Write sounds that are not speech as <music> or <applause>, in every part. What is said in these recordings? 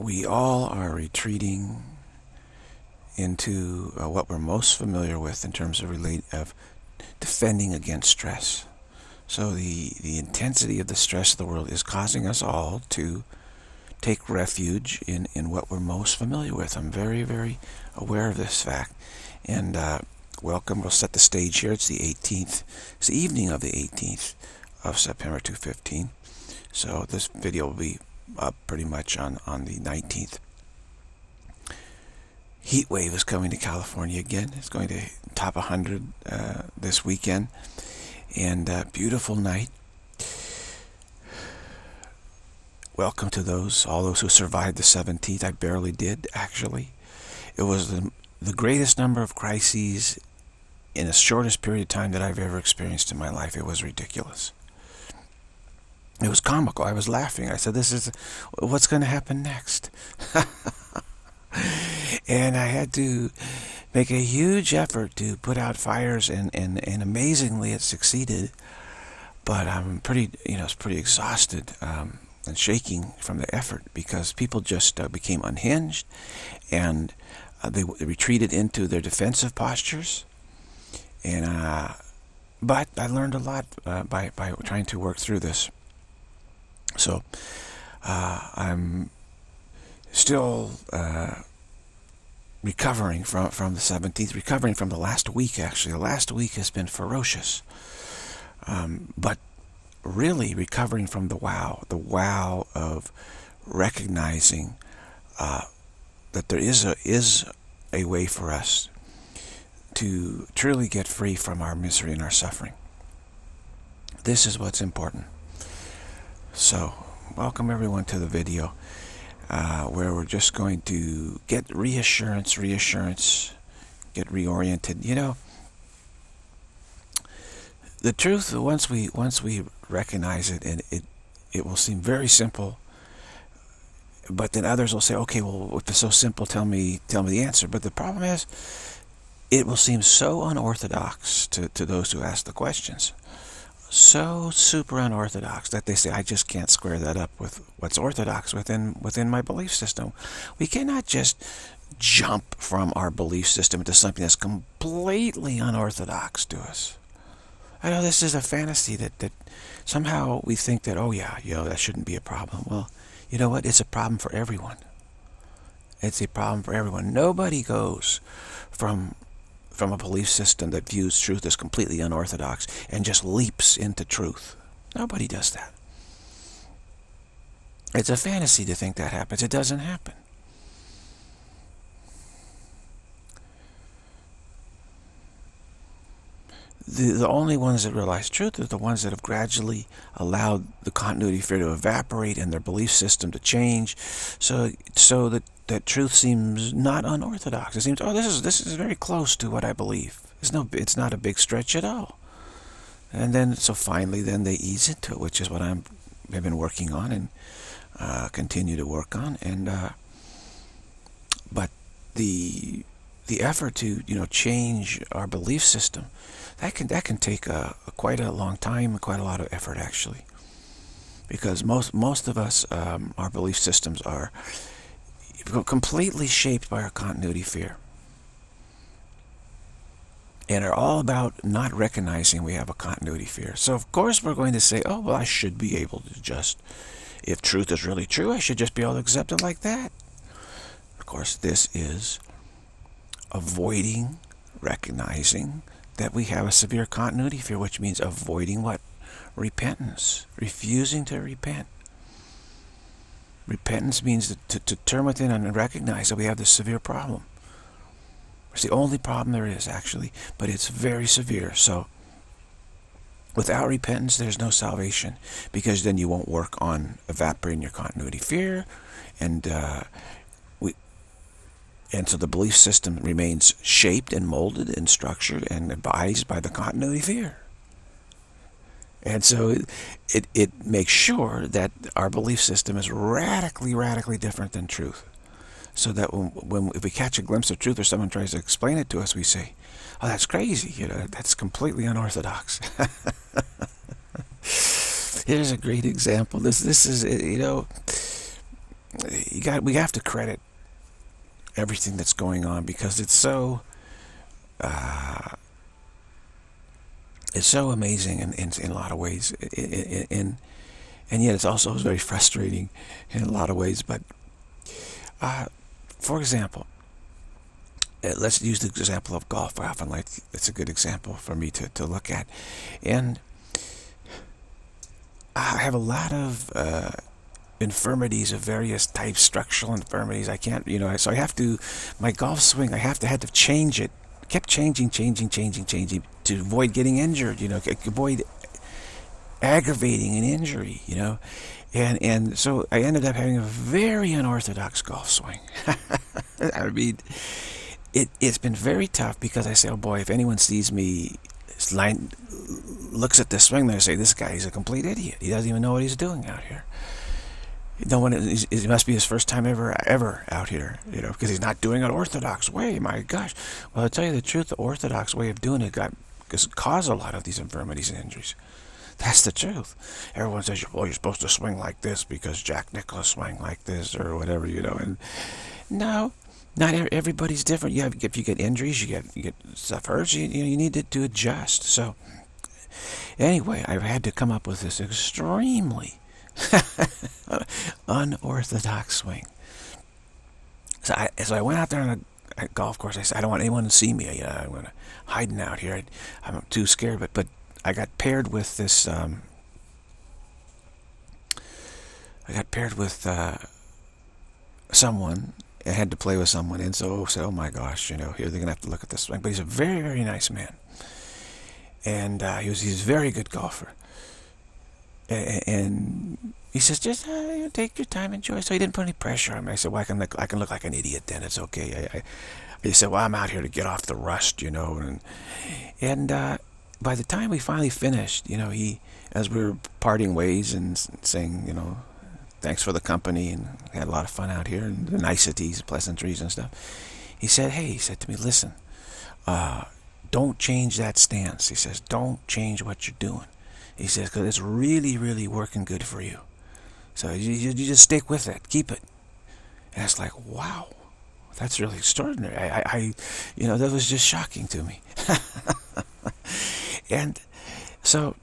we all are retreating into uh, what we're most familiar with in terms of relate of defending against stress. So the the intensity of the stress of the world is causing us all to take refuge in in what we're most familiar with. I'm very very aware of this fact, and uh, welcome. We'll set the stage here. It's the 18th. It's the evening of the 18th of September 2015. So this video will be up pretty much on on the 19th heat wave is coming to California again. It's going to top 100 uh, this weekend. And uh, beautiful night. Welcome to those, all those who survived the 17th. I barely did, actually. It was the, the greatest number of crises in the shortest period of time that I've ever experienced in my life. It was ridiculous. It was comical. I was laughing. I said, this is, what's going to happen next? <laughs> and I had to make a huge effort to put out fires, and, and, and amazingly it succeeded. But I'm pretty, you know, it's pretty exhausted um, and shaking from the effort because people just uh, became unhinged, and uh, they, they, retreated into their defensive postures. And uh, but I learned a lot uh, by by trying to work through this. So uh, I'm still uh, recovering from, from the 17th, recovering from the last week, actually. The last week has been ferocious. Um, but really recovering from the wow, the wow of recognizing uh, that there is a, is a way for us to truly get free from our misery and our suffering. This is what's important. So, welcome everyone to the video uh, where we're just going to get reassurance, reassurance, get reoriented. You know, the truth once we once we recognize it, and it it will seem very simple. But then others will say, "Okay, well, if it's so simple, tell me tell me the answer." But the problem is, it will seem so unorthodox to to those who ask the questions so super unorthodox that they say I just can't square that up with what's orthodox within within my belief system. We cannot just jump from our belief system into something that's completely unorthodox to us. I know this is a fantasy that, that somehow we think that, oh yeah, you know, that shouldn't be a problem. Well, you know what? It's a problem for everyone. It's a problem for everyone. Nobody goes from from a belief system that views truth as completely unorthodox and just leaps into truth. Nobody does that. It's a fantasy to think that happens. It doesn't happen. The, the only ones that realize truth are the ones that have gradually allowed the continuity fear to evaporate and their belief system to change so so that that truth seems not unorthodox. It seems, oh, this is this is very close to what I believe. It's no, it's not a big stretch at all. And then, so finally, then they ease into it, which is what I'm have been working on and uh, continue to work on. And uh, but the the effort to you know change our belief system that can that can take a, a quite a long time, and quite a lot of effort actually, because most most of us um, our belief systems are completely shaped by our continuity fear and are all about not recognizing we have a continuity fear. So of course we're going to say, oh, well, I should be able to just, if truth is really true, I should just be able to accept it like that. Of course, this is avoiding recognizing that we have a severe continuity fear, which means avoiding what? Repentance, refusing to repent. Repentance means to, to, to turn within and recognize that we have this severe problem. It's the only problem there is, actually, but it's very severe. So, without repentance, there's no salvation, because then you won't work on evaporating your continuity fear, and uh, and so the belief system remains shaped and molded and structured and advised by the continuity fear. And so it, it, makes sure that our belief system is radically, radically different than truth. So that when, when if we catch a glimpse of truth or someone tries to explain it to us, we say, oh, that's crazy. You know, that's completely unorthodox. <laughs> Here's a great example. This, this is, you know, you got we have to credit everything that's going on because it's so uh, it's so amazing in, in, in a lot of ways. In, and yet it's also very frustrating in a lot of ways. But uh, for example uh, let's use the example of golf. I often like it's a good example for me to, to look at. And I have a lot of uh, infirmities of various types, structural infirmities. I can't, you know, so I have to, my golf swing, I have to, had to change it. Kept changing, changing, changing, changing to avoid getting injured, you know, avoid aggravating an injury, you know. And, and so I ended up having a very unorthodox golf swing. <laughs> I mean, it, it's been very tough because I say, oh boy, if anyone sees me line, looks at this swing, they say, this guy is a complete idiot. He doesn't even know what he's doing out here no one is, it must be his first time ever ever out here you know because he's not doing an orthodox way my gosh. Well i'll tell you the truth the orthodox way of doing it got caused a lot of these infirmities and injuries. That's the truth. Everyone says well you're supposed to swing like this because jack nicklaus swung like this or whatever you know and no not everybody's different. You have if you get injuries you get you get stuff hurts you, you, you need to, to adjust. So anyway i've had to come up with this extremely <laughs> unorthodox swing. So I, so I went out there on a, a, golf course. I said, I don't want anyone to see me. You know, I'm to hiding out here. I, am too scared. But but I got paired with this. Um, I got paired with uh, someone. I had to play with someone, and so I said, "Oh my gosh, you know, here they're gonna have to look at this swing." But he's a very very nice man, and uh, he was he's a very good golfer and he says, just uh, take your time, and enjoy. So he didn't put any pressure on me. I said, well, I can look, I can look like an idiot then. It's okay. I, I, he said, well, I'm out here to get off the rust, you know. And, and uh, by the time we finally finished, you know, he, as we were parting ways and saying, you know, thanks for the company and had a lot of fun out here and the niceties, pleasantries and stuff. He said, hey, he said to me, listen, uh, don't change that stance. He says, don't change what you're doing. He says, because it's really, really working good for you. So you, you, you, just stick with it. Keep it. And it's like, wow, that's really extraordinary. I, I, I you know, that was just shocking to me. <laughs> and so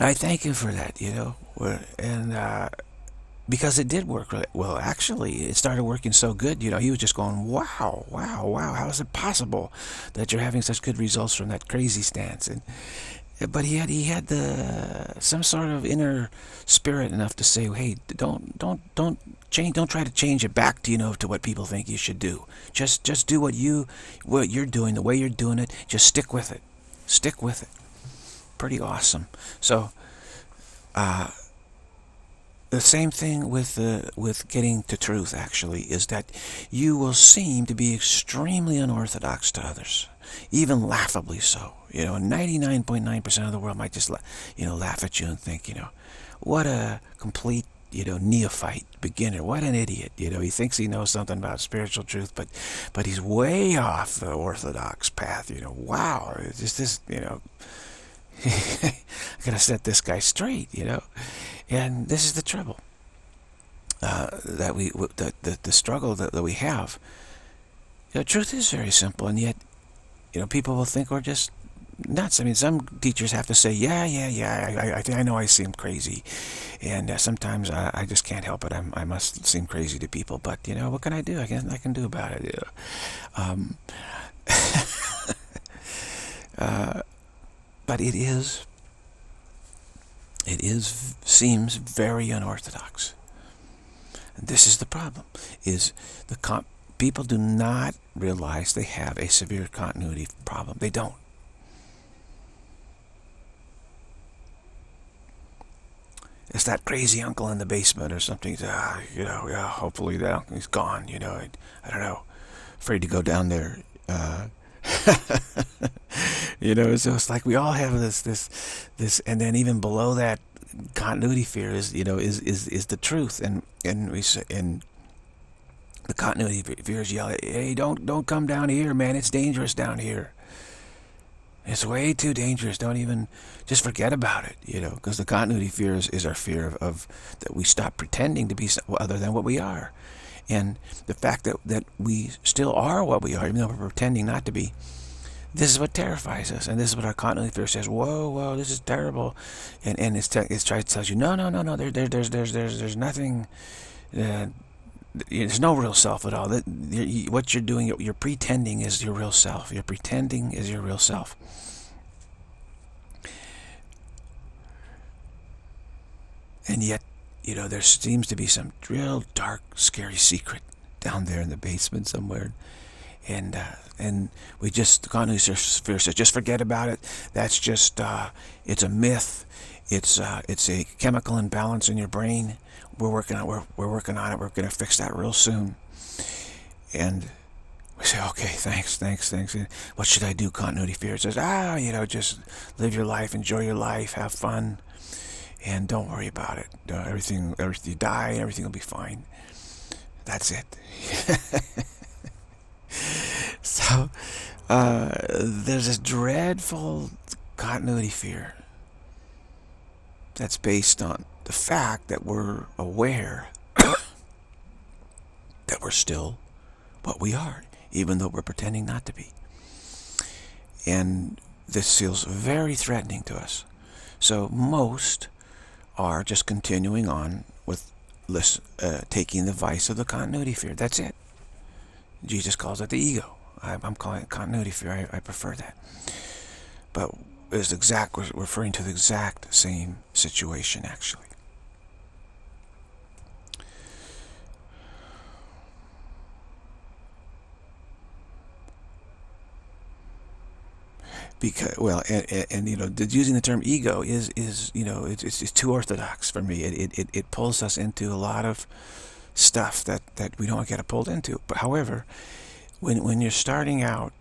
I thank him for that, you know, and uh, because it did work really well. Actually, it started working so good, you know, he was just going, wow, wow, wow, how is it possible that you're having such good results from that crazy stance? And but he had he had the some sort of inner spirit enough to say, hey, don't don't don't change, don't try to change it back to you know to what people think you should do. Just just do what you what you're doing, the way you're doing it. Just stick with it, stick with it. Pretty awesome. So, uh, the same thing with uh, with getting to truth. Actually, is that you will seem to be extremely unorthodox to others even laughably so. You know, 99.9% of the world might just, you know, laugh at you and think, you know, what a complete, you know, neophyte, beginner. What an idiot. You know, he thinks he knows something about spiritual truth, but but he's way off the orthodox path. You know, wow, it's just this, you know, <laughs> I gotta set this guy straight, you know. And this is the trouble uh, that we, the, the, the struggle that, that we have. You know, truth is very simple, and yet you know, people will think we're just nuts. I mean, some teachers have to say, yeah, yeah, yeah, I, I, I know I seem crazy. And uh, sometimes I, I just can't help it. I'm, I must seem crazy to people. But, you know, what can I do? I can, I can do about it. Um, <laughs> uh, but it is, it is, seems very unorthodox. And this is the problem, is the people do not realize they have a severe continuity problem. They don't. It's that crazy uncle in the basement or something. Ah, you know, yeah, hopefully that uncle is gone. You know, I, I don't know. Afraid to go down there. Uh, <laughs> you know, so it's like we all have this, this, this, and then even below that, continuity fear is, you know, is is is the truth, and and we and the continuity fears yell, hey, don't, don't come down here, man. It's dangerous down here. It's way too dangerous. Don't even, just forget about it, you know, because the continuity fear is, is our fear of, of, that we stop pretending to be other than what we are. And the fact that, that we still are what we are, even though we're pretending not to be, this is what terrifies us. And this is what our continuity fear says, whoa, whoa, this is terrible. And, and it's, it's trying to tell you, no, no, no, no, there, there, there's, there's, there's, there's nothing, uh, there's no real self at all. That what you're doing, you're pretending is your real self. You're pretending is your real self. And yet, you know, there seems to be some real dark, scary secret down there in the basement somewhere. And uh, and we just, continuity fear says, just forget about it. That's just, uh, it's a myth. It's uh, it's a chemical imbalance in your brain we're working on we're, we're working on it. We're going to fix that real soon. And we say, okay, thanks, thanks, thanks. What should I do? Continuity fear says, ah, you know, just live your life, enjoy your life, have fun, and don't worry about it. Uh, everything, everything, you die, everything will be fine. That's it. <laughs> so uh, there's this dreadful continuity fear that's based on the fact that we're aware <coughs> that we're still what we are, even though we're pretending not to be. And this feels very threatening to us. So most are just continuing on with uh, taking the vice of the continuity fear. That's it. Jesus calls it the ego. I, am calling it continuity fear. I, I prefer that. But it's exact, referring to the exact same situation, actually. Because well and, and, and, you know using the term ego is is you know it's, it's, it's too orthodox for me. It, it it pulls us into a lot of stuff that that we don't get pulled into. But however when when you're starting out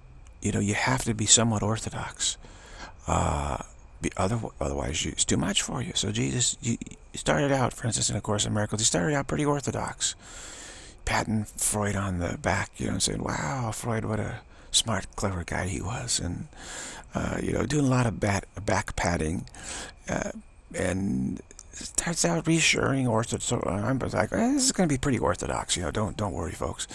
you know you have to be somewhat orthodox. Uh be other, otherwise you, it's too much for you. So Jesus you, started out for instance in a course in miracles he started out pretty orthodox. Patting Freud on the back you know and saying wow Freud what a smart clever guy he was. And uh, you know, doing a lot of bat, back padding, uh, and starts out reassuring orthodox. So I'm like, eh, this is going to be pretty orthodox, you know. Don't don't worry, folks.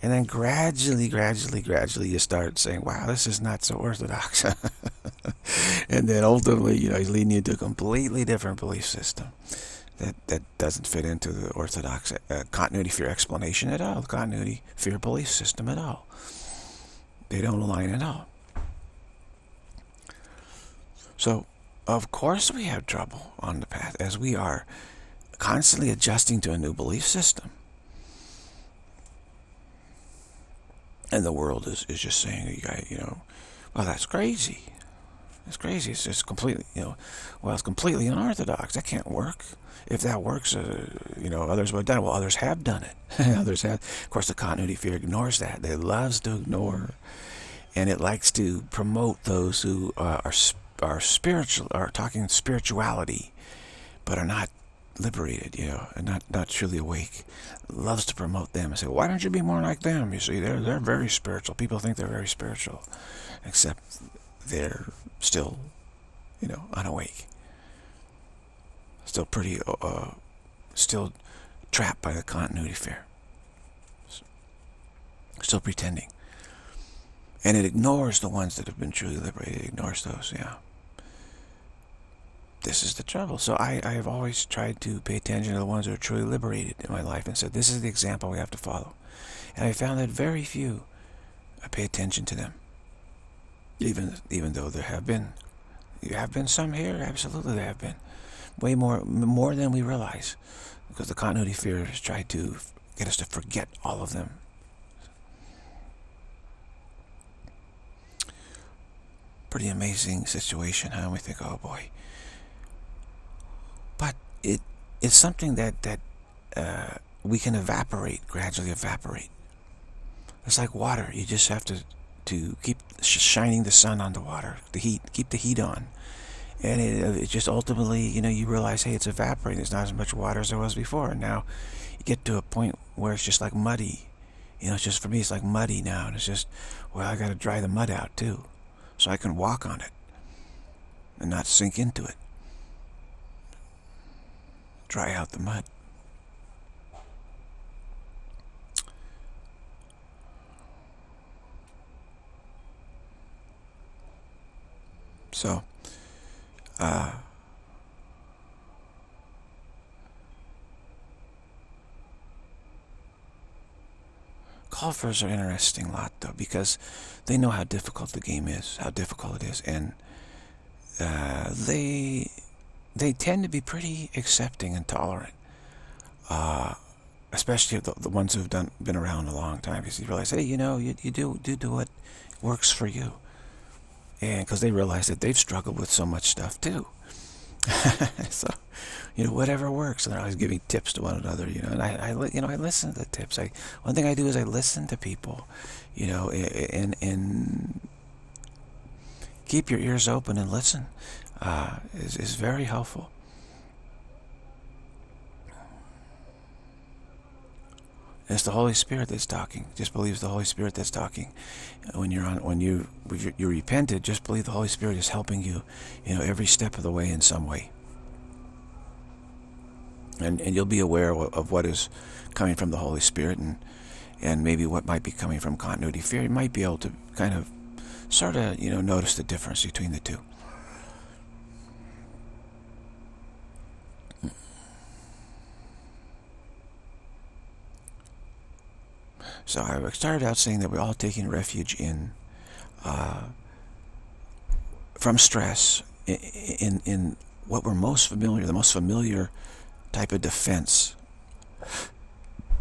And then gradually, gradually, gradually, you start saying, wow, this is not so orthodox. <laughs> and then ultimately, you know, he's leading you to a completely different belief system that that doesn't fit into the orthodox uh, continuity fear explanation at all, continuity fear belief system at all. They don't align at all. So, of course we have trouble on the path as we are constantly adjusting to a new belief system. And the world is, is just saying, you know, well, that's crazy. It's crazy. It's just completely, you know, well, it's completely unorthodox. That can't work. If that works, uh, you know, others would have done it. Well, others have done it. <laughs> others have. Of course, the continuity fear ignores that. It loves to ignore. And it likes to promote those who uh, are are spiritual, are talking spirituality, but are not liberated, you know, and not, not truly awake, loves to promote them and say, why don't you be more like them? You see, they're, they're very spiritual. People think they're very spiritual, except they're still, you know, unawake. Still pretty, uh, still trapped by the continuity fear. Still pretending. And it ignores the ones that have been truly liberated. It ignores those, yeah this is the trouble. So I, I have always tried to pay attention to the ones who are truly liberated in my life and said, this is the example we have to follow. And I found that very few I pay attention to them. Even even though there have been there have been some here, absolutely there have been. Way more more than we realize. Because the continuity fear has tried to get us to forget all of them. Pretty amazing situation, huh? We think, oh boy, it it's something that that uh, we can evaporate gradually evaporate. It's like water. You just have to to keep shining the sun on the water the heat keep the heat on. And it, uh, it just ultimately you know you realize hey it's evaporating. There's not as much water as there was before. And now you get to a point where it's just like muddy. You know it's just for me it's like muddy now. And it's just well I got to dry the mud out too so I can walk on it and not sink into it. Dry out the mud. So, uh, golfers are interesting lot though because they know how difficult the game is, how difficult it is, and uh, they they tend to be pretty accepting and tolerant, uh, especially the, the ones who've done been around a long time. Because you realize, hey, you know, you you do do do what works for you, and because they realize that they've struggled with so much stuff too. <laughs> so, you know, whatever works. And they're always giving tips to one another, you know. And I, I you know, I listen to the tips. I one thing I do is I listen to people, you know, and and keep your ears open and listen uh, is is very helpful. It's the Holy Spirit that's talking. Just believe the Holy Spirit that's talking. When you're on, when you you repented, just believe the Holy Spirit is helping you, you know, every step of the way in some way. And and you'll be aware of what is coming from the Holy Spirit and and maybe what might be coming from continuity fear. You might be able to kind of sort of you know notice the difference between the two. So I started out saying that we're all taking refuge in, uh, from stress, in, in, in what we're most familiar, the most familiar type of defense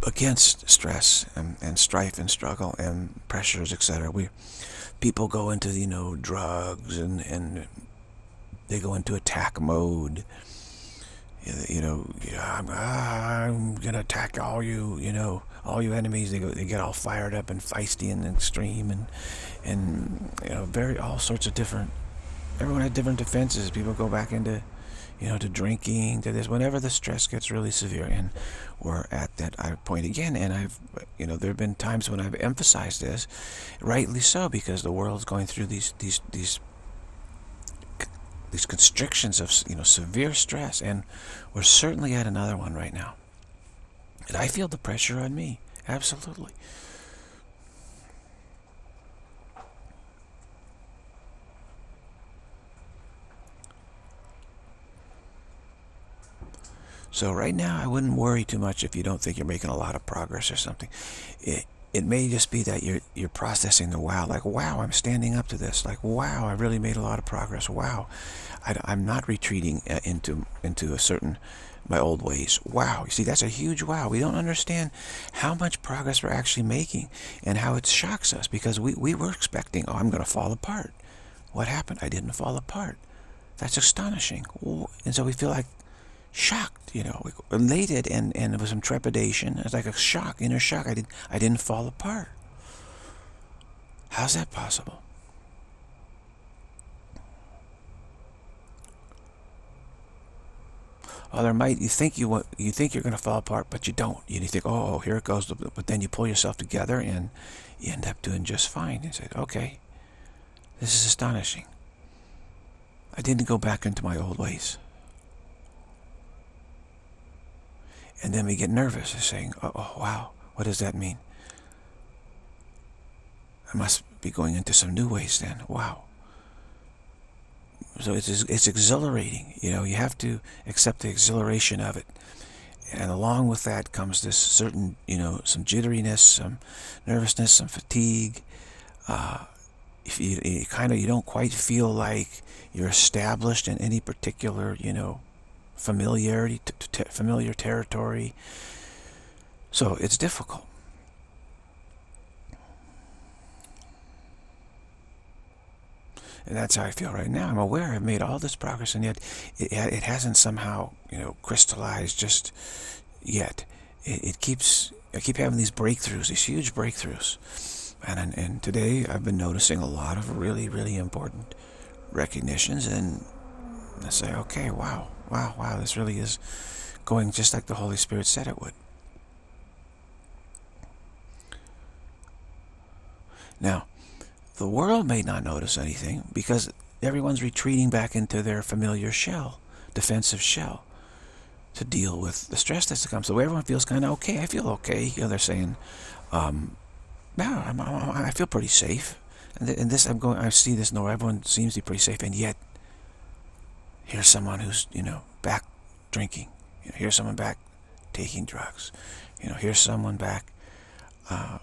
against stress and, and strife and struggle and pressures, etc. We people go into you know drugs and and they go into attack mode. You know, I'm, I'm gonna attack all you, you know, all you enemies, they go, they get all fired up and feisty and extreme and and you know, very all sorts of different. Everyone had different defenses. People go back into, you know, to drinking, to this. Whenever the stress gets really severe, and we're at that uh, point again. And I've, you know, there have been times when I've emphasized this, rightly so, because the world's going through these these these these constrictions of you know severe stress, and we're certainly at another one right now. And I feel the pressure on me. Absolutely. So right now, I wouldn't worry too much if you don't think you're making a lot of progress or something. It may just be that you're you're processing the wow, like wow, I'm standing up to this. Like wow, I really made a lot of progress. Wow, I, am not retreating uh, into into a certain my old ways. Wow. You see, that's a huge wow. We don't understand how much progress we're actually making and how it shocks us because we, we were expecting, oh, I'm going to fall apart. What happened? I didn't fall apart. That's astonishing. And so we feel like shocked, you know, elated and, and with some trepidation. It's like a shock, inner shock. I, did, I didn't fall apart. How's that possible? Oh, there might you think you you think you're going to fall apart, but you don't. You think, oh, oh here it goes. But then you pull yourself together and you end up doing just fine. You say, okay, this is astonishing. I didn't go back into my old ways. And then we get nervous, saying, oh, oh wow, what does that mean? I must be going into some new ways then. Wow. So it's, it's exhilarating. You know, you have to accept the exhilaration of it. And along with that comes this certain, you know, some jitteriness, some nervousness, some fatigue. Uh, if you, you kind of, you don't quite feel like you're established in any particular, you know, familiarity, familiar territory. So it's difficult. And that's how I feel right now. I'm aware I've made all this progress, and yet it, it hasn't somehow, you know, crystallized just yet. It, it keeps, I keep having these breakthroughs, these huge breakthroughs. And, and today I've been noticing a lot of really, really important recognitions, and I say, okay, wow, wow, wow, this really is going just like the Holy Spirit said it would. Now, the world may not notice anything because everyone's retreating back into their familiar shell, defensive shell, to deal with the stress that's to come. So everyone feels kind of okay. I feel okay. You know, they're saying, um, yeah, I'm, I'm, i feel pretty safe. And, and this, I'm going, I see this No, Everyone seems to be pretty safe. And yet, here's someone who's, you know, back drinking. You know, here's someone back taking drugs. You know, here's someone back uh,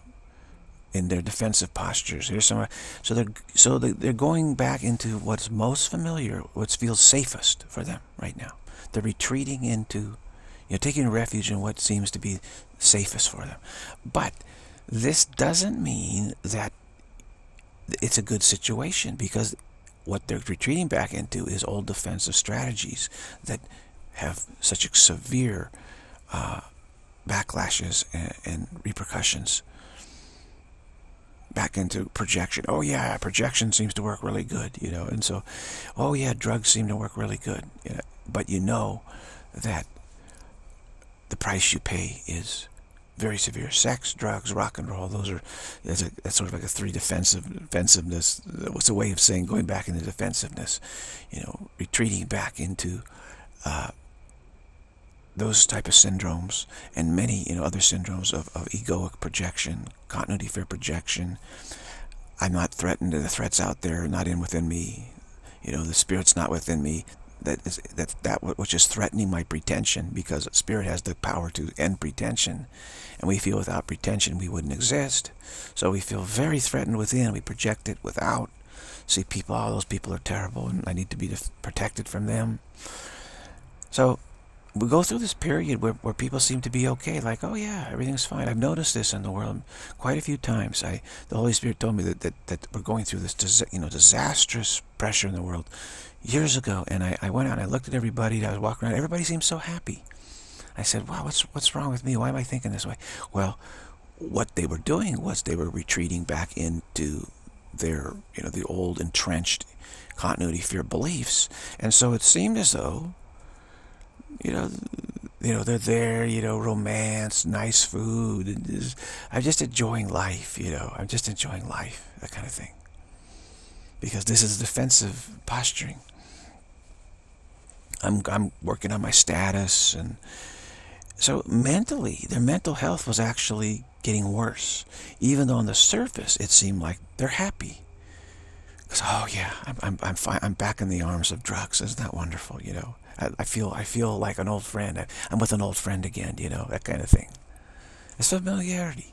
in their defensive postures. Here's someone. So they're so they're going back into what's most familiar, what feels safest for them right now. They're retreating into, you know, taking refuge in what seems to be safest for them. But this doesn't mean that it's a good situation because what they're retreating back into is old defensive strategies that have such severe uh, backlashes and, and repercussions back into projection. Oh yeah, projection seems to work really good, you know. And so, oh yeah, drugs seem to work really good. You know? But you know that the price you pay is very severe. Sex, drugs, rock and roll, those are, that's, a, that's sort of like a three defensive, defensiveness. What's a way of saying going back into defensiveness? You know, retreating back into uh, those type of syndromes and many you know other syndromes of, of egoic projection, continuity fear projection. I'm not threatened. The threat's out there, not in within me. You know, the spirit's not within me. That is that that which is threatening my pretension, because spirit has the power to end pretension, and we feel without pretension we wouldn't exist. So we feel very threatened within. We project it without. See people, all those people are terrible, and I need to be protected from them. So we go through this period where, where people seem to be okay, like, oh yeah, everything's fine. I've noticed this in the world quite a few times. I, the Holy Spirit told me that, that, that we're going through this you know, disastrous pressure in the world years ago. And I, I went out and I looked at everybody. I was walking around. Everybody seemed so happy. I said, wow, what's, what's wrong with me? Why am I thinking this way? Well, what they were doing was they were retreating back into their, you know, the old entrenched continuity fear beliefs. And so it seemed as though you know, you know, they're there, you know, romance, nice food. Just, I'm just enjoying life, you know. I'm just enjoying life, that kind of thing. Because this is defensive posturing. I'm, I'm working on my status. And so mentally, their mental health was actually getting worse. Even though on the surface, it seemed like they're happy. Because, oh yeah, I'm, I'm, I'm, fine. I'm back in the arms of drugs. Isn't that wonderful, you know? I, feel I feel like an old friend. I, I'm with an old friend again, you know, that kind of thing. It's familiarity.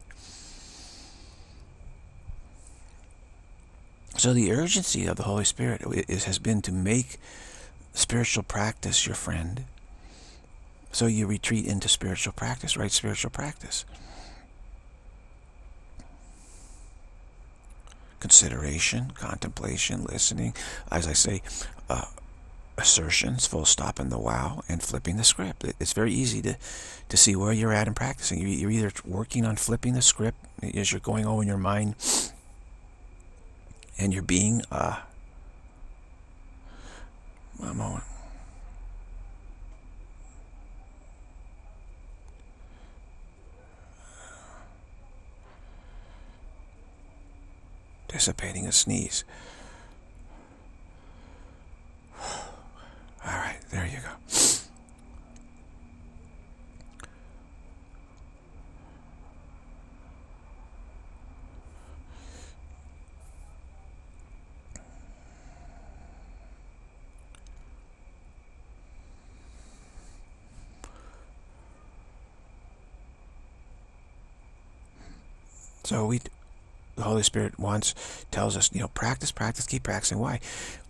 So the urgency of the Holy Spirit is, has been to make spiritual practice your friend. So you retreat into spiritual practice, right? Spiritual practice. Consideration, contemplation, listening. As I say, uh, assertions, full stop in the wow, and flipping the script. It's very easy to, to see where you're at in practicing. You're either working on flipping the script as you're going over in your mind and you're being, uh, a moment. Dissipating a sneeze. All right, there you go. So we, Holy Spirit wants, tells us, you know, practice, practice, keep practicing. Why?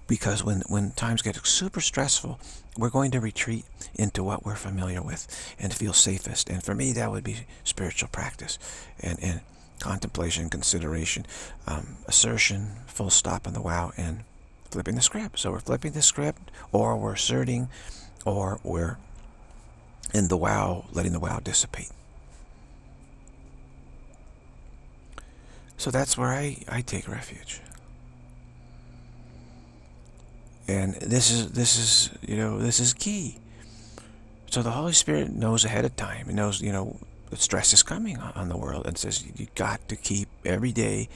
because when, when times get super stressful, we're going to retreat into what we're familiar with and feel safest. And for me, that would be spiritual practice and, and contemplation, consideration, um, assertion, full stop in the wow, and flipping the script. So we're flipping the script, or we're asserting, or we're in the wow, letting the wow dissipate. So that's where I, I take refuge. And this is this is you know this is key. So the Holy Spirit knows ahead of time. He knows you know the stress is coming on the world and says you got to keep every day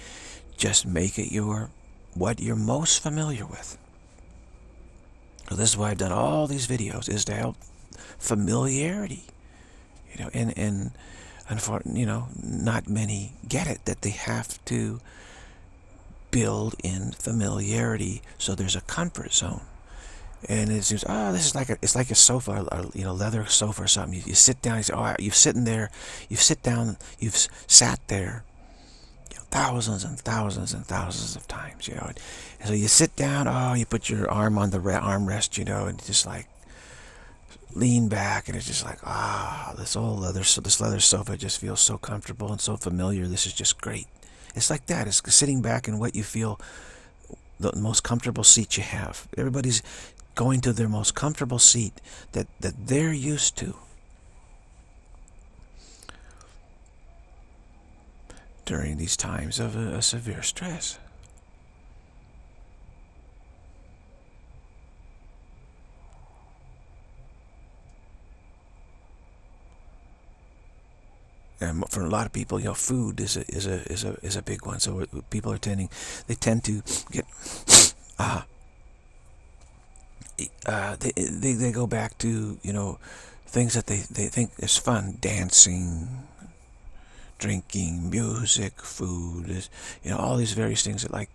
just make it your what you're most familiar with. So this is why I've done all these videos is to help familiarity. You know, and and unfortunately, you know, not many get it that they have to build in familiarity so there's a comfort zone. And it seems oh this is like a it's like a sofa you know leather sofa or something. You, you sit down you say oh you've sitting there you sit down you've sat there thousands and thousands and thousands of times you know and so you sit down oh you put your arm on the armrest you know and just like lean back and it's just like ah this old leather so this leather sofa just feels so comfortable and so familiar. This is just great. It's like that. It's sitting back in what you feel the most comfortable seat you have. Everybody's going to their most comfortable seat that that they're used to. During these times of a, a severe stress and for a lot of people, you know, food is a is a is a is a big one. So people are tending, they tend to get, <sniffs> uh, uh, they they they go back to you know, things that they they think is fun, dancing, drinking, music, food, is you know, all these various things that like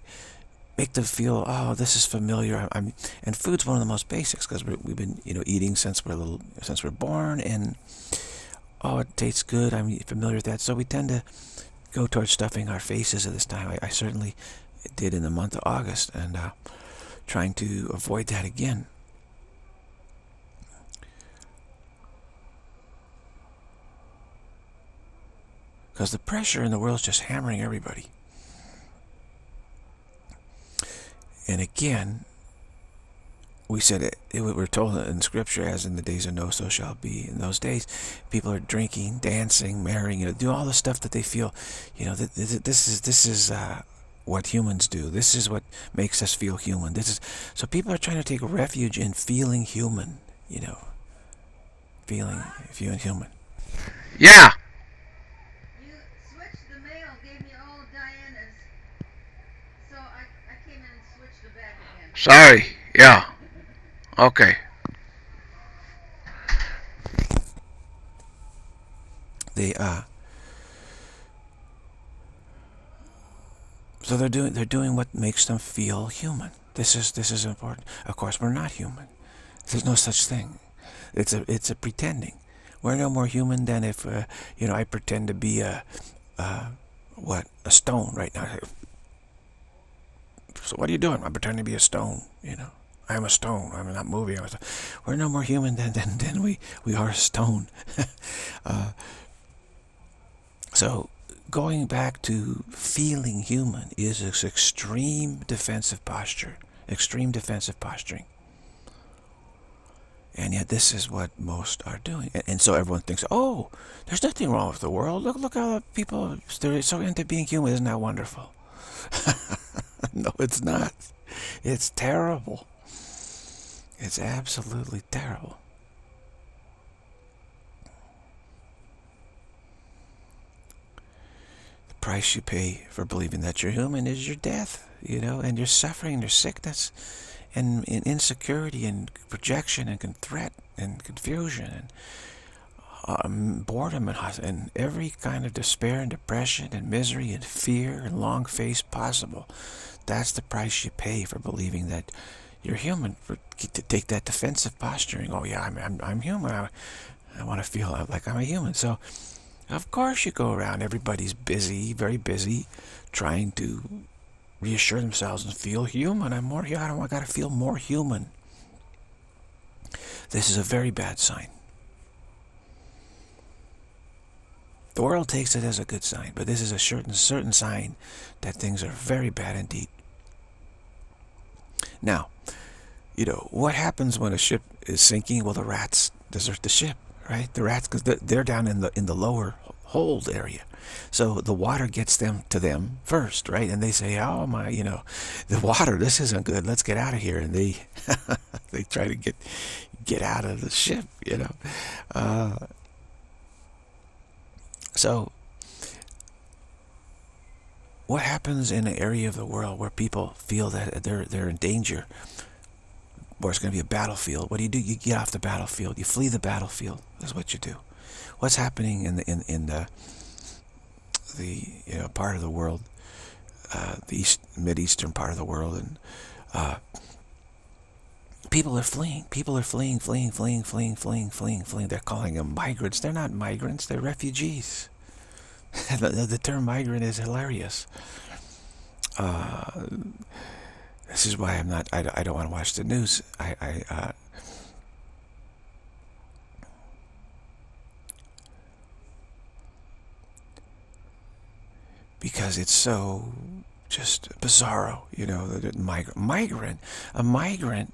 make them feel, oh, this is familiar. I'm, and food's one of the most basics because we've been, you know, eating since we're little, since we're born, and oh, it tastes good. I'm familiar with that. So we tend to go towards stuffing our faces at this time. I, I certainly did in the month of August and uh, trying to avoid that again. Because the pressure in the world is just hammering everybody. And again, we said it, it, we're told in scripture as in the days of Noah so shall be. In those days people are drinking dancing marrying you know do all the stuff that they feel you know this, this is this is uh, what humans do. This is what makes us feel human. This is so people are trying to take refuge in feeling human you know. Feeling feeling human. Yeah. You switched the mail gave me all Diana's so I, I came in and switched it back again. Sorry. Yeah Okay. They uh so they're doing they're doing what makes them feel human. This is this is important. Of course, we're not human. There's no such thing. It's a it's a pretending. We're no more human than if uh, you know I pretend to be a uh, what a stone right now. So what are you doing? I'm pretending to be a stone. You know. I'm a stone. I'm not moving. We're no more human than, than, than we, we are a stone. <laughs> uh, so going back to feeling human is this extreme defensive posture, extreme defensive posturing. And yet this is what most are doing. And, and, so everyone thinks, oh, there's nothing wrong with the world. Look, look how people, they're so into being human. Isn't that wonderful? <laughs> no, it's not. It's terrible. It's absolutely terrible. The price you pay for believing that you're human is your death, you know, and your suffering, your sickness, and, and insecurity, and projection, and threat, and confusion, and um, boredom, and, and every kind of despair, and depression, and misery, and fear, and long face possible. That's the price you pay for believing that you're human for to take that defensive posturing. Oh yeah, I'm I'm, I'm human. I, I want to feel like I'm a human. So, of course, you go around. Everybody's busy, very busy, trying to reassure themselves and feel human. I'm more human. I got to feel more human. This is a very bad sign. The world takes it as a good sign, but this is a certain certain sign that things are very bad indeed. Now, you know, what happens when a ship is sinking? Well, the rats desert the ship, right? The rats, because they're down in the in the lower hold area. So the water gets them to them first, right? And they say, "Oh my, you know, the water. This isn't good. Let's get out of here." And they <laughs> they try to get get out of the ship, you know. Uh, so what happens in an area of the world where people feel that they're they're in danger, where it's going to be a battlefield? What do you do? You get off the battlefield. You flee the battlefield. That's what you do. What's happening in the in in the the you know part of the world, uh, the east mid eastern part of the world, and uh, people are fleeing. People are fleeing, fleeing, fleeing, fleeing, fleeing, fleeing, fleeing. They're calling them migrants. They're not migrants. They're refugees. <laughs> the, the, term migrant is hilarious. Uh, this is why I'm not. I, I don't want to watch the news. I, I uh, because it's so just bizarro, you know, the migrant. Migrant, a migrant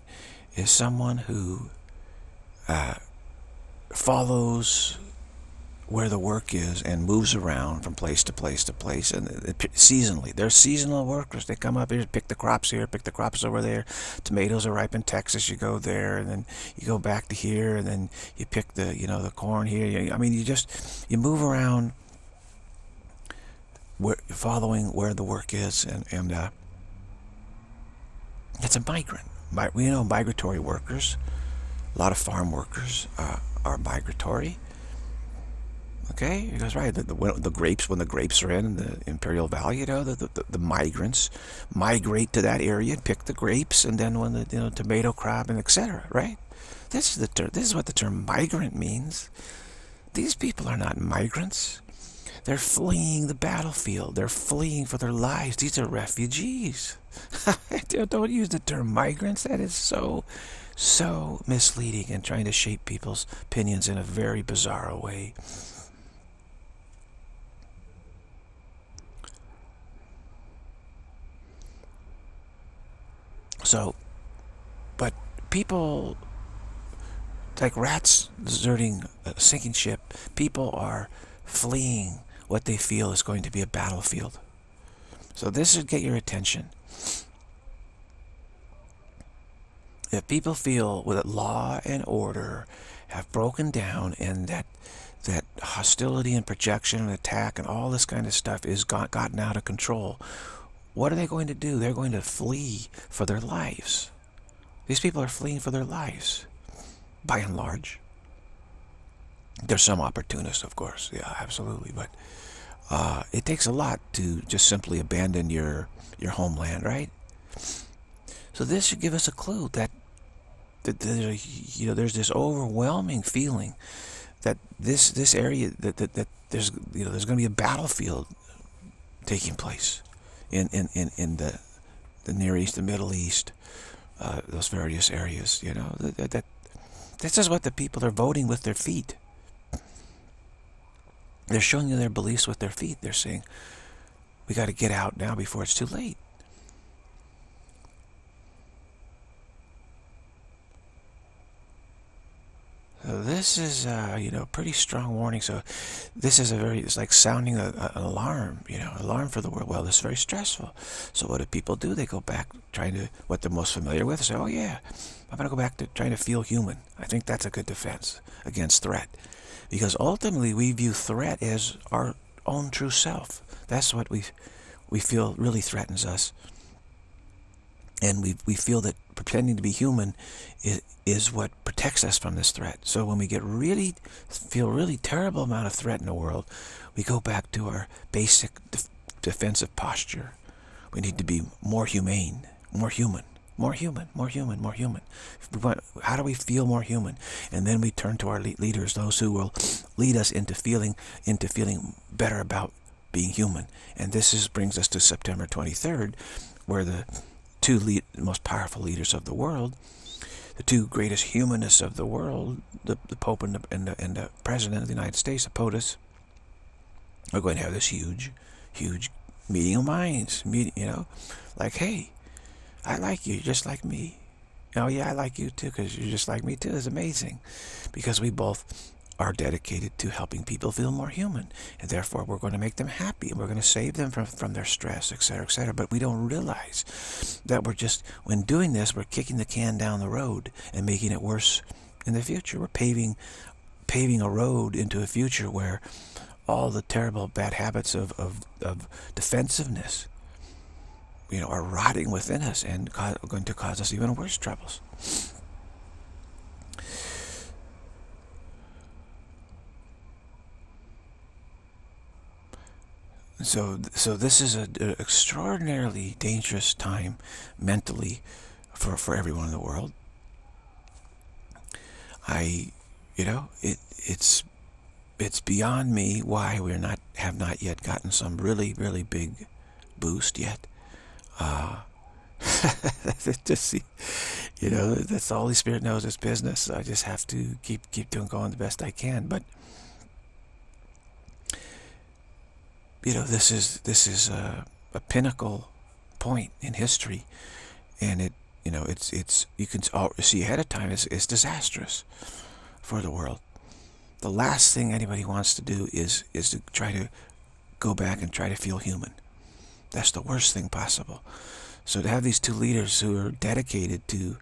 is someone who uh, follows where the work is and moves around from place to place to place. And seasonally they're seasonal workers. They come up here pick the crops here pick the crops over there. Tomatoes are ripe in Texas. You go there and then you go back to here and then you pick the you know the corn here. I mean you just you move around where, following where the work is and and uh, it's a migrant. We know migratory workers a lot of farm workers uh, are migratory Okay, that's right. The, the, the, grapes, when the grapes are in the Imperial Valley, you know, the, the, the migrants migrate to that area and pick the grapes, and then when the you know tomato crop and etc. Right? This is the term. This is what the term migrant means. These people are not migrants. They're fleeing the battlefield. They're fleeing for their lives. These are refugees. <laughs> Don't use the term migrants. That is so, so misleading and trying to shape people's opinions in a very bizarre way. So, but people, like rats deserting a sinking ship, people are fleeing what they feel is going to be a battlefield. So this should get your attention. If people feel that law and order have broken down and that that hostility and projection and attack and all this kind of stuff is got, gotten out of control, what are they going to do? They're going to flee for their lives. These people are fleeing for their lives, by and large. There's some opportunists, of course. Yeah, absolutely. But uh, it takes a lot to just simply abandon your your homeland, right? So this should give us a clue that, that there's, you know, there's this overwhelming feeling that this this area that, that, that there's you know there's going to be a battlefield taking place in, in, in, in the, the Near East, the Middle East, uh, those various areas, you know, that, that, this is what the people are voting with their feet. They're showing you their beliefs with their feet. They're saying, we got to get out now before it's too late. This is, uh, you know, pretty strong warning. So this is a very, it's like sounding a, a, an alarm, you know, alarm for the world. Well, this is very stressful. So what do people do? They go back trying to, what they're most familiar with, say, oh yeah, I'm going to go back to trying to feel human. I think that's a good defense against threat. Because ultimately we view threat as our own true self. That's what we we feel really threatens us and we, we feel that pretending to be human is, is what protects us from this threat. So when we get really, feel really terrible amount of threat in the world, we go back to our basic def defensive posture. We need to be more humane, more human, more human, more human, more human. Want, how do we feel more human? And then we turn to our leaders, those who will lead us into feeling, into feeling better about being human. And this is, brings us to September 23rd, where the two lead, most powerful leaders of the world, the two greatest humanists of the world, the, the Pope and the, and, the, and the President of the United States, the POTUS, are going to have this huge, huge meeting of minds. Meeting, you know, like, hey, I like you just like me. Oh yeah, I like you too because you're just like me too. It's amazing because we both are dedicated to helping people feel more human. And therefore, we're going to make them happy. And we're going to save them from, from their stress, etc., etc. But we don't realize that we're just, when doing this, we're kicking the can down the road and making it worse in the future. We're paving, paving a road into a future where all the terrible bad habits of, of, of defensiveness, you know, are rotting within us and going to cause us even worse troubles. So, so this is an extraordinarily dangerous time mentally for, for everyone in the world. I, you know, it, it's, it's beyond me why we're not, have not yet gotten some really, really big boost yet. Uh, <laughs> see, you know, that's the Holy Spirit knows His business. I just have to keep, keep doing going the best I can. But, you know, this is this is a, a pinnacle point in history, and it you know it's it's you can see ahead of time it's, it's disastrous for the world. The last thing anybody wants to do is is to try to go back and try to feel human. That's the worst thing possible. So to have these two leaders who are dedicated to,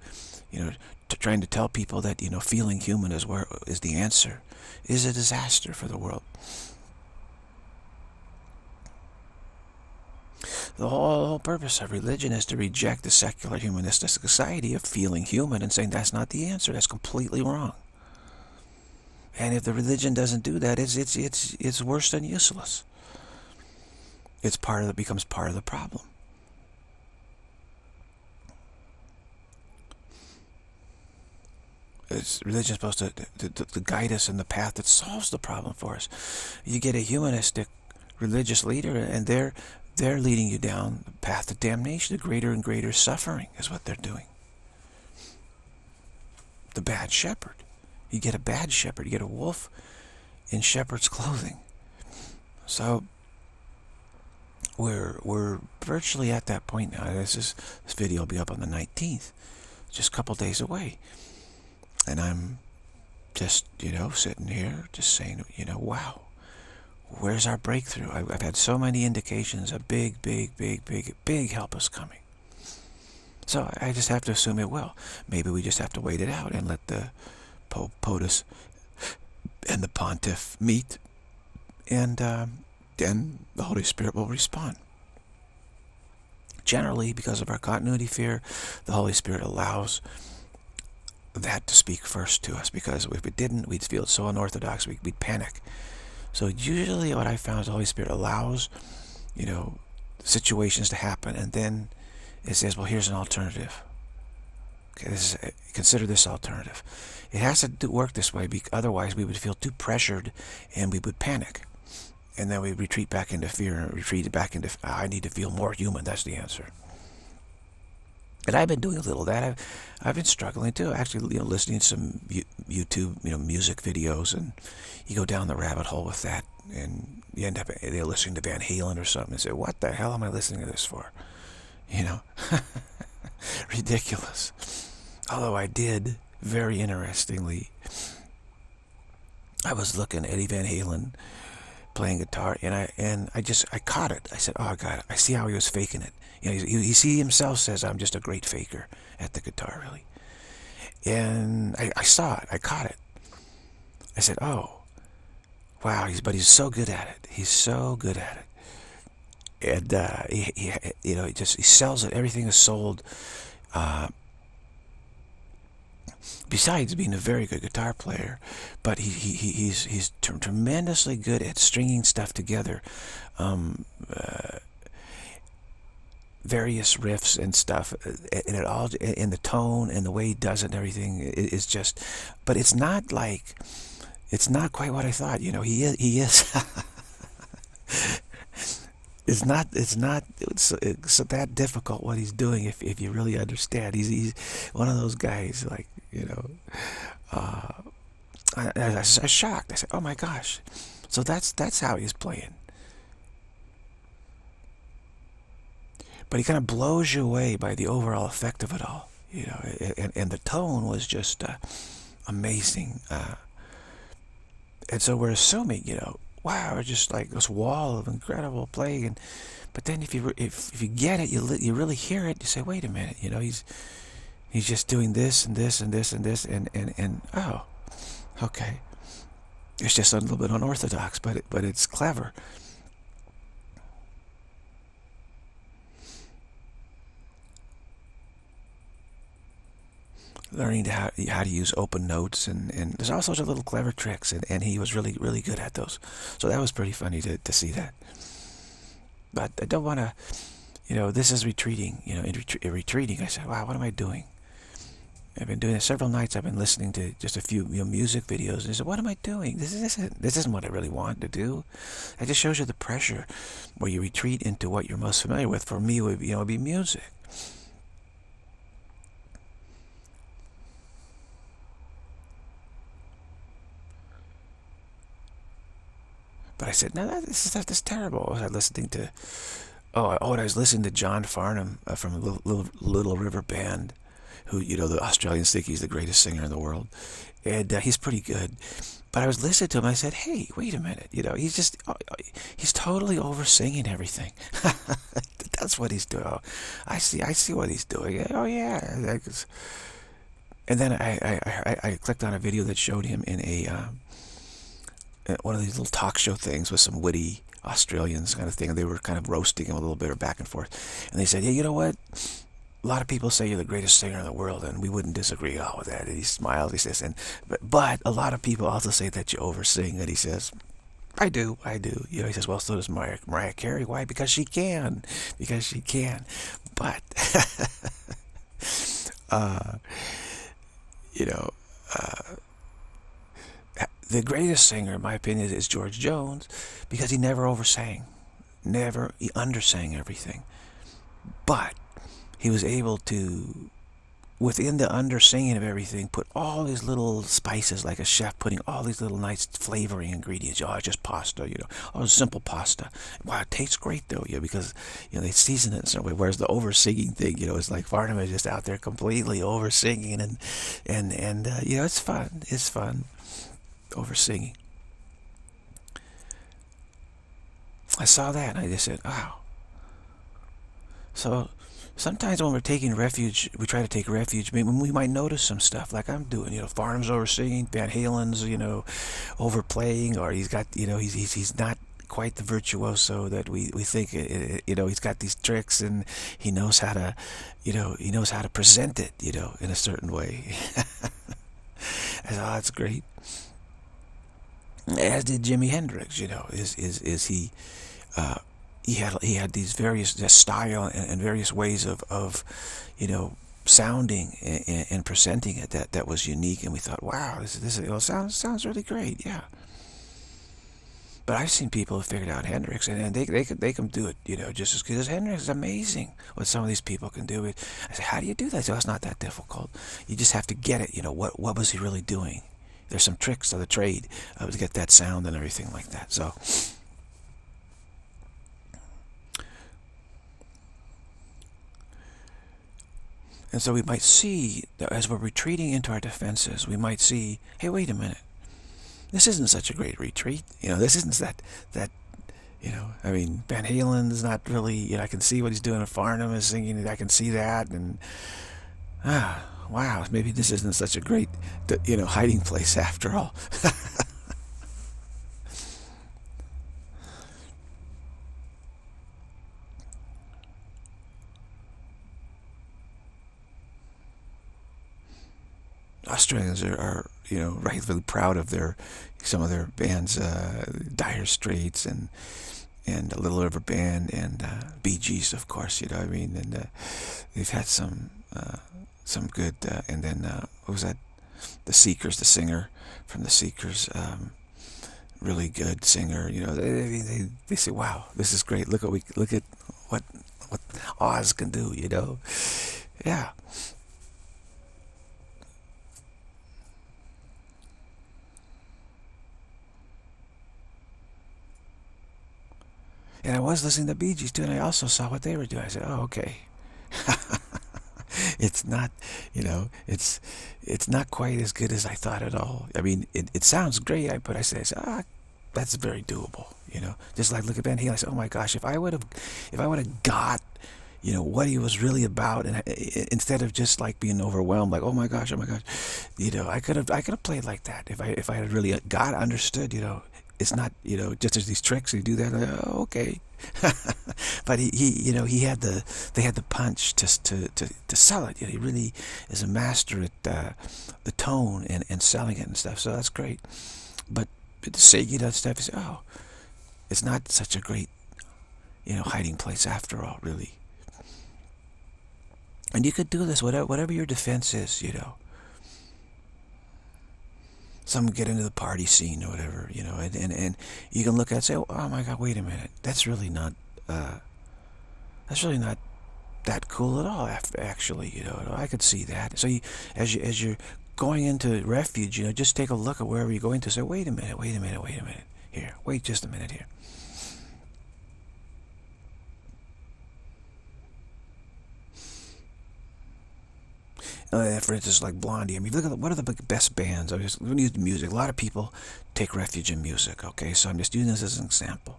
you know, to trying to tell people that you know feeling human is where is the answer, is a disaster for the world. The whole whole purpose of religion is to reject the secular humanistic society of feeling human and saying that's not the answer. That's completely wrong. And if the religion doesn't do that, it's it's it's it's worse than useless. It's part of it becomes part of the problem. It's religion supposed to, to, to guide us in the path that solves the problem for us. You get a humanistic religious leader and they're they're leading you down the path of damnation. to greater and greater suffering is what they're doing. The bad shepherd. You get a bad shepherd. You get a wolf in shepherd's clothing. So we're we're virtually at that point now. This is this video will be up on the 19th, just a couple days away, and I'm just you know sitting here just saying you know wow where's our breakthrough? I've had so many indications a big, big, big, big, big help is coming. So I just have to assume it will. Maybe we just have to wait it out and let the Pope POTUS and the Pontiff meet, and um, then the Holy Spirit will respond. Generally, because of our continuity fear, the Holy Spirit allows that to speak first to us, because if it didn't, we'd feel so unorthodox, we'd panic. So usually what I found is the Holy Spirit allows, you know, situations to happen and then it says, well, here's an alternative. Okay, this is, consider this alternative. It has to work this way, because otherwise we would feel too pressured and we would panic. And then we retreat back into fear and retreat back into, I need to feel more human. That's the answer. And I've been doing a little of that. I've, I've been struggling too. Actually, you know, listening to some YouTube, you know, music videos, and you go down the rabbit hole with that, and you end up they're listening to Van Halen or something, and say, "What the hell am I listening to this for?" You know, <laughs> ridiculous. Although I did, very interestingly, I was looking at Eddie Van Halen playing guitar, and I and I just I caught it. I said, "Oh God, I see how he was faking it." You know, he, he, himself says, "I'm just a great faker at the guitar, really." And I, I saw it. I caught it. I said, "Oh, wow!" He's but he's so good at it. He's so good at it. And uh, he, he, you know, he just he sells it. Everything is sold. Uh, besides being a very good guitar player, but he, he he's he's tremendously good at stringing stuff together. Um, uh, various riffs and stuff and it all in the tone and the way he does it and everything is just but it's not like it's not quite what I thought you know he is he is <laughs> it's not it's not it's, it's that difficult what he's doing if, if you really understand. He's he's one of those guys like you know uh, I, I, I was shocked. I said oh my gosh. So that's that's how he's playing but he kind of blows you away by the overall effect of it all you know and, and the tone was just uh, amazing uh, and so we're assuming you know wow just like this wall of incredible playing and but then if you if, if you get it you you really hear it you say wait a minute you know he's he's just doing this and this and this and this and and and oh okay It's just a little bit unorthodox, but it, but it's clever. Learning how, how to use open notes and, and there's all sorts of little clever tricks and, and he was really really good at those. So that was pretty funny to, to see that. But I don't want to you know this is retreating you know in, in retreating. I said wow what am I doing? I've been doing it several nights. I've been listening to just a few you know, music videos. And I said what am I doing? This, is, this, isn't, this isn't what I really want to do. It just shows you the pressure where you retreat into what you're most familiar with. For me would you know be music But I said, no, this is, this is terrible. I was listening to, oh, oh, I was listening to John Farnham uh, from Little, Little, Little, River Band, who, you know, the Australians think he's the greatest singer in the world. And uh, he's pretty good. But I was listening to him. I said, hey, wait a minute. You know, he's just, uh, he's totally over singing everything. <laughs> That's what he's doing. Oh, I see, I see what he's doing. Oh, yeah. And then I, I, I, I clicked on a video that showed him in a, um, one of these little talk show things with some witty Australians kind of thing. And they were kind of roasting him a little bit or back and forth. And they said, yeah, you know what? A lot of people say you're the greatest singer in the world, and we wouldn't disagree all with that. And he smiles. He says, and but, but a lot of people also say that you oversing. And he says, I do, I do. You know, he says, well, so does Mariah, Mariah Carey. Why? Because she can. Because she can. But, <laughs> uh, you know, uh, the greatest singer, in my opinion, is George Jones because he never oversang. Never, he undersang everything. But he was able to, within the undersinging of everything, put all these little spices, like a chef putting all these little nice flavoring ingredients. Oh, just pasta, you know. Oh, simple pasta. Wow, it tastes great though, know, because you know they season it in some way. Whereas the oversinging thing, you know, it's like Farnham is just out there completely oversinging, and and and uh, you know, it's fun. It's fun over singing. I saw that and I just said, wow. So sometimes when we're taking refuge, we try to take refuge, we might notice some stuff like I'm doing, you know, Farnham's over singing, Van Halen's, you know, overplaying, or he's got, you know, he's, he's, he's not quite the virtuoso that we, we think, eh, eh, you know, he's got these tricks and he knows how to, you know, he knows how to present it, you know, in a certain way. <laughs> I thought, oh, that's great as did Jimi Hendrix. You know, is is is he? Uh, he had he had these various style and, and, various ways of of, you know, sounding and, and, presenting it that that was unique, and we thought, wow, this this sounds sounds really great, yeah. But I've seen people who figured out Hendrix, and, and they they can they can do it, you know, just as good as Hendrix. is amazing what some of these people can do. I said, how do you do that? Well, it's not that difficult. You just have to get it. You know, what what was he really doing? There's some tricks of the trade uh, to get that sound and everything like that. So. And so we might see, that as we're retreating into our defenses, we might see, hey, wait a minute. This isn't such a great retreat. You know, this isn't that, that you know, I mean, Van Halen's not really, you know, I can see what he's doing. Farnham is singing, I can see that. And, ah, wow, maybe this isn't such a great, you know, hiding place after all. <laughs> Australians are, are, you know, rightfully proud of their some of their bands, uh, Dire Straits and and a Little River Band and uh, Bee Gees, of course. You know, I mean, and uh, they've had some uh, some good, uh, and then uh, what was that? The Seekers, the singer from the Seekers, um, really good singer. You know, they, they they say, "Wow, this is great. Look what we look at what what Oz can do." You know, yeah. And I was listening to Bee Gees too, and I also saw what they were doing. I said, "Oh, okay." <laughs> <laughs> it's not, you know, it's it's not quite as good as I thought at all. I mean, it, it sounds great, I but I say, ah, that's very doable, you know. Just like look at Van Halen, I said, oh my gosh, if I would have, if I would have got, you know, what he was really about, and instead of just like being overwhelmed, like, oh my gosh, oh my gosh, you know, I could have, I could have played like that if I, if I had really got understood, you know, it's not, you know, just as these tricks, you do that, oh, okay. <laughs> but he, he, you know, he had the, they had the punch to, to, to, to sell it. You know, he really is a master at uh, the tone and, and selling it and stuff. So that's great. But, but the Seiki does stuff, say, oh, it's not such a great, you know, hiding place after all, really. And you could do this, whatever, whatever your defense is, you know. Some get into the party scene or whatever, you know, and, and, and you can look at it and say, oh my God, wait a minute. That's really not, uh, that's really not that cool at all, actually, you know. I could see that. So you, as, you, as you're going into refuge, you know, just take a look at wherever you're going to say, wait a minute, wait a minute, wait a minute. Here, wait just a minute here. Uh, for instance, like Blondie. I mean, look at the, what are the best bands? I'm just going to use music. A lot of people take refuge in music. Okay, so I'm just using this as an example.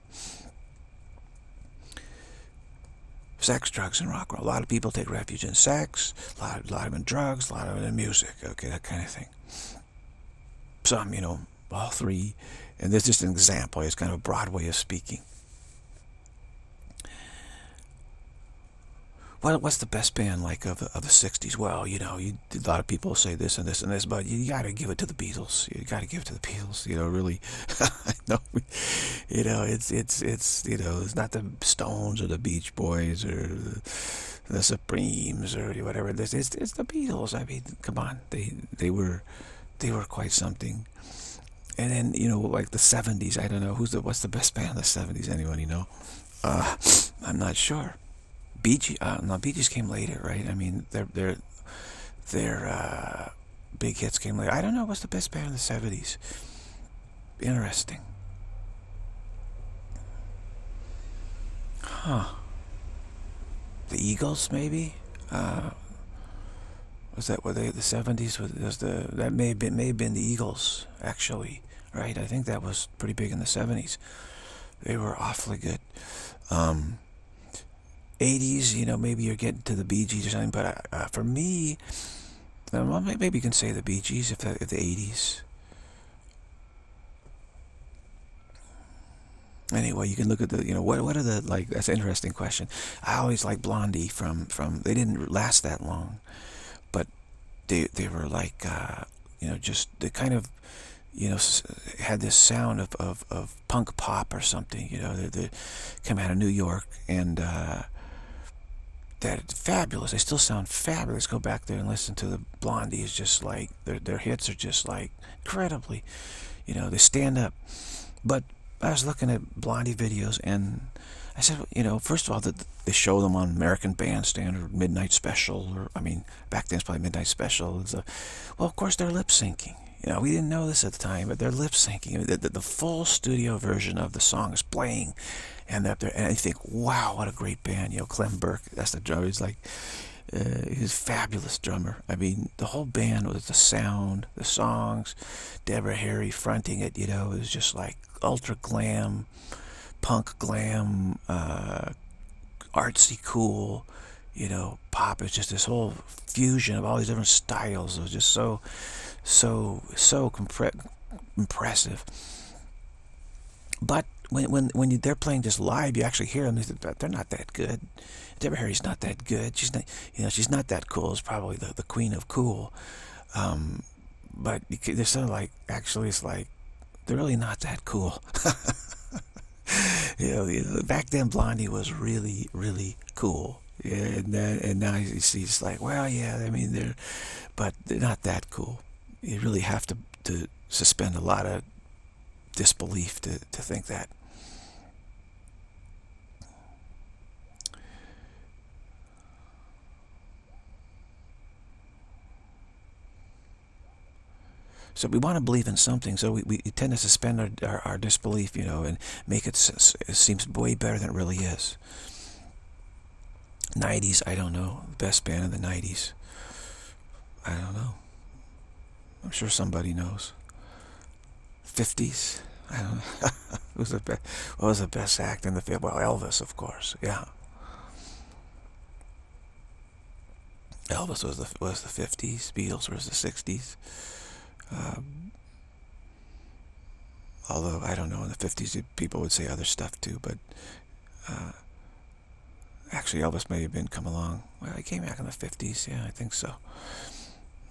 Sex, drugs, and rock and roll. A lot of people take refuge in sex. A lot, a lot of them in drugs. A lot of them in music. Okay, that kind of thing. Some, you know, all three. And this is just an example. It's kind of a broad way of speaking. What, what's the best band like of the, of the 60s? Well, you know, you, a lot of people say this and this and this, but you got to give it to the Beatles. You got to give it to the Beatles. You know, really, <laughs> no, you know, it's, it's, it's, you know, it's not the Stones or the Beach Boys or the Supremes or whatever. It's, it's, it's the Beatles. I mean, come on. They, they were, they were quite something. And then, you know, like the 70s, I don't know, who's the, what's the best band of the 70s? Anyone you know? Uh, I'm not sure. Bee Gees, uh, no, Bee Gees came later, right? I mean, their their their uh, big hits came later. I don't know what's the best band in the '70s. Interesting. Huh. The Eagles, maybe. Uh, was that were they the '70s? Was, was the that may have been may have been the Eagles actually, right? I think that was pretty big in the '70s. They were awfully good. Um, 80s, you know, maybe you're getting to the Bee Gees or something. But uh, uh for me, well, maybe you can say the Bee Gees if the, if the 80s. Anyway, you can look at the, you know, what what are the, like, that's an interesting question. I always like Blondie from, from they didn't last that long. But they, they were like, uh, you know, just, they kind of, you know, had this sound of, of, of punk pop or something, you know, they, they come out of New York and, uh, that fabulous. They still sound fabulous. Go back there and listen to the Blondie. Just like their their hits are just like incredibly, you know, they stand up. But I was looking at Blondie videos and I said, you know, first of all, that they show them on American Bandstand or Midnight Special, or I mean, back then it's probably Midnight Special. It's A, well, of course they're lip syncing. You know, we didn't know this at the time, but they're lip syncing. The, the, the full studio version of the song is playing, and up there, and I think, wow, what a great band. You know, Clem Burke, that's the drummer. He's like, uh, he's a fabulous drummer. I mean, the whole band was the sound, the songs, Deborah Harry fronting it. You know, it was just like ultra glam, punk glam, uh, artsy cool. You know, pop. It's just this whole fusion of all these different styles. It was just so, so, so impressive. But when when when you, they're playing just live, you actually hear them. They're not that good. Deborah Harry's not that good. She's not, you know, she's not that cool. It's probably the the queen of cool. Um, but they're sort of like actually, it's like they're really not that cool. <laughs> you, know, back then Blondie was really really cool. Yeah, and and now see it's like, well, yeah, I mean they're, but they're not that cool. You really have to to suspend a lot of disbelief to to think that. So we want to believe in something, so we, we tend to suspend our, our, our disbelief, you know, and make it, it seems way better than it really is. 90s, I don't know. Best band of the 90s. I don't know. I'm sure somebody knows. 50s. I don't know. <laughs> Who's the best? What was the best act in the film? Well, Elvis, of course. Yeah. Elvis was the was the 50s. Beatles was the 60s. Um, although I don't know in the 50s people would say other stuff too, but uh, actually Elvis may have been come along. Well, he came back in the 50s. Yeah, I think so.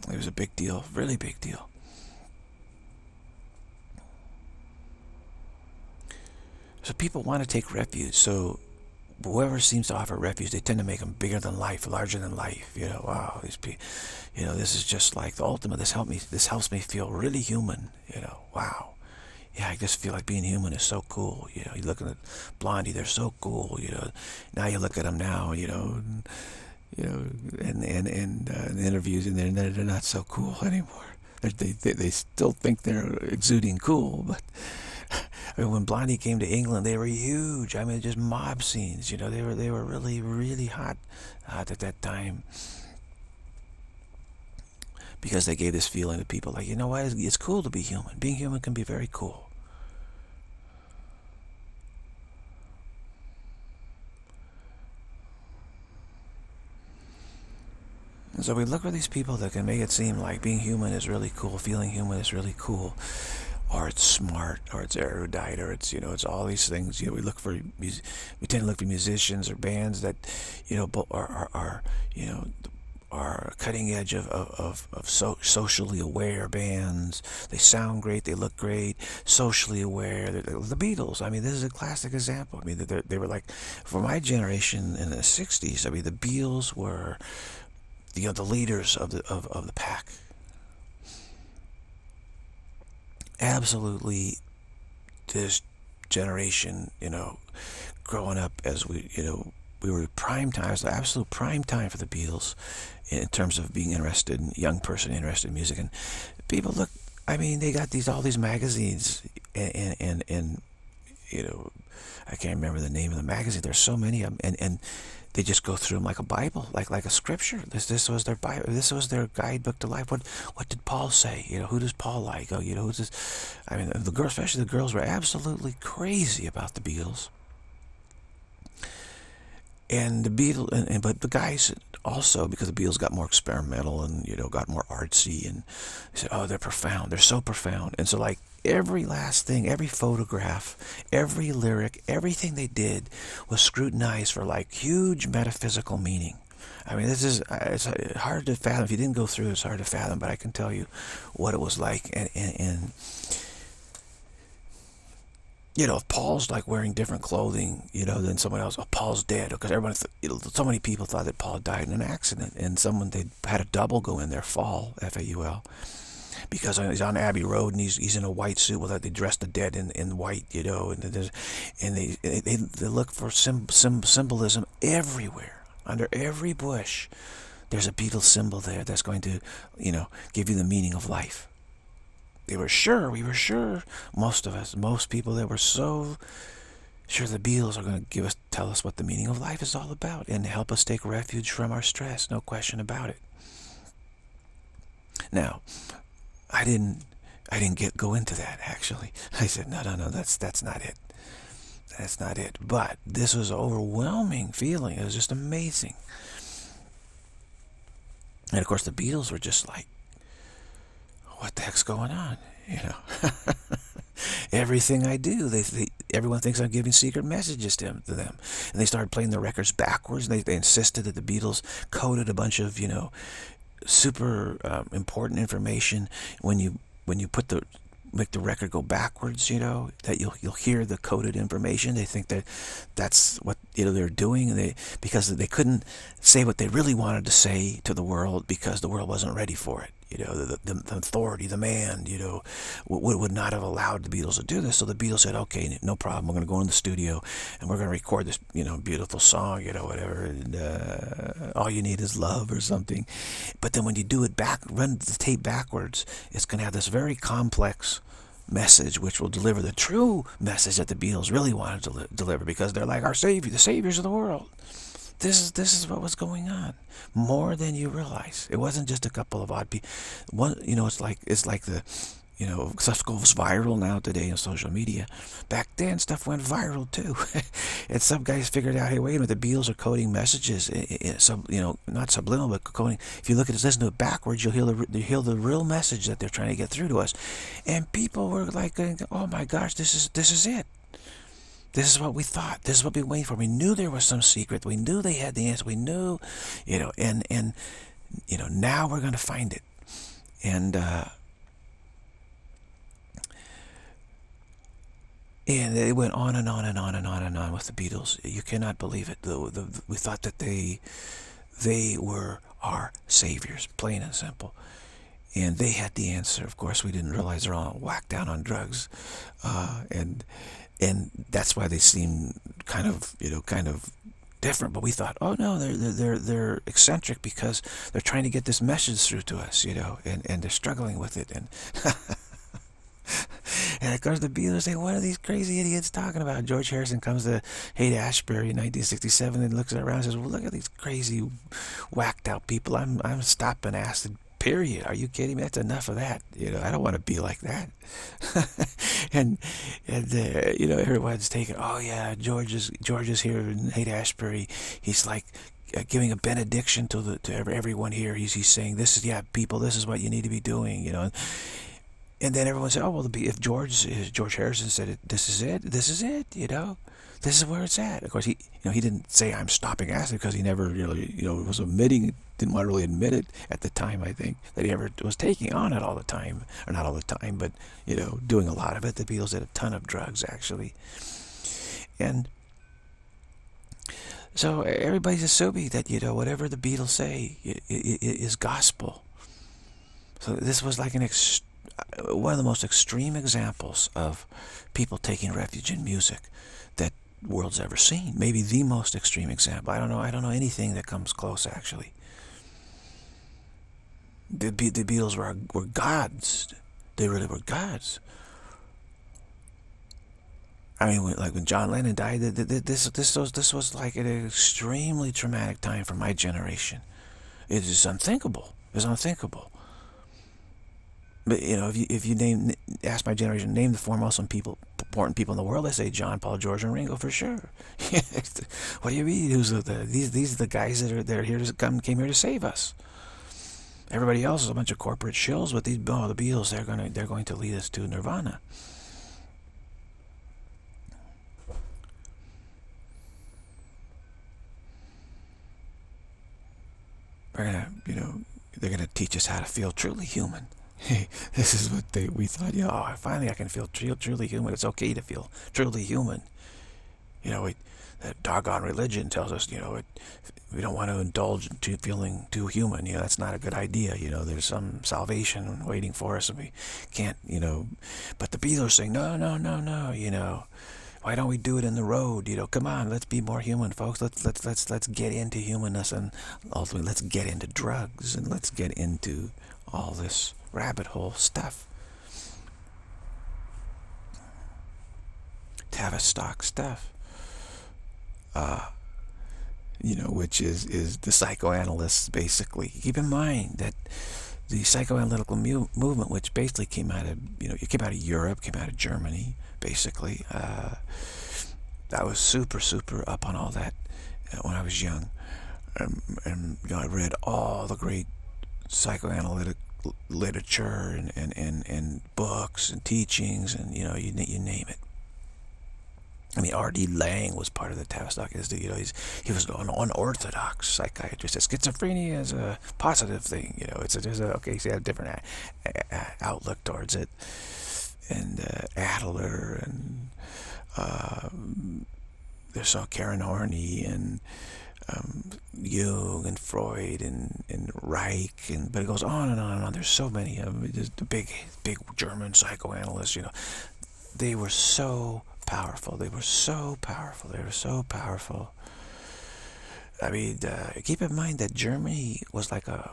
It was a big deal, really big deal. So people want to take refuge. So whoever seems to offer refuge, they tend to make them bigger than life, larger than life. You know, wow, these people, you know, this is just like the ultimate. This helped me. This helps me feel really human. You know, wow. Yeah, I just feel like being human is so cool. You know, you look at Blondie, they're so cool. You know, now you look at them now. You know, and, you know, and and and uh, in interviews, and they're they're not so cool anymore. They they they still think they're exuding cool, but <laughs> I mean, when Blondie came to England, they were huge. I mean, just mob scenes. You know, they were they were really really hot, hot at that time because they gave this feeling to people like, you know what, it's cool to be human. Being human can be very cool. And so we look for these people that can make it seem like being human is really cool, feeling human is really cool or it's smart, or it's erudite, or it's you know it's all these things. You know, we look for we tend to look for musicians or bands that you know are are, are you know are cutting edge of of of, so, socially aware bands. They sound great, they look great, socially aware. They're, the Beatles. I mean, this is a classic example. I mean, they they were like for my generation in the '60s. I mean, the Beatles were you know the leaders of the of, of the pack absolutely this generation, you know, growing up as we, you know, we were prime time, it the absolute prime time for the Beatles in terms of being interested in young person interested in music. And people look, I mean, they got these all these magazines and and and you know, I can't remember the name of the magazine. There's so many of them, and and they just go through them like a Bible, like like a scripture. This this was their Bible. This was their guidebook to life. What what did Paul say? You know, who does Paul like? Oh, you know, who's this? I mean, the girls, especially the girls, were absolutely crazy about the Beatles. And the Beatles, and, and, but the guys also because the Beatles got more experimental and you know got more artsy, and they said, oh, they're profound. They're so profound. And so like every last thing, every photograph, every lyric, everything they did was scrutinized for like huge metaphysical meaning. I mean, this is it's hard to fathom. If you didn't go through it, it's hard to fathom, but I can tell you what it was like. And, and, and you know, if Paul's like wearing different clothing, you know, than someone else, oh, Paul's dead. Because everyone, so many people thought that Paul died in an accident. And someone, they had a double go in there, Faul, F-A-U-L because he's on Abbey Road and he's he's in a white suit with they dress the dead in in white, you know, and and they they, they look for sim, sim, symbolism everywhere under every bush. There's a beetle symbol there that's going to, you know, give you the meaning of life. They were sure, we were sure, most of us, most people that were so sure the Beatles are going to give us, tell us what the meaning of life is all about and help us take refuge from our stress, no question about it. Now, I didn't I didn't get go into that actually. <laughs> I said, no, no, no, that's that's not it. That's not it. But this was an overwhelming feeling. It was just amazing. And of course the Beatles were just like, what the heck's going on? You know, <laughs> everything I do, they, they everyone thinks I'm giving secret messages to, them, to them. And they started playing the records backwards. And they, they insisted that the Beatles coded a bunch of, you know, super uh, important information when you when you put the make the record go backwards, you know, that you'll you'll hear the coded information. They think that that's what you know they're doing. They because they couldn't say what they really wanted to say to the world because the world wasn't ready for it. You know, the, the, the authority, the man, you know, would, would not have allowed the Beatles to do this. So the Beatles said, okay, no problem. We're going to go in the studio and we're going to record this, you know, beautiful song, you know, whatever. And, uh, all you need is love or something. But then when you do it back, run the tape backwards, it's going to have this very complex message which will deliver the true message that the Beatles really wanted to deliver because they're like our savior, the saviors of the world. This is this is what was going on, more than you realize. It wasn't just a couple of odd people. One, you know, it's like it's like the, you know, stuff goes viral now today on social media. Back then, stuff went viral too. <laughs> and some guys figured out, hey, wait a minute, the Beatles are coding messages, eh, eh, eh, sub, you know, not subliminal, but coding. If you look at this, listen to it backwards, you'll hear the, hear the real message that they're trying to get through to us. And people were like, oh my gosh, this is this is it. This is what we thought. This is what we waited for. We knew there was some secret. We knew they had the answer. We knew, you know, and and you know, now we're going to find it. And uh, And it went on and on and on and on and on with the Beatles. You cannot believe it. The, the, we thought that they they were our saviors, plain and simple. And they had the answer. Of course, we didn't realize they're all whacked down on drugs, uh, and and that's why they seem kind of you know kind of different. But we thought, oh no, they're they're they're eccentric because they're trying to get this message through to us, you know, and and they're struggling with it and. <laughs> and it of course the Beatles say, what are these crazy idiots talking about? George Harrison comes to Haight-Ashbury in 1967 and looks around and says, well, look at these crazy, whacked out people. I'm, I'm stopping acid period. Are you kidding me? That's enough of that. You know, I don't want to be like that. <laughs> and and uh, you know, everyone's taking. Oh yeah, George is George is here in Haight-Ashbury. He's like uh, giving a benediction to the to everyone here. He's he's saying, "This is yeah, people. This is what you need to be doing." You know, and and then everyone said, "Oh well, if George George Harrison said it, this is it, this is it," you know, this is where it's at. Of course, he you know he didn't say I'm stopping acid because he never really you know was admitting didn't want to really admit it at the time. I think that he ever was taking on it all the time, or not all the time, but you know doing a lot of it. The Beatles did a ton of drugs actually, and so everybody's assuming that you know whatever the Beatles say is gospel. So this was like an ex uh, one of the most extreme examples of people taking refuge in music world's ever seen. Maybe the most extreme example. I don't know. I don't know anything that comes close, actually. The, the Beatles were, were gods. They really were gods. I mean, like when John Lennon died, this this was this was like an extremely traumatic time for my generation. It is unthinkable. It's unthinkable. But you know, if you if you name ask my generation, name the four most people important people in the world, I say John, Paul, George, and Ringo for sure. <laughs> what do you mean? Who's the, these these are the guys that are they're here to come came here to save us. Everybody else is a bunch of corporate shills, but these oh the Beatles they're gonna they're going to lead us to Nirvana. We're gonna you know they're gonna teach us how to feel truly human hey, this is what they we thought, yeah, oh, finally I can feel truly, truly human. It's okay to feel truly human. You know, it, that doggone religion tells us, you know, it, we don't want to indulge into feeling too human. You know, that's not a good idea. You know, there's some salvation waiting for us, and we can't, you know. But the Beatles saying, no, no, no, no. You know, why don't we do it in the road? You know, come on, let's be more human, folks. Let's let's let's let's get into humanness, and ultimately, let's get into drugs, and let's get into all this rabbit hole stuff. Tavistock stuff. Uh, you know, which is, is the psychoanalysts basically. Keep in mind that the psychoanalytical movement, which basically came out of, you know, it came out of Europe, came out of Germany, basically. Uh, I was super, super up on all that uh, when I was young. Um, and, you know, I read all the great psychoanalytic literature and, and, and, and books and teachings and, you know, you, you name it. I mean, R.D. Laing was part of the Tavistock Institute. You know, he's, he was an unorthodox psychiatrist. Schizophrenia is a positive thing. You know, it's a, a okay, so he had a different outlook towards it. And uh, Adler and uh, there's so Karen Horney and um, Jung and Freud and, and Reich, and but it goes on and on and on. There's so many of them. The big, big German psychoanalysts, you know, they were so powerful. They were so powerful. They were so powerful. I mean, uh, keep in mind that Germany was like a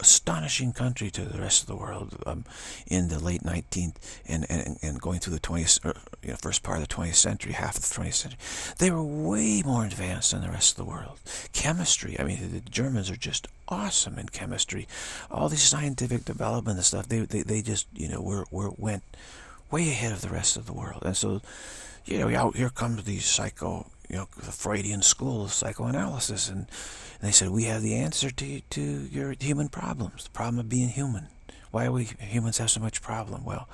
astonishing country to the rest of the world um, in the late 19th and, and, and going through the 20th, or, you know, first part of the 20th century, half of the 20th century. They were way more advanced than the rest of the world. Chemistry, I mean, the Germans are just awesome in chemistry. All these scientific development and stuff, they, they, they just, you know, were, were, went way ahead of the rest of the world. And so, you know, here comes these psycho, you know, the Freudian school of psychoanalysis, and, and they said we have the answer to to your human problems, the problem of being human. Why we humans have so much problem? Well,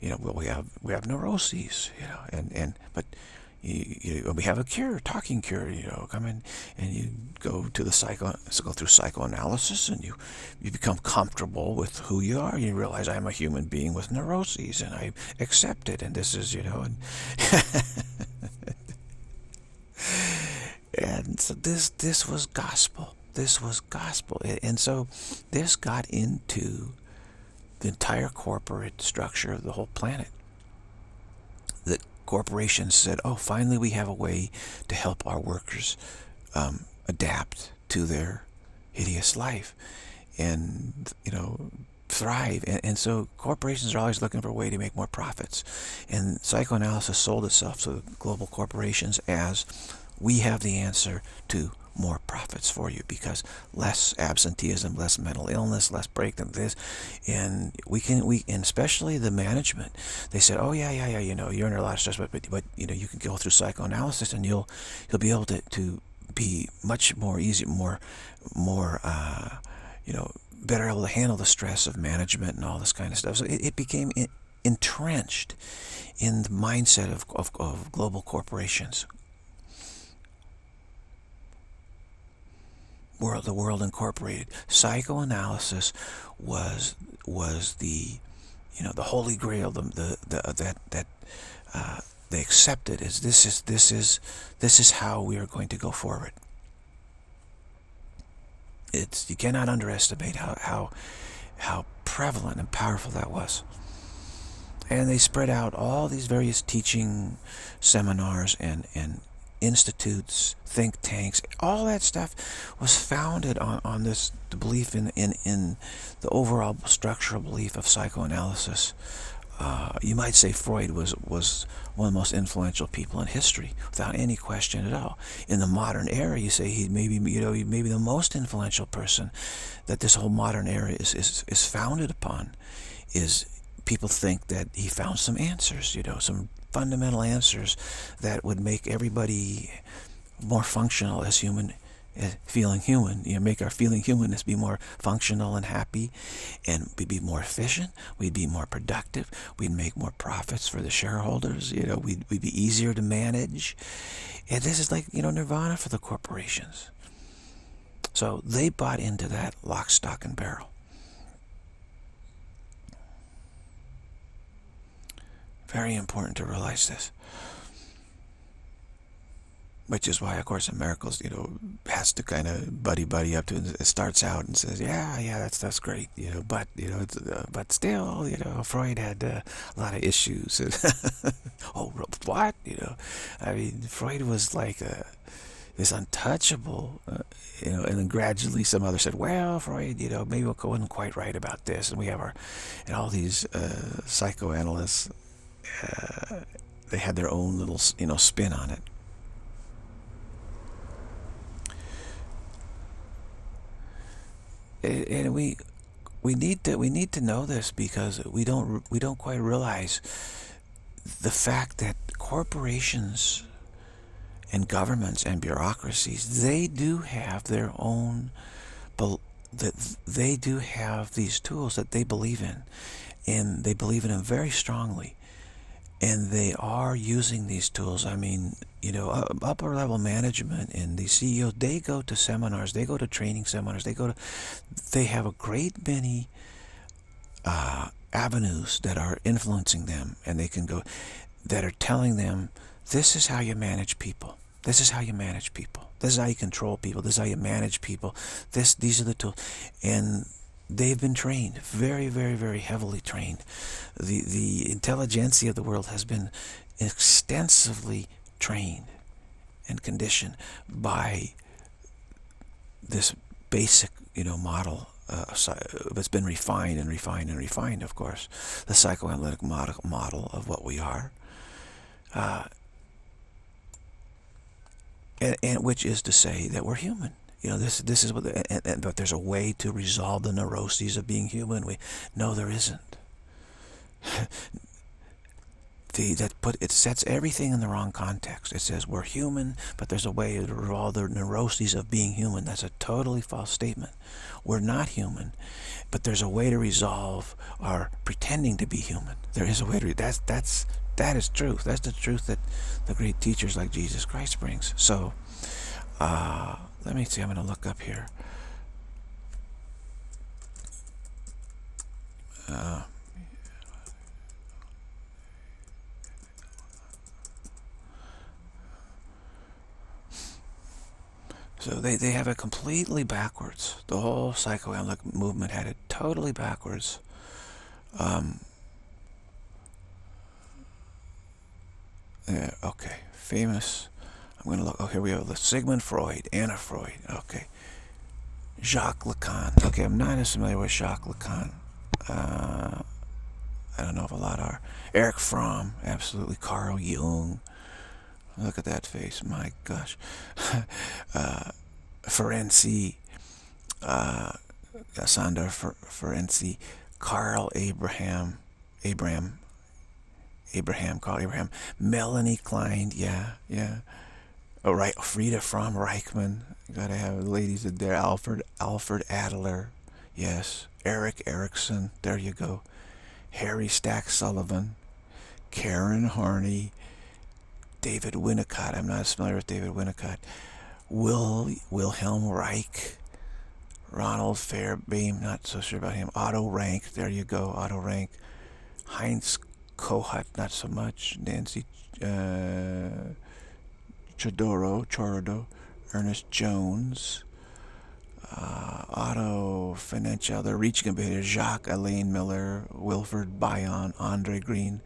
you know, well we have we have neuroses, you know, and and but you, you, we have a cure, talking cure, you know, come in and you go to the psycho, go through psychoanalysis and you, you become comfortable with who you are. You realize I'm a human being with neuroses and I accept it. And this is, you know, and, <laughs> and so this, this was gospel. This was gospel. And so this got into the entire corporate structure of the whole planet. The corporations said, oh, finally we have a way to help our workers um, adapt to their hideous life and, you know, thrive. And, and, so corporations are always looking for a way to make more profits. And psychoanalysis sold itself to global corporations as we have the answer to more profits for you because less absenteeism, less mental illness, less break than this, and we can we and especially the management. They said, oh yeah, yeah, yeah, you know, you're under a lot of stress, but but, but you know, you can go through psychoanalysis and you'll you'll be able to to be much more easy, more more uh, you know, better able to handle the stress of management and all this kind of stuff. So it, it became entrenched in the mindset of, of, of global corporations, world, the world incorporated. Psychoanalysis was was the you know the holy grail, the the, the that that uh, they accepted as this is this is this is how we are going to go forward. It's you cannot underestimate how how how prevalent and powerful that was. And they spread out all these various teaching seminars and and institutes, think tanks, all that stuff was founded on, on this belief in, in, in the overall structural belief of psychoanalysis. Uh, you might say Freud was, was one of the most influential people in history, without any question at all. In the modern era, you say he maybe you know he may be the most influential person that this whole modern era is, is, is founded upon. Is people think that he found some answers, you know, some fundamental answers that would make everybody more functional as human eh, feeling human. You know make our feeling humanness be more functional and happy and we'd be more efficient we'd be more productive we'd make more profits for the shareholders you know we'd, we'd be easier to manage. And this is like you know nirvana for the corporations. So they bought into that lock stock and barrel Very important to realize this. Which is why, of course, in Miracles, you know, has to kind of buddy-buddy up to it. It starts out and says, yeah, yeah, that stuff's great, you know, but, you know, uh, but still, you know, Freud had uh, a lot of issues. <laughs> oh, what? You know, I mean, Freud was like a, this untouchable, uh, you know, and then gradually some others said, well, Freud, you know, maybe we wasn't quite right about this. And we have our, and all these uh, psychoanalysts uh, they had their own little, you know, spin on it. And we we need to we need to know this because we don't we don't quite realize the fact that corporations and governments and bureaucracies they do have their own that they do have these tools that they believe in and they believe in them very strongly and they are using these tools. I mean, you know, upper level management and the CEOs, they go to seminars, they go to training seminars, they go to, they have a great many uh, avenues that are influencing them, and they can go, that are telling them, this is how you manage people. This is how you manage people. This is how you control people. This is how you manage people. This, these are the tools, and they've been trained, very, very, very heavily trained. The, the intelligentsia of the world has been extensively trained and conditioned by this basic, you know, model uh, it's been refined and refined and refined, of course, the psychoanalytic model, model of what we are. Uh, and, and, which is to say that we're human. You know, this this is what, the, and, and, but there's a way to resolve the neuroses of being human. We no, there isn't. <laughs> the that put it sets everything in the wrong context. It says we're human, but there's a way to resolve the neuroses of being human. That's a totally false statement. We're not human, but there's a way to resolve our pretending to be human. There is a way to that's that's that is truth. That's the truth that the great teachers like Jesus Christ brings. So, uh, let me see. I'm going to look up here. Uh, So they, they have it completely backwards. The whole psychoanalytic movement had it totally backwards. Um, yeah, okay, famous. I'm going to look. Oh, here we go. Sigmund Freud, Anna Freud. Okay. Jacques Lacan. Okay, I'm not as familiar with Jacques Lacan. Uh, I don't know if a lot are. Erich Fromm, absolutely. Carl Jung. Look at that face. My gosh. <laughs> uh, Ferenczi, uh, Ferenczi, Karl Abraham, Abraham, Abraham, Karl Abraham, Melanie Klein, yeah, yeah. Oh, right, Frieda Fromm-Reichmann. Gotta have the ladies in there. Alfred, Alfred Adler, yes. Erik Erikson, there you go. Harry Stack Sullivan, Karen Horney. David Winnicott. I'm not as familiar with David Winnicott. Will Wilhelm Reich. Ronald Fairbairn, not so sure about him. Otto Rank, there you go, Otto Rank. Heinz Kohut, not so much. Nancy uh, Chodorow, Chorodo. Ernest Jones. Uh, Otto Fenichel, the reaching a Jacques Alain Miller, Wilfred Bion, Andre Green,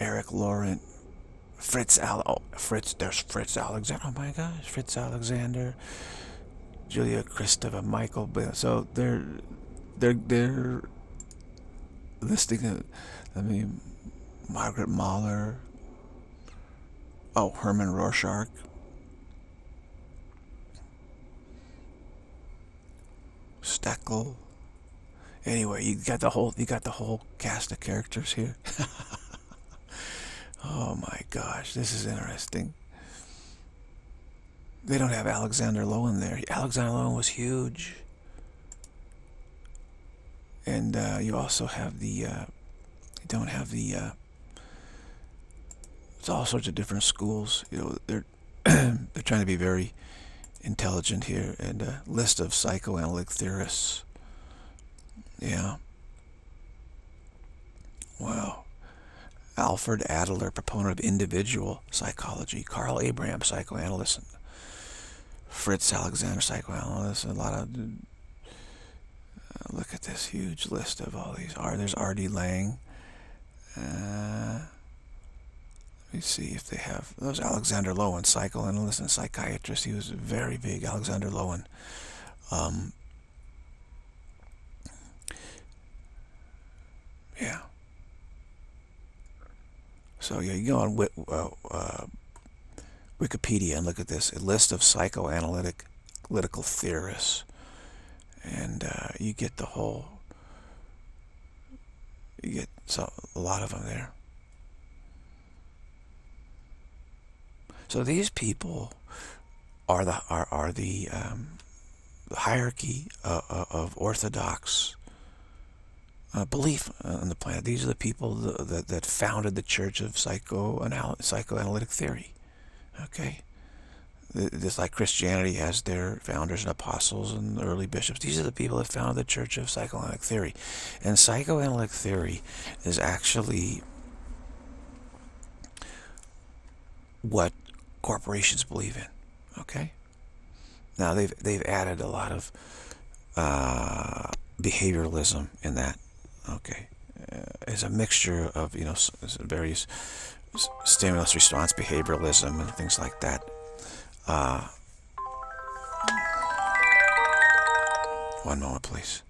Eric Laurent, Fritz Al oh, Fritz there's Fritz Alexander oh my gosh Fritz Alexander Julia Kristeva Michael Bill so they're they're they're listing I mean Margaret Mahler oh Hermann Rorschach Stekel anyway you got the whole you got the whole cast of characters here <laughs> Oh my gosh, this is interesting. They don't have Alexander Lowen there. Alexander Lowen was huge. And uh, you also have the, uh, don't have the, uh, it's all sorts of different schools. You know, they're, <clears throat> they're trying to be very intelligent here. And a list of psychoanalytic theorists. Yeah. Wow. Alfred Adler, proponent of individual psychology, Karl Abraham, psychoanalyst, Fritz Alexander, psychoanalyst, a lot of, uh, look at this huge list of all these. There's R.D. Laing. Uh, let me see if they have, those Alexander Lowen, psychoanalyst and psychiatrist. He was a very big, Alexander Lowen. Um, yeah. So yeah, you go on uh, uh, Wikipedia and look at this, a list of psychoanalytic political theorists. And uh, you get the whole, you get so, a lot of them there. So these people are the are, are the, um, hierarchy uh, uh of orthodox uh, belief on the planet. These are the people that, that founded the Church of Psychoanal Psychoanalytic Theory. Okay? Just like Christianity has their founders and apostles and early bishops. These are the people that founded the Church of Psychoanalytic Theory. And Psychoanalytic Theory is actually what corporations believe in. Okay? Now, they've, they've added a lot of uh, behavioralism in that okay, uh, is a mixture of, you know, various stimulus response behavioralism and things like that. Uh, one moment, please.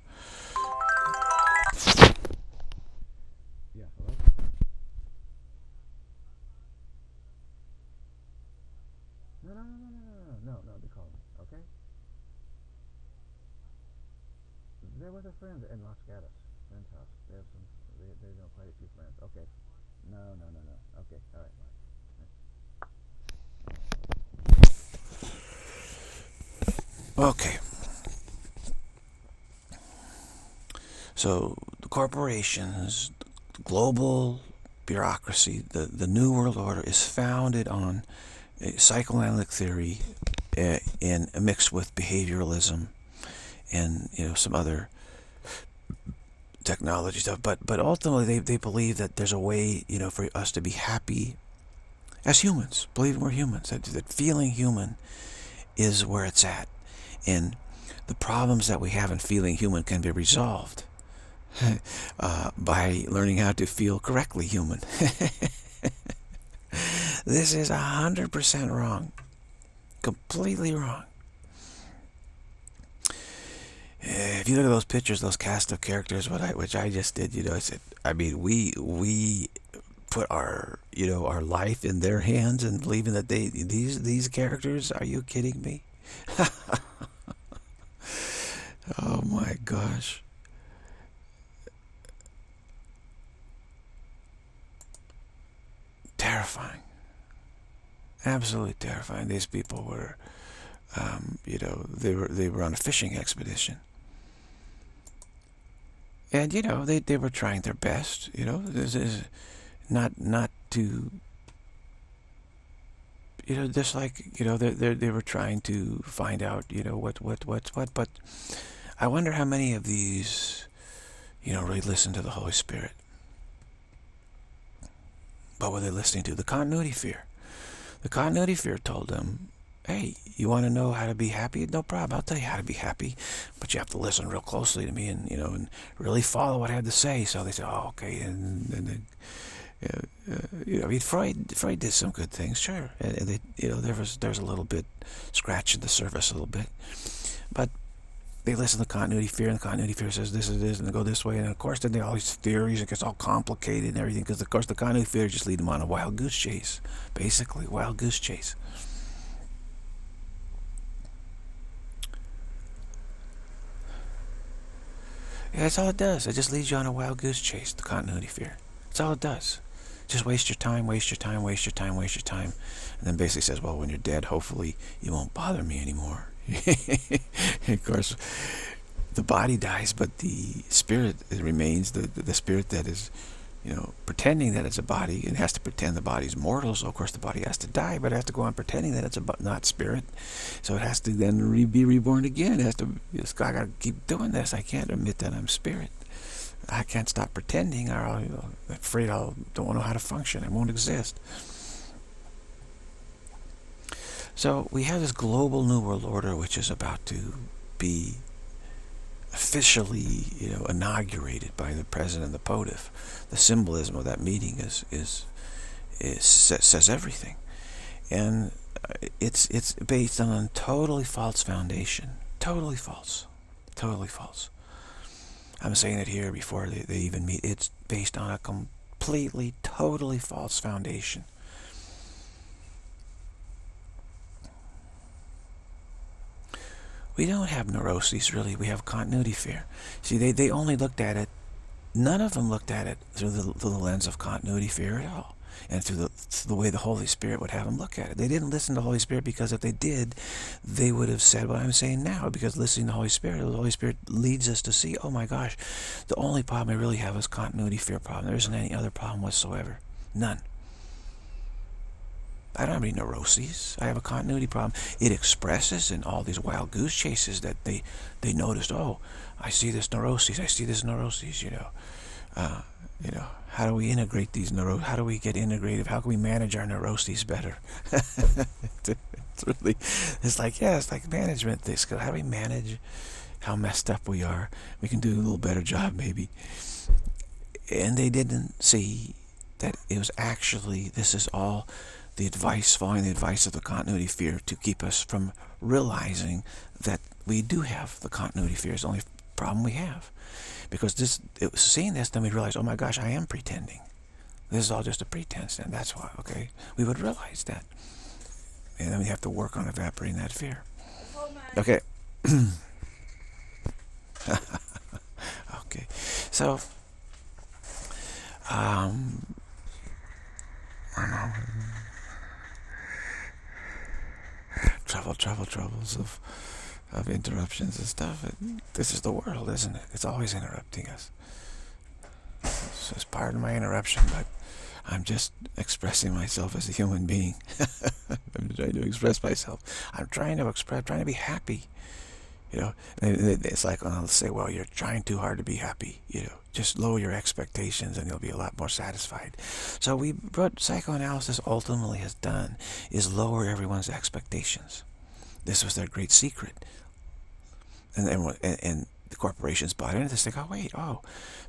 No, no, no, no, no, no, no, no, the column, okay? They're with a friend in Los Gatos, friend's house. They have some, they, they're going to quite a few friends. Okay. No, no, no, no. Okay, all right, Mark. Okay. So the corporations, the global bureaucracy, the, the New World Order is founded on psychoanalytic theory uh, and mixed with behavioralism and you know some other technology stuff. But but ultimately they, they believe that there's a way you know for us to be happy as humans, believing we're humans, that, that feeling human is where it's at. And the problems that we have in feeling human can be resolved <laughs> uh, by learning how to feel correctly human. <laughs> this is 100% wrong. Completely wrong. If you look at those pictures, those cast of characters, what I, which I just did, you know, I said, I mean, we we put our, you know, our life in their hands and believing that they these these characters. Are you kidding me? <laughs> oh my gosh. terrifying. Absolutely terrifying. These people were, um, you know, they were they were on a fishing expedition, and you know they they were trying their best. You know, this is not not to. You know, just like you know, they they they were trying to find out, you know, what what what what. But I wonder how many of these, you know, really listen to the Holy Spirit. What were they listening to? The continuity fear. The continuity fear told them, hey, you want to know how to be happy? No problem. I'll tell you how to be happy. But you have to listen real closely to me and, you know, and really follow what I have to say. So they said, oh, okay. And, and then, uh, you know, I mean, Freud, Freud did some good things, sure. And they, you know, there was, there's a little bit scratching the surface a little bit. But they listen to continuity fear, and the continuity fear says this is this, and they go this way. And of course, then they all these theories, it gets all complicated and everything, because of course the continuity fear just lead them on a wild goose chase, basically, wild goose chase. Yeah, that's all it does. It just leads you on a wild goose chase, the continuity fear. That's all it does. Just waste your time, waste your time, waste your time, waste your time. And then basically says, well, when you're dead, hopefully you won't bother me anymore. <laughs> of course, the body dies, but the spirit remains. The, the spirit that is, you know, pretending that it's a body and has to pretend the body's mortal. So of course the body has to die, but it has to go on pretending that it's a not spirit. So it has to then re be reborn again. It has to. It's, I got to keep doing this. I can't admit that I'm spirit. I can't stop pretending, or I'm afraid I'll don't know how to function. I won't exist. So we have this global new world order which is about to be officially, you know, inaugurated by the president of the POTUF. The symbolism of that meeting is is is says everything, and uh, it's it's based on a totally false foundation. Totally false. Totally false. I'm saying it here before they, they even meet. It's based on a completely, totally false foundation. We don't have neuroses really. We have continuity fear. See, they, they only looked at it, none of them looked at it through the, through the lens of continuity fear at all. And through the, through the way the Holy Spirit would have them look at it. They didn't listen to the Holy Spirit because if they did, they would have said what I'm saying now. Because listening to the Holy Spirit, the Holy Spirit leads us to see, oh my gosh, the only problem I really have is continuity fear problem. There isn't any other problem whatsoever. None. I don't have any neuroses. I have a continuity problem. It expresses in all these wild goose chases that they they noticed. Oh, I see this neuroses. I see this neuroses. You know, uh, you know. How do we integrate these neuro? How do we get integrative? How can we manage our neuroses better? <laughs> it's really, it's like yeah, it's like management. This how do we manage how messed up we are? We can do a little better job maybe. And they didn't see that it was actually this is all the advice, following the advice of the continuity fear to keep us from realizing that we do have the continuity fear is the only problem we have. Because this, it was seeing this, then we realize, oh my gosh, I am pretending. This is all just a pretense, and that's why, okay? We would realize that. and then we have to work on evaporating that fear. Okay. <clears throat> okay. So, um, I know. Trouble, trouble, troubles of of interruptions and stuff. It, this is the world, isn't it? It's always interrupting us. So it's part of my interruption, but I'm just expressing myself as a human being. <laughs> I'm trying to express myself. I'm trying to express, trying to be happy. You know, it's like I'll say, well, you're trying too hard to be happy. You know, just lower your expectations and you'll be a lot more satisfied. So we, what psychoanalysis ultimately has done is lower everyone's expectations. This was their great secret. And, and, and the corporations bought into this. They go, wait, oh,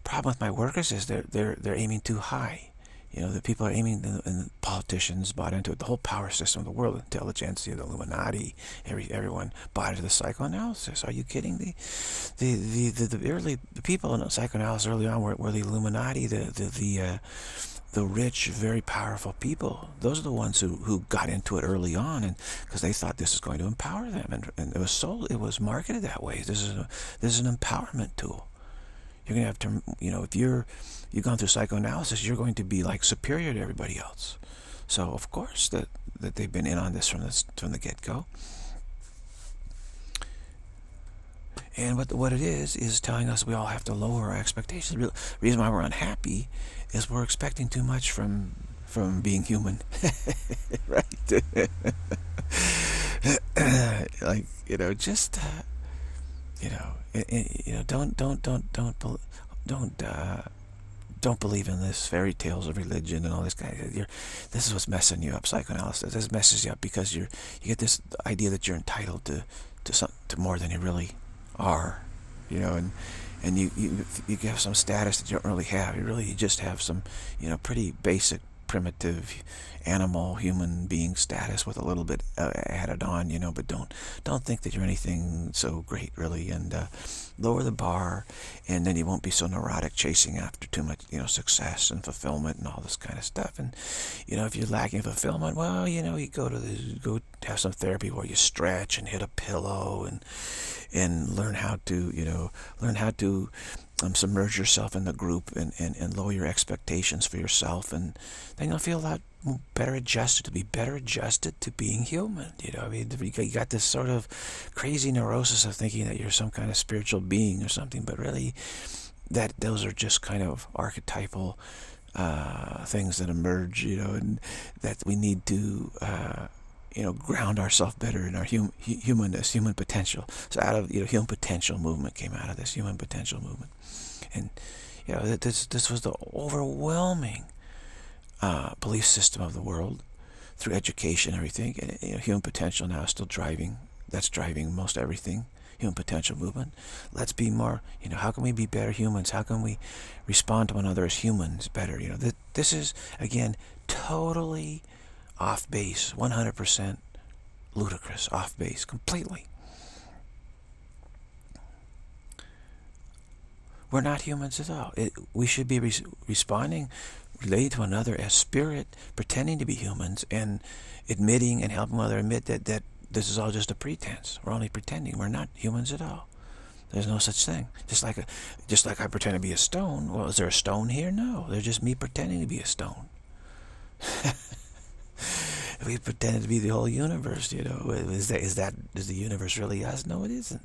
problem with my workers is they're, they're, they're aiming too high. You know, the people are aiming, and the politicians bought into it. The whole power system of the world, intelligentsia, the Illuminati, every everyone bought into the psychoanalysis. Are you kidding? The the the the, the early the people in psychoanalysis early on were, were the Illuminati, the the the uh, the rich, very powerful people. Those are the ones who, who got into it early on, and because they thought this was going to empower them, and, and it was sold, it was marketed that way. This is a, this is an empowerment tool. You're gonna have to, you know, if you're you've gone through psychoanalysis, you're going to be like superior to everybody else. So of course that that they've been in on this from this from the get go. And what what it is is telling us we all have to lower our expectations. The reason why we're unhappy is we're expecting too much from from being human, <laughs> right? <laughs> like you know, just uh, you know, it, it, you know, don't don't don't don't don't uh, don't believe in this fairy tales of religion and all this kind of. This is what's messing you up. Psychoanalysis. This messes you up because you're you get this idea that you're entitled to to some to more than you really are, you know, and and you you you have some status that you don't really have. You really you just have some you know pretty basic primitive animal human being status with a little bit uh, added on you know but don't don't think that you're anything so great really and uh, lower the bar and then you won't be so neurotic chasing after too much you know success and fulfillment and all this kind of stuff. And you know if you're lacking fulfillment well you know you go to the go have some therapy where you stretch and hit a pillow and and learn how to you know learn how to um, submerge yourself in the group and, and, and lower your expectations for yourself and then you'll feel a lot better adjusted to be better adjusted to being human you know I mean you got this sort of crazy neurosis of thinking that you're some kind of spiritual being or something but really that those are just kind of archetypal uh, things that emerge you know and that we need to uh, you know, ground ourselves better in our hum, humanness, human potential. So out of, you know, human potential movement came out of this, human potential movement. And, you know, this, this was the overwhelming uh, belief system of the world through education and everything. And, you know, human potential now is still driving, that's driving most everything, human potential movement. Let's be more, you know, how can we be better humans? How can we respond to one another as humans better? You know, th this is, again, totally off base, 100% ludicrous, off base, completely. We're not humans at all. It, we should be res responding, related to another as spirit, pretending to be humans, and admitting and helping one another admit that, that this is all just a pretense. We're only pretending. We're not humans at all. There's no such thing. Just like a, just like I pretend to be a stone. Well, is there a stone here? No. They're just me pretending to be a stone. <laughs> we pretended to be the whole universe, you know. Is that is that is the universe really us? No, it isn't.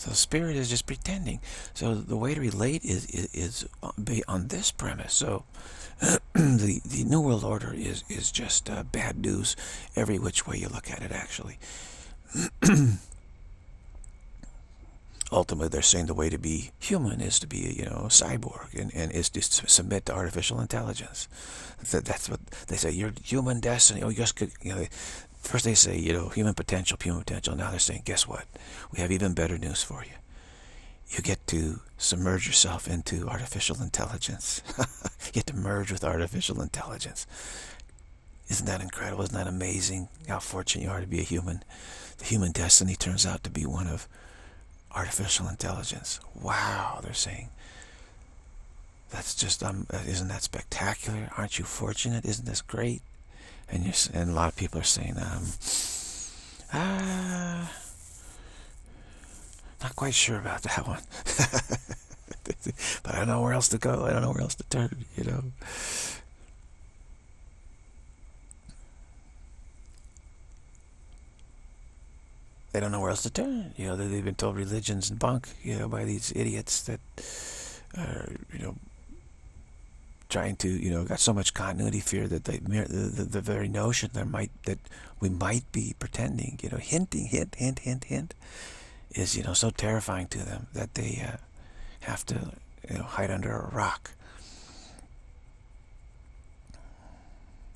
So spirit is just pretending. So the way to relate is is, is on this premise. So <clears throat> the the new world order is is just uh, bad news every which way you look at it. Actually. <clears throat> ultimately they're saying the way to be human is to be you know a cyborg and, and is to submit to artificial intelligence that, that's what they say your human destiny oh you just you know first they say you know human potential human potential now they're saying guess what we have even better news for you you get to submerge yourself into artificial intelligence <laughs> you get to merge with artificial intelligence isn't that incredible isn't that amazing how fortunate you are to be a human the human destiny turns out to be one of artificial intelligence. Wow, they're saying. That's just um, isn't that spectacular? Aren't you fortunate? Isn't this great? And you and a lot of people are saying, um, ah, not quite sure about that one. <laughs> but I don't know where else to go. I don't know where else to turn. You know. They don't know where else to turn. You know, they've been told religion's and bunk. You know, by these idiots that are, you know, trying to, you know, got so much continuity fear that they, the, the, the very notion there might, that we might be pretending, you know, hinting, hint, hint, hint, hint, is, you know, so terrifying to them that they uh, have to, you know, hide under a rock.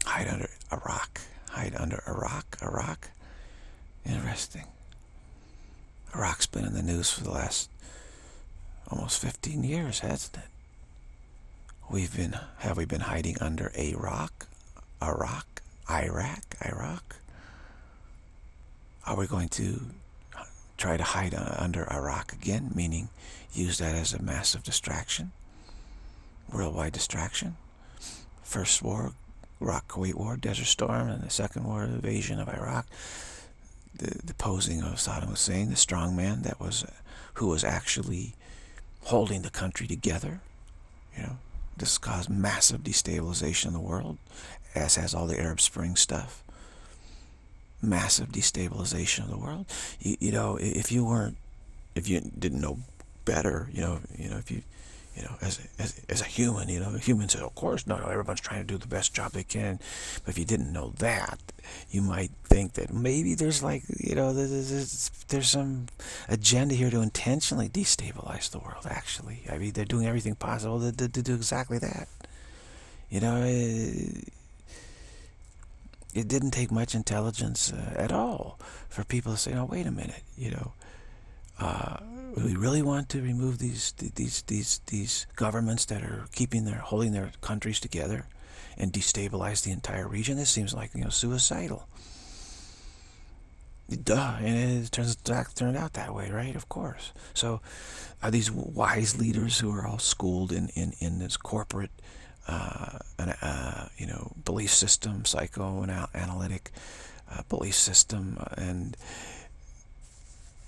Hide under a rock. Hide under a rock, a rock. Interesting. Iraq's been in the news for the last almost 15 years, hasn't it? We've been, have we been hiding under a rock? A rock? Iraq? Iraq? Are we going to try to hide uh, under a rock again, meaning use that as a massive distraction? Worldwide distraction? First war, Iraq-Kuwait War, Desert Storm, and the second war, invasion of Iraq the, the posing of Saddam Hussein, the strong man that was, who was actually holding the country together. You know, this caused massive destabilization in the world, as has all the Arab Spring stuff. Massive destabilization of the world. You, you know, if you weren't, if you didn't know better, you know, you know, if you you know, as, as, as a human, you know, humans say, of course, no, everyone's trying to do the best job they can. But if you didn't know that, you might think that maybe there's like, you know, there's, there's, there's some agenda here to intentionally destabilize the world, actually. I mean, they're doing everything possible to, to, to do exactly that. You know, it, it didn't take much intelligence uh, at all for people to say, oh, wait a minute, you know, uh, we really want to remove these these these these governments that are keeping their holding their countries together and destabilize the entire region. This seems like you know suicidal. Duh, and it turns turned out that way, right? Of course. So, are these wise leaders who are all schooled in in in this corporate, uh, uh, you know, belief system, psychoanalytic uh, belief system, uh, and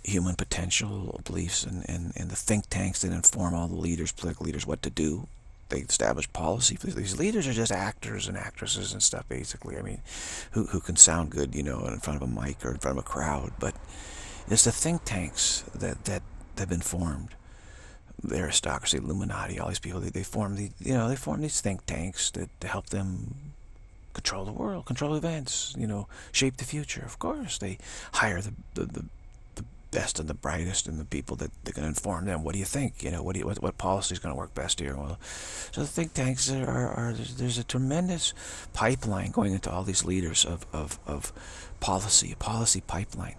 human potential beliefs and, and, and the think tanks that inform all the leaders, political leaders, what to do. They establish policy. These leaders are just actors and actresses and stuff, basically. I mean, who, who can sound good, you know, in front of a mic or in front of a crowd. But it's the think tanks that, that have been formed. The aristocracy, Illuminati, all these people, they, they form the, you know, they form these think tanks that to help them control the world, control events, you know, shape the future. Of course, they hire the, the, the best and the brightest and the people that they're going to inform them. What do you think? You know, what do you, what, what policy is going to work best here? Well, so the think tanks are, are, are there's a tremendous pipeline going into all these leaders of, of, of policy, a policy pipeline.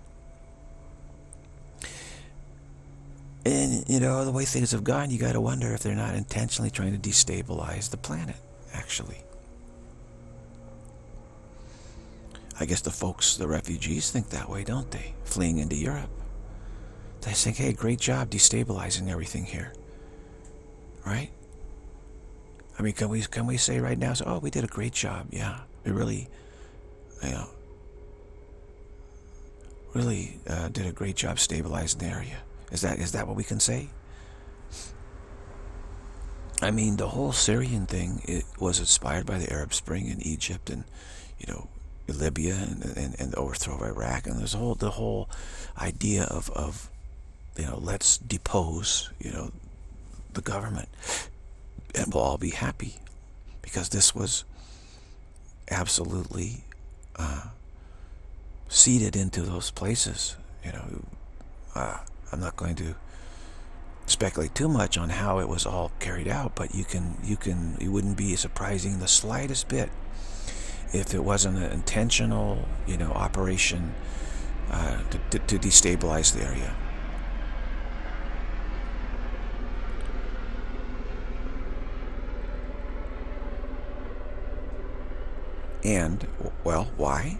And, you know, the way things have gone, you got to wonder if they're not intentionally trying to destabilize the planet, actually. I guess the folks, the refugees, think that way, don't they? Fleeing into Europe. They think, hey, great job destabilizing everything here. Right? I mean, can we can we say right now, oh, we did a great job. Yeah, we really, you know, really uh, did a great job stabilizing the area. Is that is that what we can say? I mean, the whole Syrian thing it was inspired by the Arab Spring in Egypt and, you know, Libya and, and, and the overthrow of Iraq. And there's whole, the whole idea of, of you know, let's depose, you know, the government and we'll all be happy because this was absolutely uh, seeded into those places. You know, uh, I'm not going to speculate too much on how it was all carried out, but you can, you can, it wouldn't be surprising the slightest bit if it wasn't an intentional, you know, operation uh, to, to, to destabilize the area. And, well, why?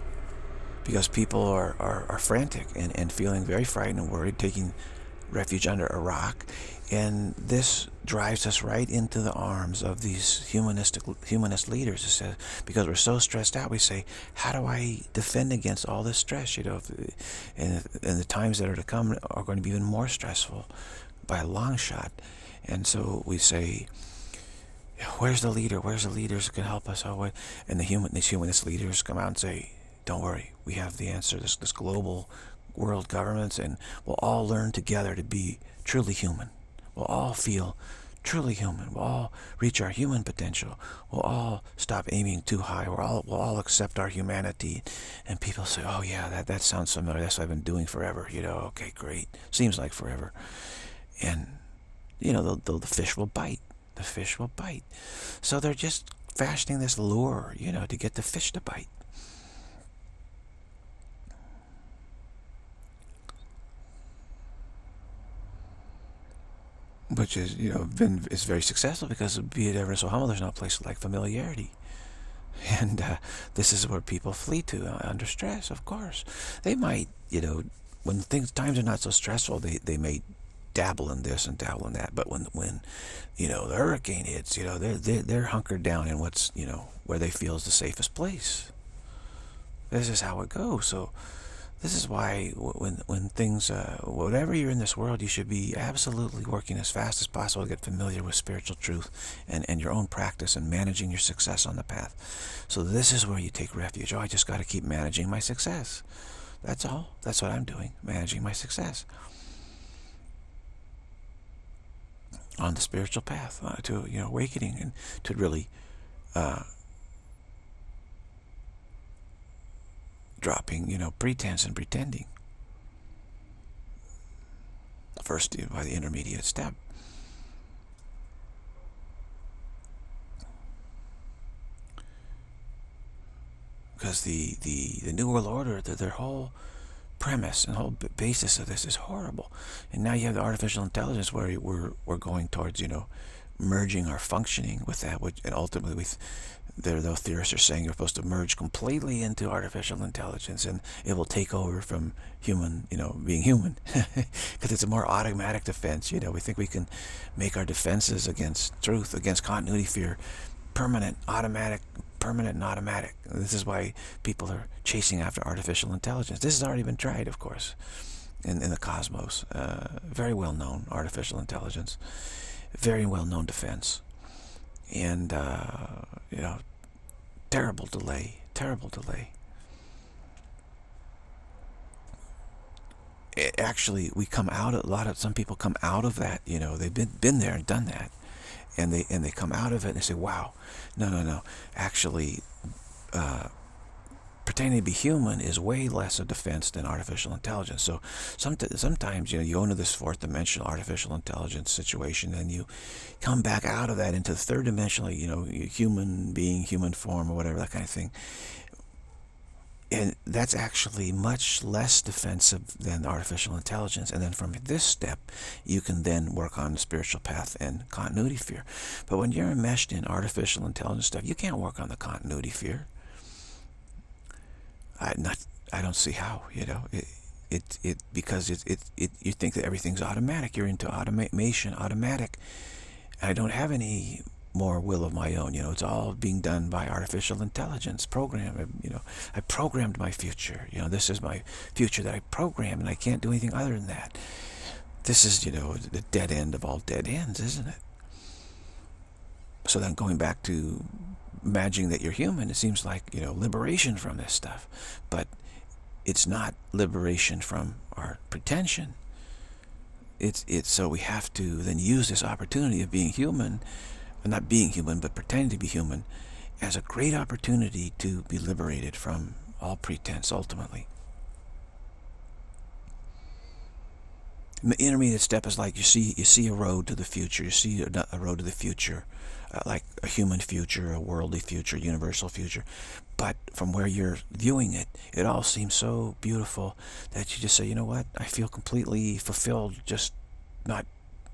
Because people are, are, are frantic and, and feeling very frightened and worried, taking refuge under a rock. And this drives us right into the arms of these humanistic humanist leaders. It says, because we're so stressed out, we say, how do I defend against all this stress? You know, and, and the times that are to come are going to be even more stressful by a long shot. And so we say, where's the leader? Where's the leaders who can help us? Oh, and the human, these humanist leaders come out and say, don't worry, we have the answer. This, this global world governments, and we'll all learn together to be truly human. We'll all feel truly human. We'll all reach our human potential. We'll all stop aiming too high. We'll all, we'll all accept our humanity. And people say, oh yeah, that, that sounds familiar. That's what I've been doing forever. You know, okay, great. Seems like forever. And, you know, the, the, the fish will bite. The fish will bite. So they're just fashioning this lure, you know, to get the fish to bite. which is you know been is very successful because be it ever so humble, there's no place like familiarity, <laughs> and uh, this is where people flee to uh, under stress. Of course, they might you know when things times are not so stressful, they they may dabble in this and dabble in that. But when when you know the hurricane hits, you know they're they're, they're hunkered down in what's you know where they feel is the safest place. This is how it goes. So this is why when when things, uh, whatever you're in this world, you should be absolutely working as fast as possible to get familiar with spiritual truth and, and your own practice and managing your success on the path. So this is where you take refuge. Oh, I just got to keep managing my success. That's all. That's what I'm doing, managing my success. On the spiritual path, uh, to you know, awakening and to really uh, dropping, you know, pretense and pretending. First, by the intermediate step. Because the, the, the New World Order, the, their whole premise and whole basis of this is horrible. And now you have the artificial intelligence where we're, we're going towards, you know, merging our functioning with that, which, and ultimately with there, though theorists are saying you're supposed to merge completely into artificial intelligence and it will take over from human, you know, being human. <laughs> Because it's a more automatic defense. You know, we think we can make our defenses against truth, against continuity fear, permanent, automatic, permanent and automatic. This is why people are chasing after artificial intelligence. This has already been tried, of course, in, in the cosmos. Uh, very well known artificial intelligence. Very well known defense and uh, you know terrible delay terrible delay it actually we come out a lot of some people come out of that you know they've been been there and done that and they and they come out of it and they say wow no no no actually uh, pretending to be human is way less a defense than artificial intelligence. So sometimes, you know, you go into this fourth dimensional artificial intelligence situation and you come back out of that into the third dimensional, you know, human being, human form or whatever, that kind of thing. And that's actually much less defensive than artificial intelligence. And then from this step, you can then work on the spiritual path and continuity fear. But when you're enmeshed in artificial intelligence stuff, you can't work on the continuity fear I not I don't see how you know it it, it because it, it it you think that everything's automatic you're into automation automatic I don't have any more will of my own. You know it's all being done by artificial intelligence program. You know I programmed my future. You know this is my future that I programmed and I can't do anything other than that. This is you know the dead end of all dead ends isn't it? So then going back to imagining that you're human, it seems like, you know, liberation from this stuff. But it's not liberation from our pretension. It's, it's so we have to then use this opportunity of being human, not being human, but pretending to be human, as a great opportunity to be liberated from all pretense ultimately. The intermediate step is like you see you see a road to the future. You see a road to the future uh, like a human future, a worldly future, universal future. But from where you're viewing it, it all seems so beautiful that you just say, you know what, I feel completely fulfilled just not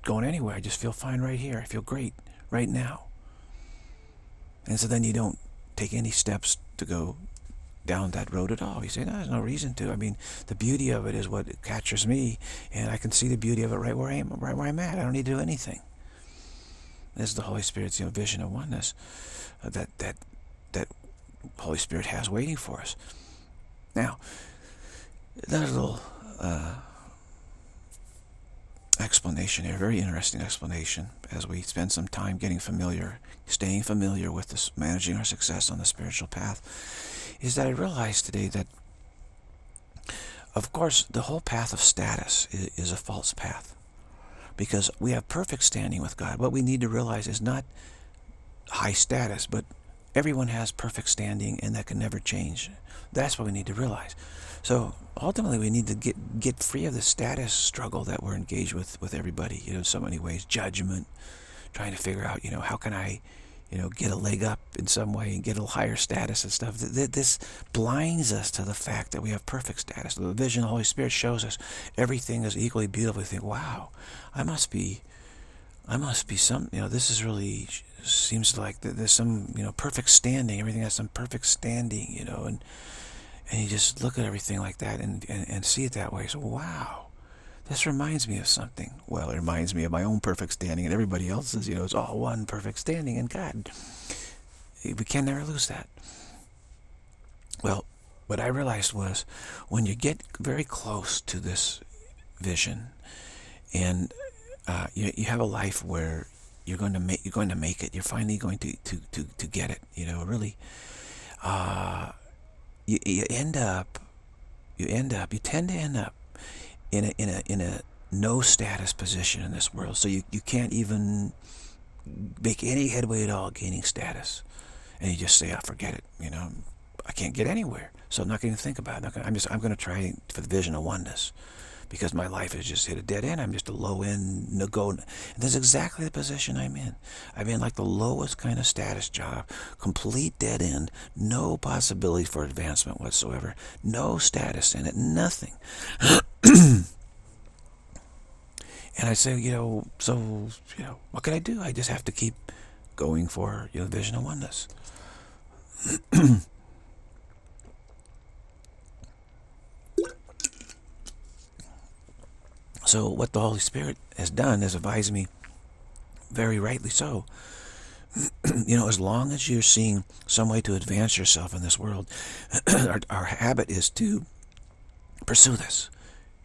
going anywhere. I just feel fine right here. I feel great right now. And so then you don't take any steps to go down that road at all. You say, no, there's no reason to. I mean, the beauty of it is what captures me, and I can see the beauty of it right where I am, right where I'm at. I don't need to do anything. This is the Holy Spirit's you know, vision of oneness uh, that that that Holy Spirit has waiting for us. Now, that little uh, explanation here, very interesting explanation, as we spend some time getting familiar, staying familiar with this, managing our success on the spiritual path, is that I realized today that, of course, the whole path of status is, is a false path. Because we have perfect standing with God. What we need to realize is not high status, but everyone has perfect standing and that can never change. That's what we need to realize. So ultimately we need to get get free of the status struggle that we're engaged with with everybody, you know, in so many ways. Judgment, trying to figure out, you know, how can I, you know, get a leg up in some way and get a higher status and stuff. This blinds us to the fact that we have perfect status. The vision of the Holy Spirit shows us everything is equally beautiful. We think, wow, I must be, I must be some, you know, this is really, seems like there's some, you know, perfect standing. Everything has some perfect standing, you know, and and you just look at everything like that and, and, and see it that way. So, wow, this reminds me of something. Well, it reminds me of my own perfect standing and everybody else's. You know, it's all one perfect standing in God. We can never lose that. Well, what I realized was when you get very close to this vision and uh, you, you have a life where you're going to make you're going to make it you're finally going to to to, to get it you know really uh, you, you end up, you end up, you tend to end up in a, in a, in a no status position in this world. So you, you can't even make any headway at all gaining status. And you just say, I oh, forget it, you know, I can't get anywhere. So I'm not going to think about it. I'm, just, I'm going to try for the vision of oneness because my life has just hit a dead end. I'm just a low end, no go. And that's exactly the position I'm in. I'm in like the lowest kind of status job, complete dead end, no possibility for advancement whatsoever, no status in it, nothing. <clears throat> and I say, you know, so, you know, what can I do? I just have to keep going for, you know, vision of oneness. <clears throat> So what the Holy Spirit has done is advised me, very rightly so, <clears throat> you know, as long as you're seeing some way to advance yourself in this world, <clears throat> our, our habit is to pursue this.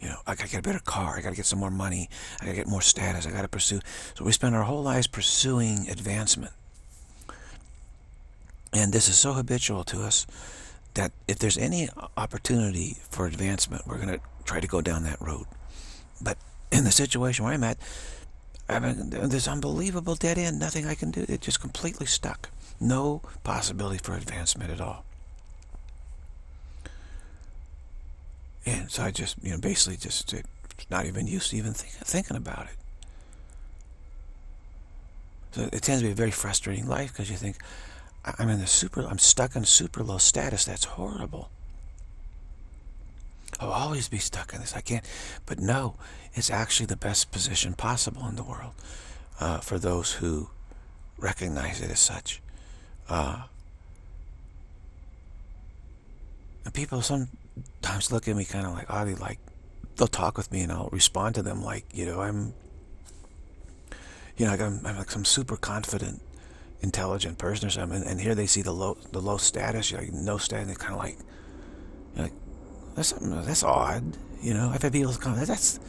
You know, I gotta get a better car, I gotta get some more money, I gotta get more status, I gotta pursue. So we spend our whole lives pursuing advancement. And this is so habitual to us that if there's any opportunity for advancement, we're gonna try to go down that road. But in the situation where I'm at, I mean, this unbelievable dead end, nothing I can do. It's just completely stuck. No possibility for advancement at all. And so I just, you know, basically just uh, not even used to even think, thinking about it. So it tends to be a very frustrating life because you think, I'm in the super, I'm stuck in super low status. That's horrible. I'll always be stuck in this. I can't. But no, it's actually the best position possible in the world uh, for those who recognize it as such. Uh, and people sometimes look at me kind of like oddly, like they'll talk with me and I'll respond to them like, you know, I'm, you know, like I'm, I'm like some super confident, intelligent person or something, and, and here they see the low, the low status, like no status, they're kind of like, like, that's that's odd. You know, if I've had people come, that's,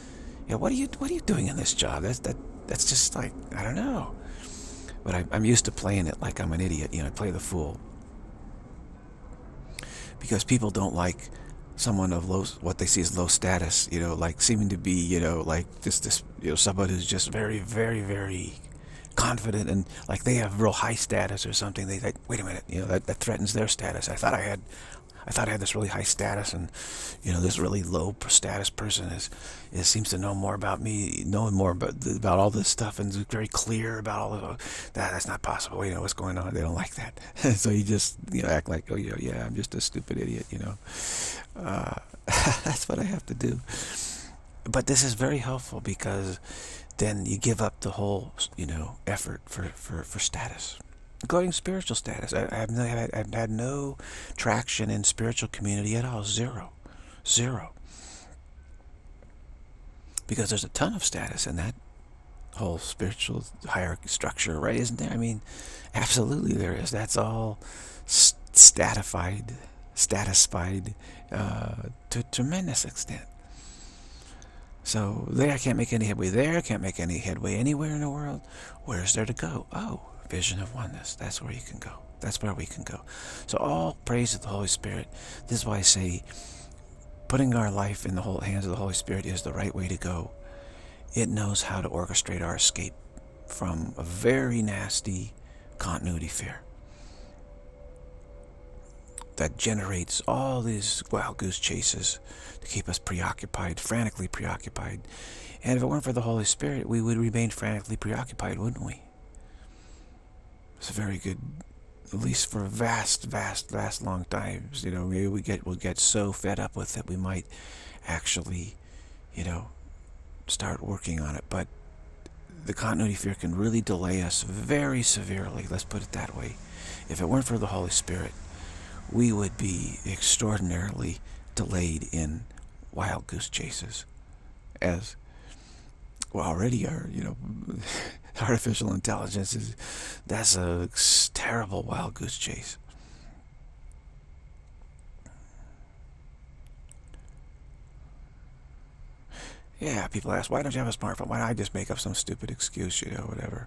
you know, what are you, what are you doing in this job? That's, that, that's just like, I don't know. But I, I'm used to playing it like I'm an idiot, you know, I play the fool. Because people don't like someone of low, what they see as low status, you know, like seeming to be, you know, like this, this, you know, somebody who's just very, very, very confident and like they have real high status or something. They like, wait a minute, you know, that, that threatens their status. I thought I had I thought I had this really high status, and you know, this really low status person is, is seems to know more about me, knowing more about about all this stuff, and is very clear about all of that. That's not possible. We know what's going on. They don't like that, <laughs> so you just you know act like, oh yeah, yeah, I'm just a stupid idiot. You know, uh, <laughs> that's what I have to do. But this is very helpful because then you give up the whole you know effort for for for status. Including spiritual status. I, have no, I've had no traction in spiritual community at all. Zero. Zero. Because there's a ton of status in that whole spiritual hierarchy structure, right? Isn't there? I mean, absolutely there is. That's all statified, satisfied uh, to a tremendous extent. So there, I can't make any headway there. I can't make any headway anywhere in the world. Where's there to go? Oh, vision of oneness. That's where you can go. That's where we can go. So all praise to the Holy Spirit. This is why I say putting our life in the hands of the Holy Spirit is the right way to go. It knows how to orchestrate our escape from a very nasty continuity fear that generates all these wild goose chases to keep us preoccupied, frantically preoccupied. And if it weren't for the Holy Spirit, we would remain frantically preoccupied, wouldn't we? It's a very good, at least for vast, vast, vast long times. You know, maybe we get we'll get so fed up with it we might actually, you know, start working on it. But the continuity fear can really delay us very severely. Let's put it that way. If it weren't for the Holy Spirit, we would be extraordinarily delayed in wild goose chases as we already are, you know, <laughs> <laughs> artificial intelligence is, that's a terrible wild goose chase. Yeah, people ask, why don't you have a smartphone? Why don't I just make up some stupid excuse, you know, whatever.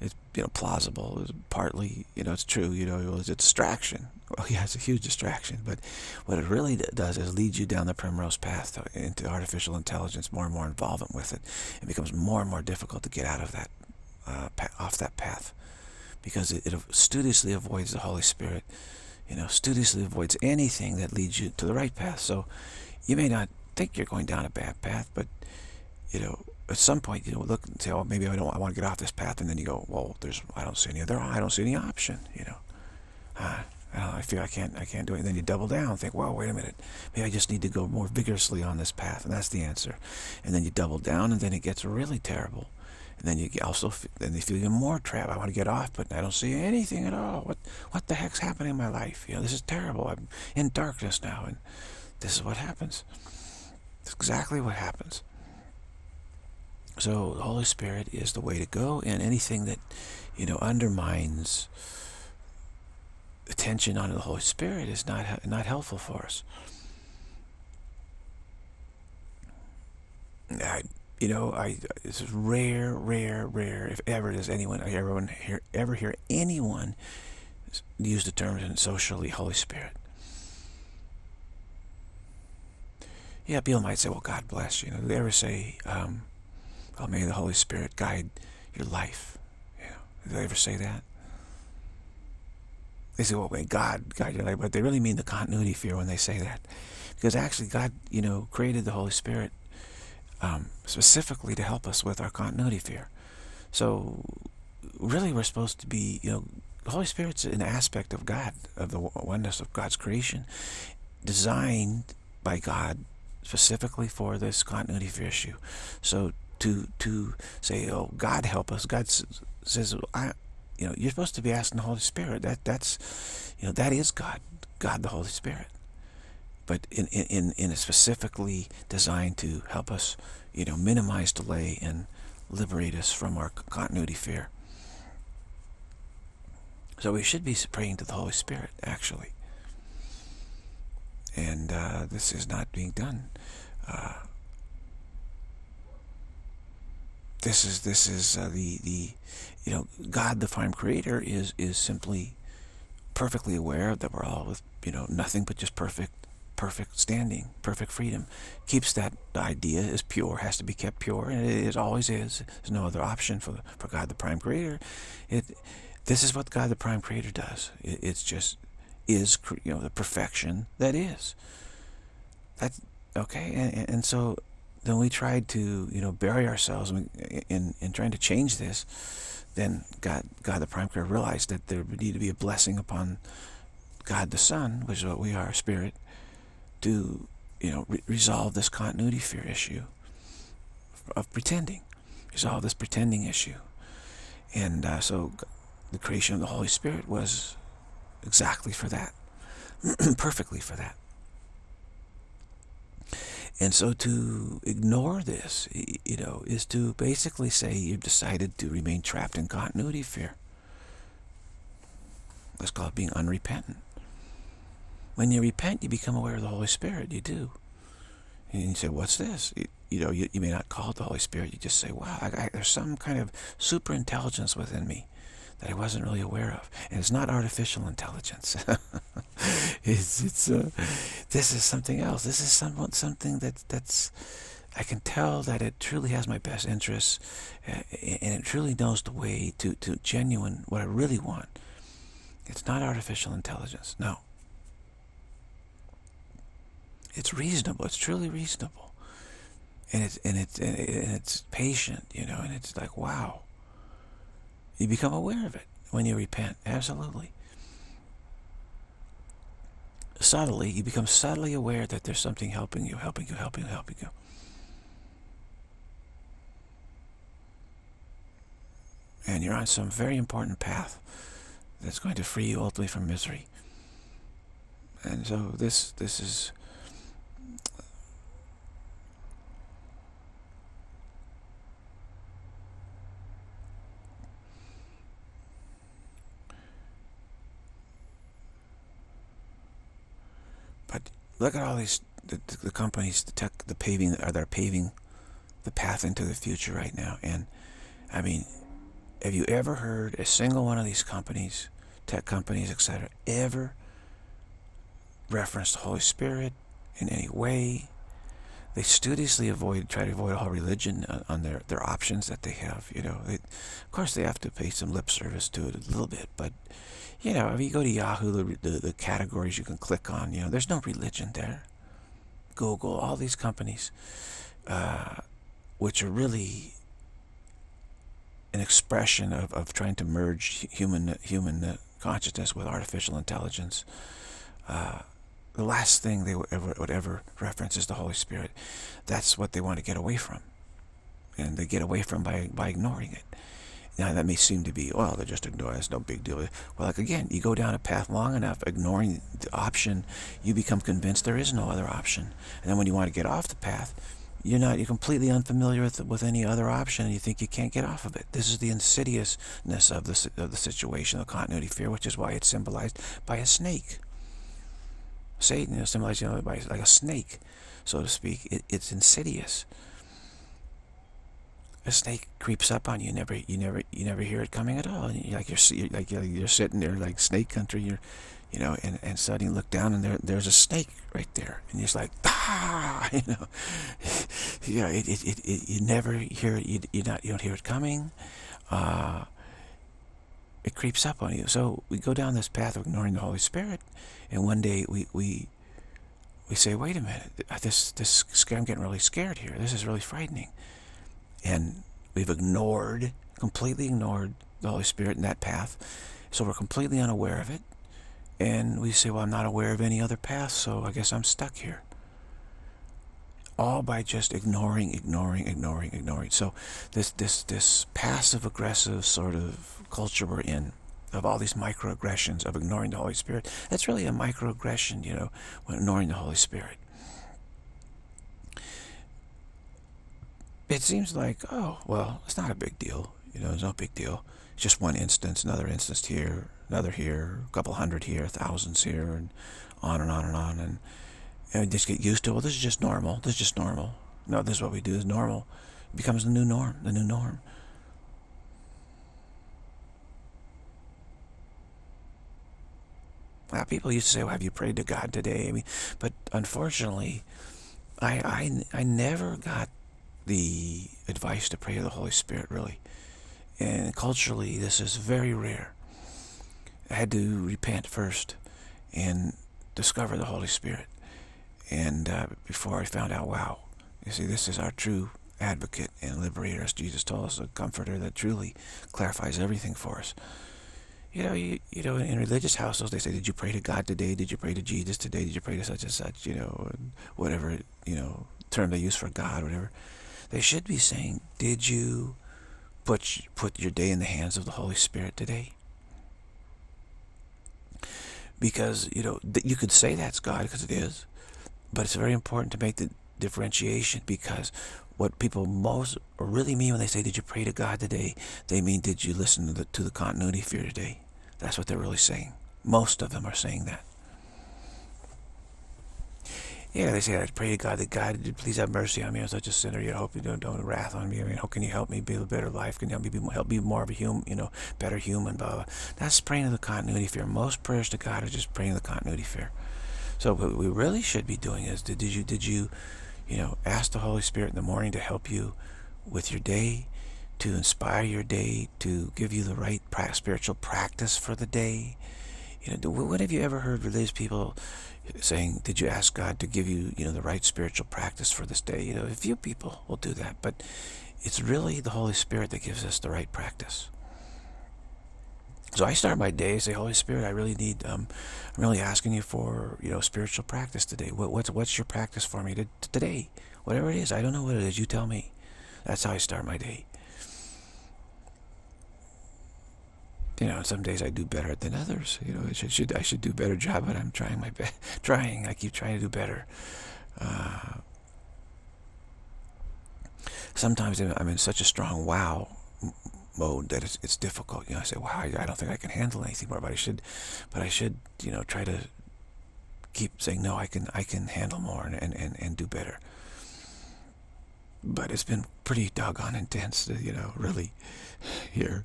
It's, you know, plausible. It's partly, you know, it's true, you know, it's a distraction. Well, <laughs> yeah, it's a huge distraction, but what it really does is lead you down the primrose path to, into artificial intelligence, more and more involvement with it. It becomes more and more difficult to get out of that, uh, off that path because it, it studiously avoids the Holy Spirit, you know, studiously avoids anything that leads you to the right path. So you may not think you're going down a bad path, but you know, at some point, you know, look and say, oh, maybe I don't, I want to get off this path, and then you go, well, there's, I don't see any other, I don't see any option, you know. Uh, I feel I can't, I can't do it. And then you double down, think, well, wait a minute, maybe I just need to go more vigorously on this path, and that's the answer. And then you double down, and then it gets really terrible. And then you also, then you feel even more trapped. I want to get off, but I don't see anything at all. What, what the heck's happening in my life? You know, this is terrible. I'm in darkness now, and this is what happens. It's exactly what happens. So the Holy Spirit is the way to go, and anything that, you know, undermines attention on the Holy Spirit is not not helpful for us. I, you know, I it's rare, rare, rare, if ever does anyone, I ever hear, ever hear anyone use the term socially Holy Spirit. Yeah, people might say, well, God bless you. know, they ever say, um, Oh, may the Holy Spirit guide your life. You know, did they ever say that? They say, well, may God guide your life, but they really mean the continuity fear when they say that. Because actually God, you know, created the Holy Spirit um, specifically to help us with our continuity fear. So really we're supposed to be, you know, the Holy Spirit's an aspect of God, of the oneness of God's creation, designed by God specifically for this continuity fear issue. So to to say, "Oh, God help us." God says, "I, you know, you're supposed to be asking the Holy Spirit. That that's, you know, that is God, God the Holy Spirit." But in in in a specifically designed to help us, you know, minimize delay and liberate us from our continuity fear. So we should be praying to the Holy Spirit, actually. And uh, this is not being done. Uh, this is this is uh, the the you know God the prime creator is is simply perfectly aware that we're all with you know nothing but just perfect perfect standing perfect freedom keeps that idea as pure has to be kept pure and it, always is. There's no other option for for God the prime creator. It this is what God the prime creator does. It, it's just is you know the perfection that is. That's okay and, and so then we tried to, you know, bury ourselves in, in, in trying to change this, then God, God the Prime Creator realized that there would need to be a blessing upon God the Son, which is what we are, Spirit, to, you know, re resolve this continuity fear issue of pretending, resolve this pretending issue. And uh, so the creation of the Holy Spirit was exactly for that, <clears throat> perfectly for that. And so to ignore this, you know, is to basically say you've decided to remain trapped in continuity fear. Let's call it being unrepentant. When you repent, you become aware of the Holy Spirit. You do. And you say, what's this? You, you know, you, you may not call it the Holy Spirit. You just say, wow, I, I, there's some kind of super intelligence within me that I wasn't really aware of. And it's not artificial intelligence. <laughs> it's, it's, uh, this is something else. This is somewhat something that, that's, I can tell that it truly has my best interests uh, and it truly knows the way to, to genuine, what I really want. It's not artificial intelligence, no. It's reasonable. It's truly reasonable. And it's, and it's, and it's patient, you know, and it's like, wow. You become aware of it when you repent. Absolutely. Subtly, you become subtly aware that there's something helping you, helping you, helping you, helping you. And you're on some very important path that's going to free you ultimately from misery. And so this this is But look at all these the, the companies, the tech, the paving, are they're paving the path into the future right now. And I mean, have you ever heard a single one of these companies, tech companies, etc., ever reference the Holy Spirit in any way? They studiously avoid, try to avoid all religion on, on their, their options that they have. You know, they, of course they have to pay some lip service to it a little bit, but you know, if you go to Yahoo, the, the, the categories you can click on, you know, there's no religion there. Google, all these companies, uh, which are really an expression of, of trying to merge human human consciousness with artificial intelligence. Uh, the last thing they would ever, would ever reference is the Holy Spirit. That's what they want to get away from. And they get away from by, by ignoring it. Now, that may seem to be, well, they're just ignoring it. It's no big deal. Well, like, again, you go down a path long enough, ignoring the option, you become convinced there is no other option. And then when you want to get off the path, you're not, you're completely unfamiliar with, with any other option, and you think you can't get off of it. This is the insidiousness of the, of the situation, the continuity fear, which is why it's symbolized by a snake. Satan is symbolized you know, by like a snake, so to speak. It, it's insidious a snake creeps up on you. Never, you never, you never hear it coming at all. And you're like you're, you're like you're sitting there like snake country. You're, you know, and and suddenly you look down and there there's a snake right there, and you're like <laughs> ah, you know, <laughs> yeah. It it, it, it you never hear it. You you not you don't hear it coming. Uh, it creeps up on you. So we go down this path of ignoring the Holy Spirit, and one day we we we say, wait a minute, this this I'm getting really scared here. This is really frightening. And we've ignored, completely ignored the Holy Spirit in that path. So we're completely unaware of it. And we say, well, I'm not aware of any other path, so I guess I'm stuck here. All by just ignoring, ignoring, ignoring, ignoring. So this, this, this passive-aggressive sort of culture we're in, of all these microaggressions of ignoring the Holy Spirit, that's really a microaggression, you know, when ignoring the Holy Spirit. It seems like, oh, well, it's not a big deal. You know, it's no big deal. It's just one instance, another instance here, another here, a couple hundred here, thousands here, and on and on and on. And, and just get used to, well, this is just normal. This is just normal. No, this is what we do is normal. It becomes the new norm, the new norm. Now, people used to say, well, have you prayed to God today? I mean, but unfortunately, I, I, I never got the advice to pray to the Holy Spirit, really. And culturally, this is very rare. I had to repent first and discover the Holy Spirit. And uh, before I found out, wow, you see, this is our true advocate and liberator, as Jesus told us, a comforter that truly clarifies everything for us. You know, you, you know, in religious households, they say, did you pray to God today? Did you pray to Jesus today? Did you pray to such and such? You know, whatever, you know, term they use for God, whatever. They should be saying, did you put, put your day in the hands of the Holy Spirit today? Because, you know, you could say that's God, because it is. But it's very important to make the differentiation because what people most really mean when they say, did you pray to God today? They mean, did you listen to the, to the continuity fear today? That's what they're really saying. Most of them are saying that. Yeah, they say, I pray to God that God, please have mercy on me. I'm such a sinner. You hope you don't, don't wrath on me. I mean, how can you help me build a better life? Can you help me be, help me more of a human, you know, better human, blah, blah. blah. That's praying to the continuity fear. Most prayers to God are just praying to the continuity fear. So what we really should be doing is, did, did you, did you, you know, ask the Holy Spirit in the morning to help you with your day, to inspire your day, to give you the right spiritual practice for the day? You know, what have you ever heard religious people saying, did you ask God to give you, you know, the right spiritual practice for this day? You know, a few people will do that, but it's really the Holy Spirit that gives us the right practice. So I start my day, say, Holy Spirit, I really need, um, I'm really asking you for, you know, spiritual practice today. What, what's, what's your practice for me to, today? Whatever it is, I don't know what it is, you tell me. That's how I start my day. You know, some days I do better than others. You know, I should, should I should do a better job, but I'm trying my best. <laughs> Trying, I keep trying to do better. Uh, sometimes I'm in such a strong wow mode that it's, it's difficult. You know, I say, wow, I, don't think I can handle anything more, but I should, but I should, you know, try to keep saying, no, I can, I can handle more and, and, and, and do better. But it's been pretty doggone intense, you know, really <sighs> here.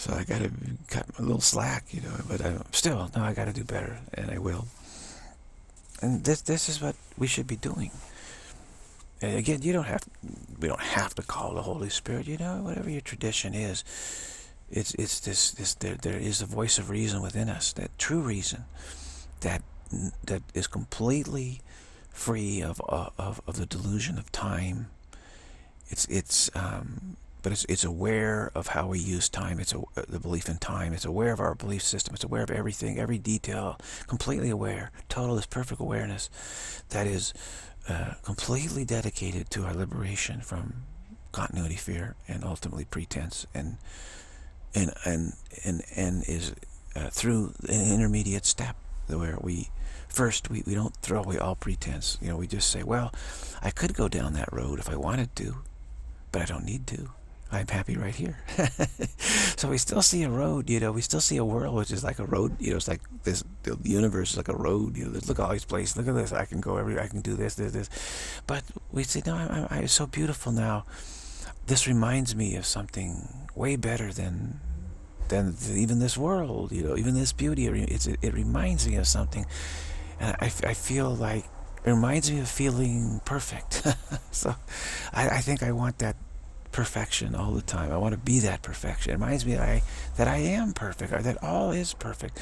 So I got to cut a little slack, you know, but I, still, no, I got to do better, and I will. And this this is what we should be doing. And again, you don't have we don't have to call the Holy Spirit, you know, whatever your tradition is. It's it's this this there there is a voice of reason within us, that true reason, that that is completely free of of of the delusion of time. It's it's um, but it's, it's aware of how we use time. It's a, the belief in time. It's aware of our belief system. It's aware of everything, every detail, completely aware, total, this perfect awareness that is uh, completely dedicated to our liberation from continuity fear and ultimately pretense and and and and, and is uh, through an intermediate step where we first we, we don't throw away all pretense you know we just say well I could go down that road if I wanted to but I don't need to I'm happy right here. <laughs> so we still see a road, you know, we still see a world which is like a road, you know, it's like this, the universe is like a road, you know, look at all these places, look at this, I can go every, I can do this, this, this. But we say, no, I, I, it's so beautiful now. This reminds me of something way better than than even this world, you know, even this beauty. It's, it, it reminds me of something. And I, I feel like, it reminds me of feeling perfect. <laughs> so I, I think I want that perfection all the time. I want to be that perfection. It reminds me that I, that I am perfect, or that all is perfect.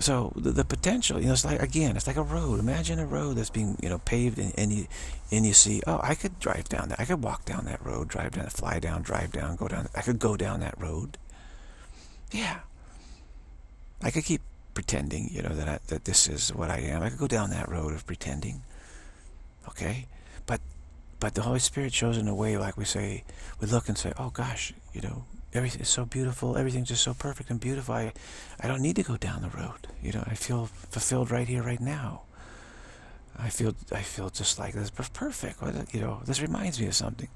So the, the potential, you know, it's like, again, it's like a road. Imagine a road that's being, you know, paved and, and you and you see, oh, I could drive down that. I could walk down that road, drive down, fly down, drive down, go down. I could go down that road. Yeah. I could keep pretending, you know, that I, that this is what I am. I could go down that road of pretending. Okay? But the Holy Spirit shows in a way like we say, we look and say, oh gosh, you know, everything is so beautiful, everything's just so perfect and beautiful. I, I don't need to go down the road. You know, I feel fulfilled right here, right now. I feel, I feel just like this perfect. You know, this reminds me of something.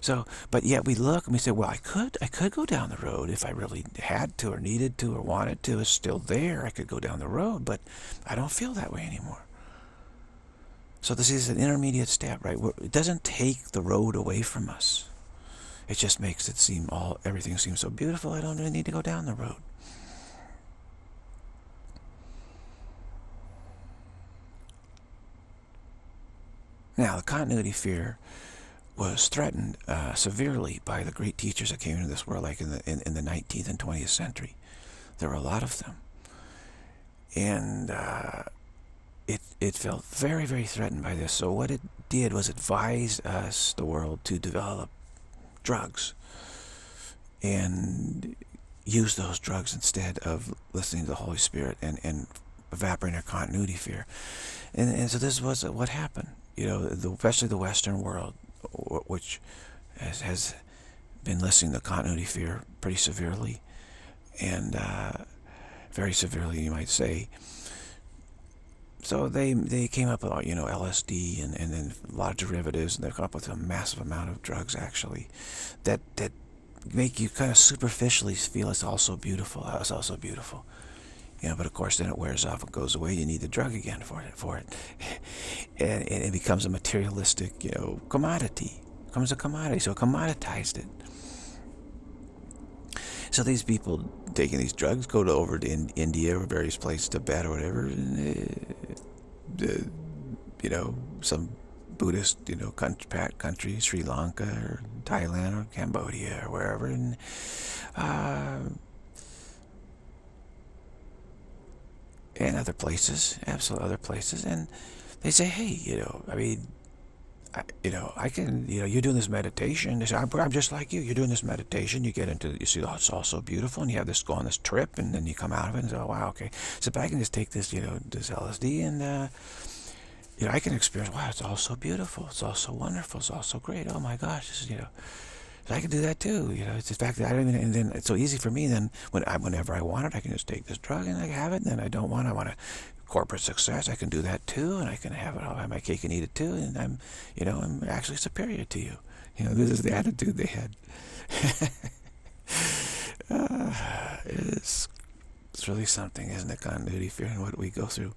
So, but yet we look and we say, well, I could, I could go down the road if I really had to or needed to or wanted to. It's still there. I could go down the road, but I don't feel that way anymore. So this is an intermediate step, right? It doesn't take the road away from us. It just makes it seem all everything seems so beautiful. I don't really need to go down the road. Now, the continuity fear was threatened uh, severely by the great teachers that came into this world, like in the in, in the 19th and 20th century. There were a lot of them, and uh, it, it felt very, very threatened by this. So what it did was advise us, the world, to develop drugs and use those drugs instead of listening to the Holy Spirit and, and evaporating our continuity fear. And, and so this was what happened, you know, the, especially the Western world, which has, has been listening to continuity fear pretty severely. And uh, very severely, you might say. So they they came up with uh, you know LSD and and then a lot of derivatives, and they've come up with a massive amount of drugs actually, that that make you kind of superficially feel it's also beautiful. It's also beautiful. You know, but of course then it wears off and goes away. You need the drug again for it, for it, <laughs> and, and it becomes a materialistic, you know, commodity. It becomes a commodity, so commoditized it. So these people taking these drugs go to over to in, India or various places, Tibet or whatever, and, uh, you know, some Buddhist, you know, country, Sri Lanka or Thailand or Cambodia or wherever, and uh, and other places, absolute other places, and they say, hey, you know, I mean, you know, I can, you know, you're doing this meditation. They say, I'm, just like you. You're doing this meditation. You get into, you see, oh, it's all so beautiful, and you have this, go on this trip, and then you come out of it and say, oh, wow, okay. So if I can just take this, you know, this LSD, and, uh, you know, I can experience, wow, it's all so beautiful. It's all so wonderful. It's all so great. Oh, my gosh, this is, you know, I can do that too. You know, it's the fact that I don't even, and then it's so easy for me. Then when I, whenever I want it, I can just take this drug and I have it. And then I don't want, I want to corporate success. I can do that too, and I can have it. I'll have my cake and eat it too. And I'm, you know, I'm actually superior to you. You know, this is the attitude they had. <laughs> uh, it is. It's really something, isn't it? Continuity fear and what we go through.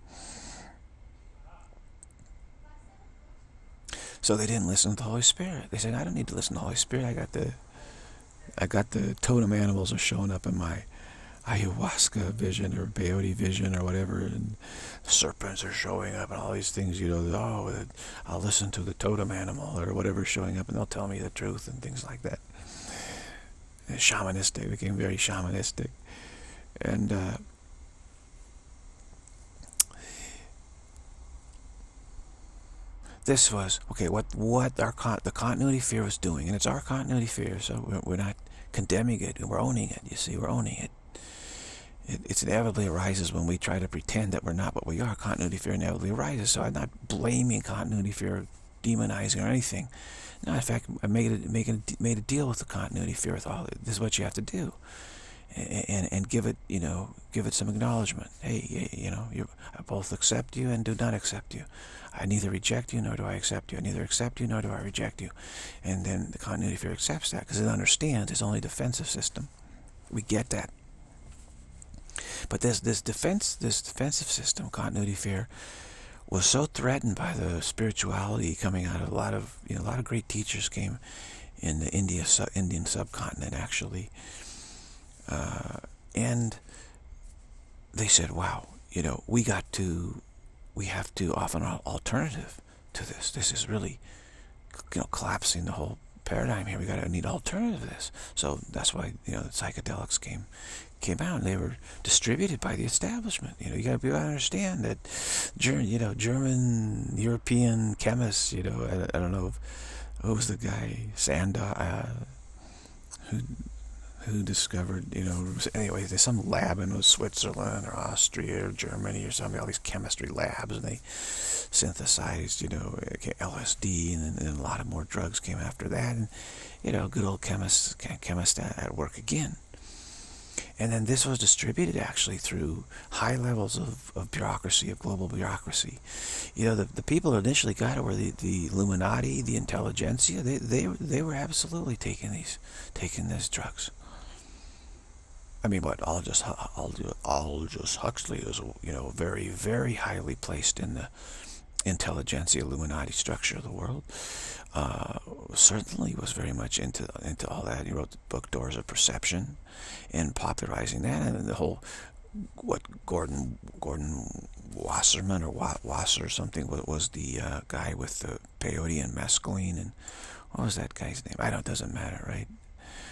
So they didn't listen to the Holy Spirit. They said, I don't need to listen to the Holy Spirit. I got the I got the totem animals are showing up in my ayahuasca vision or peyote vision or whatever, and serpents are showing up and all these things, you know, oh, I'll listen to the totem animal or whatever's showing up and they'll tell me the truth and things like that. And shamanistic, became very shamanistic. And uh, this was okay. What what our con the continuity fear was doing, and it's our continuity fear, so we're, we're not condemning it, we're owning it. You see, we're owning it. It. It inevitably arises when we try to pretend that we're not what we are. Continuity fear inevitably arises. So I'm not blaming continuity fear, demonizing or anything. No, in fact, I made it, made it, made a deal with the continuity fear. With all this is what you have to do and and give it you know give it some acknowledgement hey you know you I both accept you and do not accept you I neither reject you nor do I accept you I neither accept you nor do I reject you and then the continuity fear accepts that because it understands it's only a defensive system we get that but this this defense this defensive system continuity fear was so threatened by the spirituality coming out of a lot of you know a lot of great teachers came in the India Indian subcontinent actually uh, and they said, wow, you know, we got to, we have to offer an alternative to this. This is really, you know, collapsing the whole paradigm here. We got to need alternative to this. So that's why, you know, the psychedelics came came out and they were distributed by the establishment. You know, you got to be able to understand that, German, you know, German, European chemists, you know, I, I don't know, who was the guy, Sandoz, uh, who who discovered, you know, anyway, there's some lab in Switzerland or Austria or Germany or something, all these chemistry labs, and they synthesized, you know, LSD, and then a lot of more drugs came after that, and, you know, good old chemists chemists at work again. And then this was distributed actually through high levels of, of bureaucracy, of global bureaucracy. You know, the, the people who initially got it were the, the Illuminati, the intelligentsia. They, they, they were absolutely taking these, taking these drugs. I mean, what Aldous, Aldous Huxley was, you know, very, very highly placed in the intelligentsia Illuminati structure of the world. Uh, certainly was very much into into all that. He wrote the book Doors of Perception, and popularizing that, and the whole what Gordon Gordon Wasserman or Wasser or something was the uh, guy with the peyote and mescaline, and what was that guy's name? I don't. Doesn't matter, right?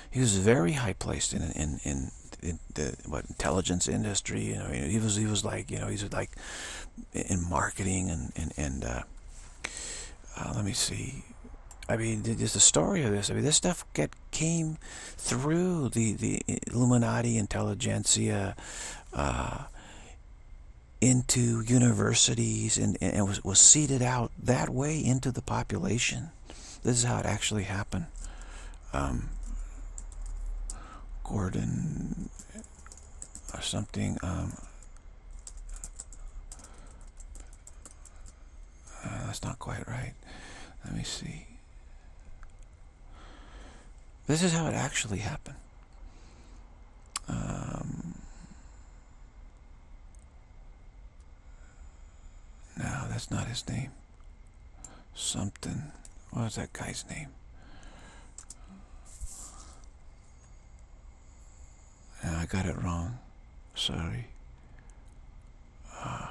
He was very high placed in in in in the what intelligence industry. You know, he was he was like you know he's like in marketing and and and uh, uh, let me see. I mean, there's a story of this. I mean, this stuff get came through the the Illuminati intelligentsia uh, into universities and, and was was seeded out that way into the population. This is how it actually happened. Um, Gordon, or something. Um, uh, that's not quite right. Let me see. This is how it actually happened. Um, no, that's not his name. Something. What was that guy's name? I got it wrong. Sorry. Uh,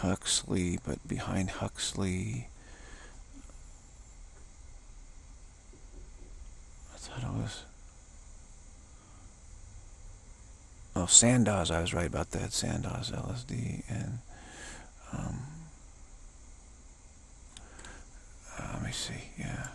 Huxley, but behind Huxley, I thought it was. Oh, Sandoz. I was right about that. Sandoz, LSD, and um, uh, let me see. Yeah.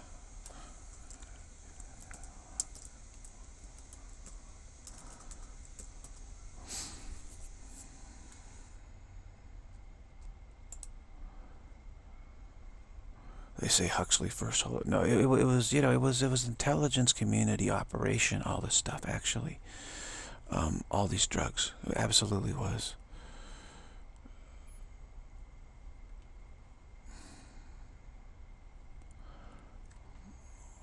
They say Huxley first. No, it, it was you know it was it was intelligence community operation. All this stuff actually, um, all these drugs. Absolutely was.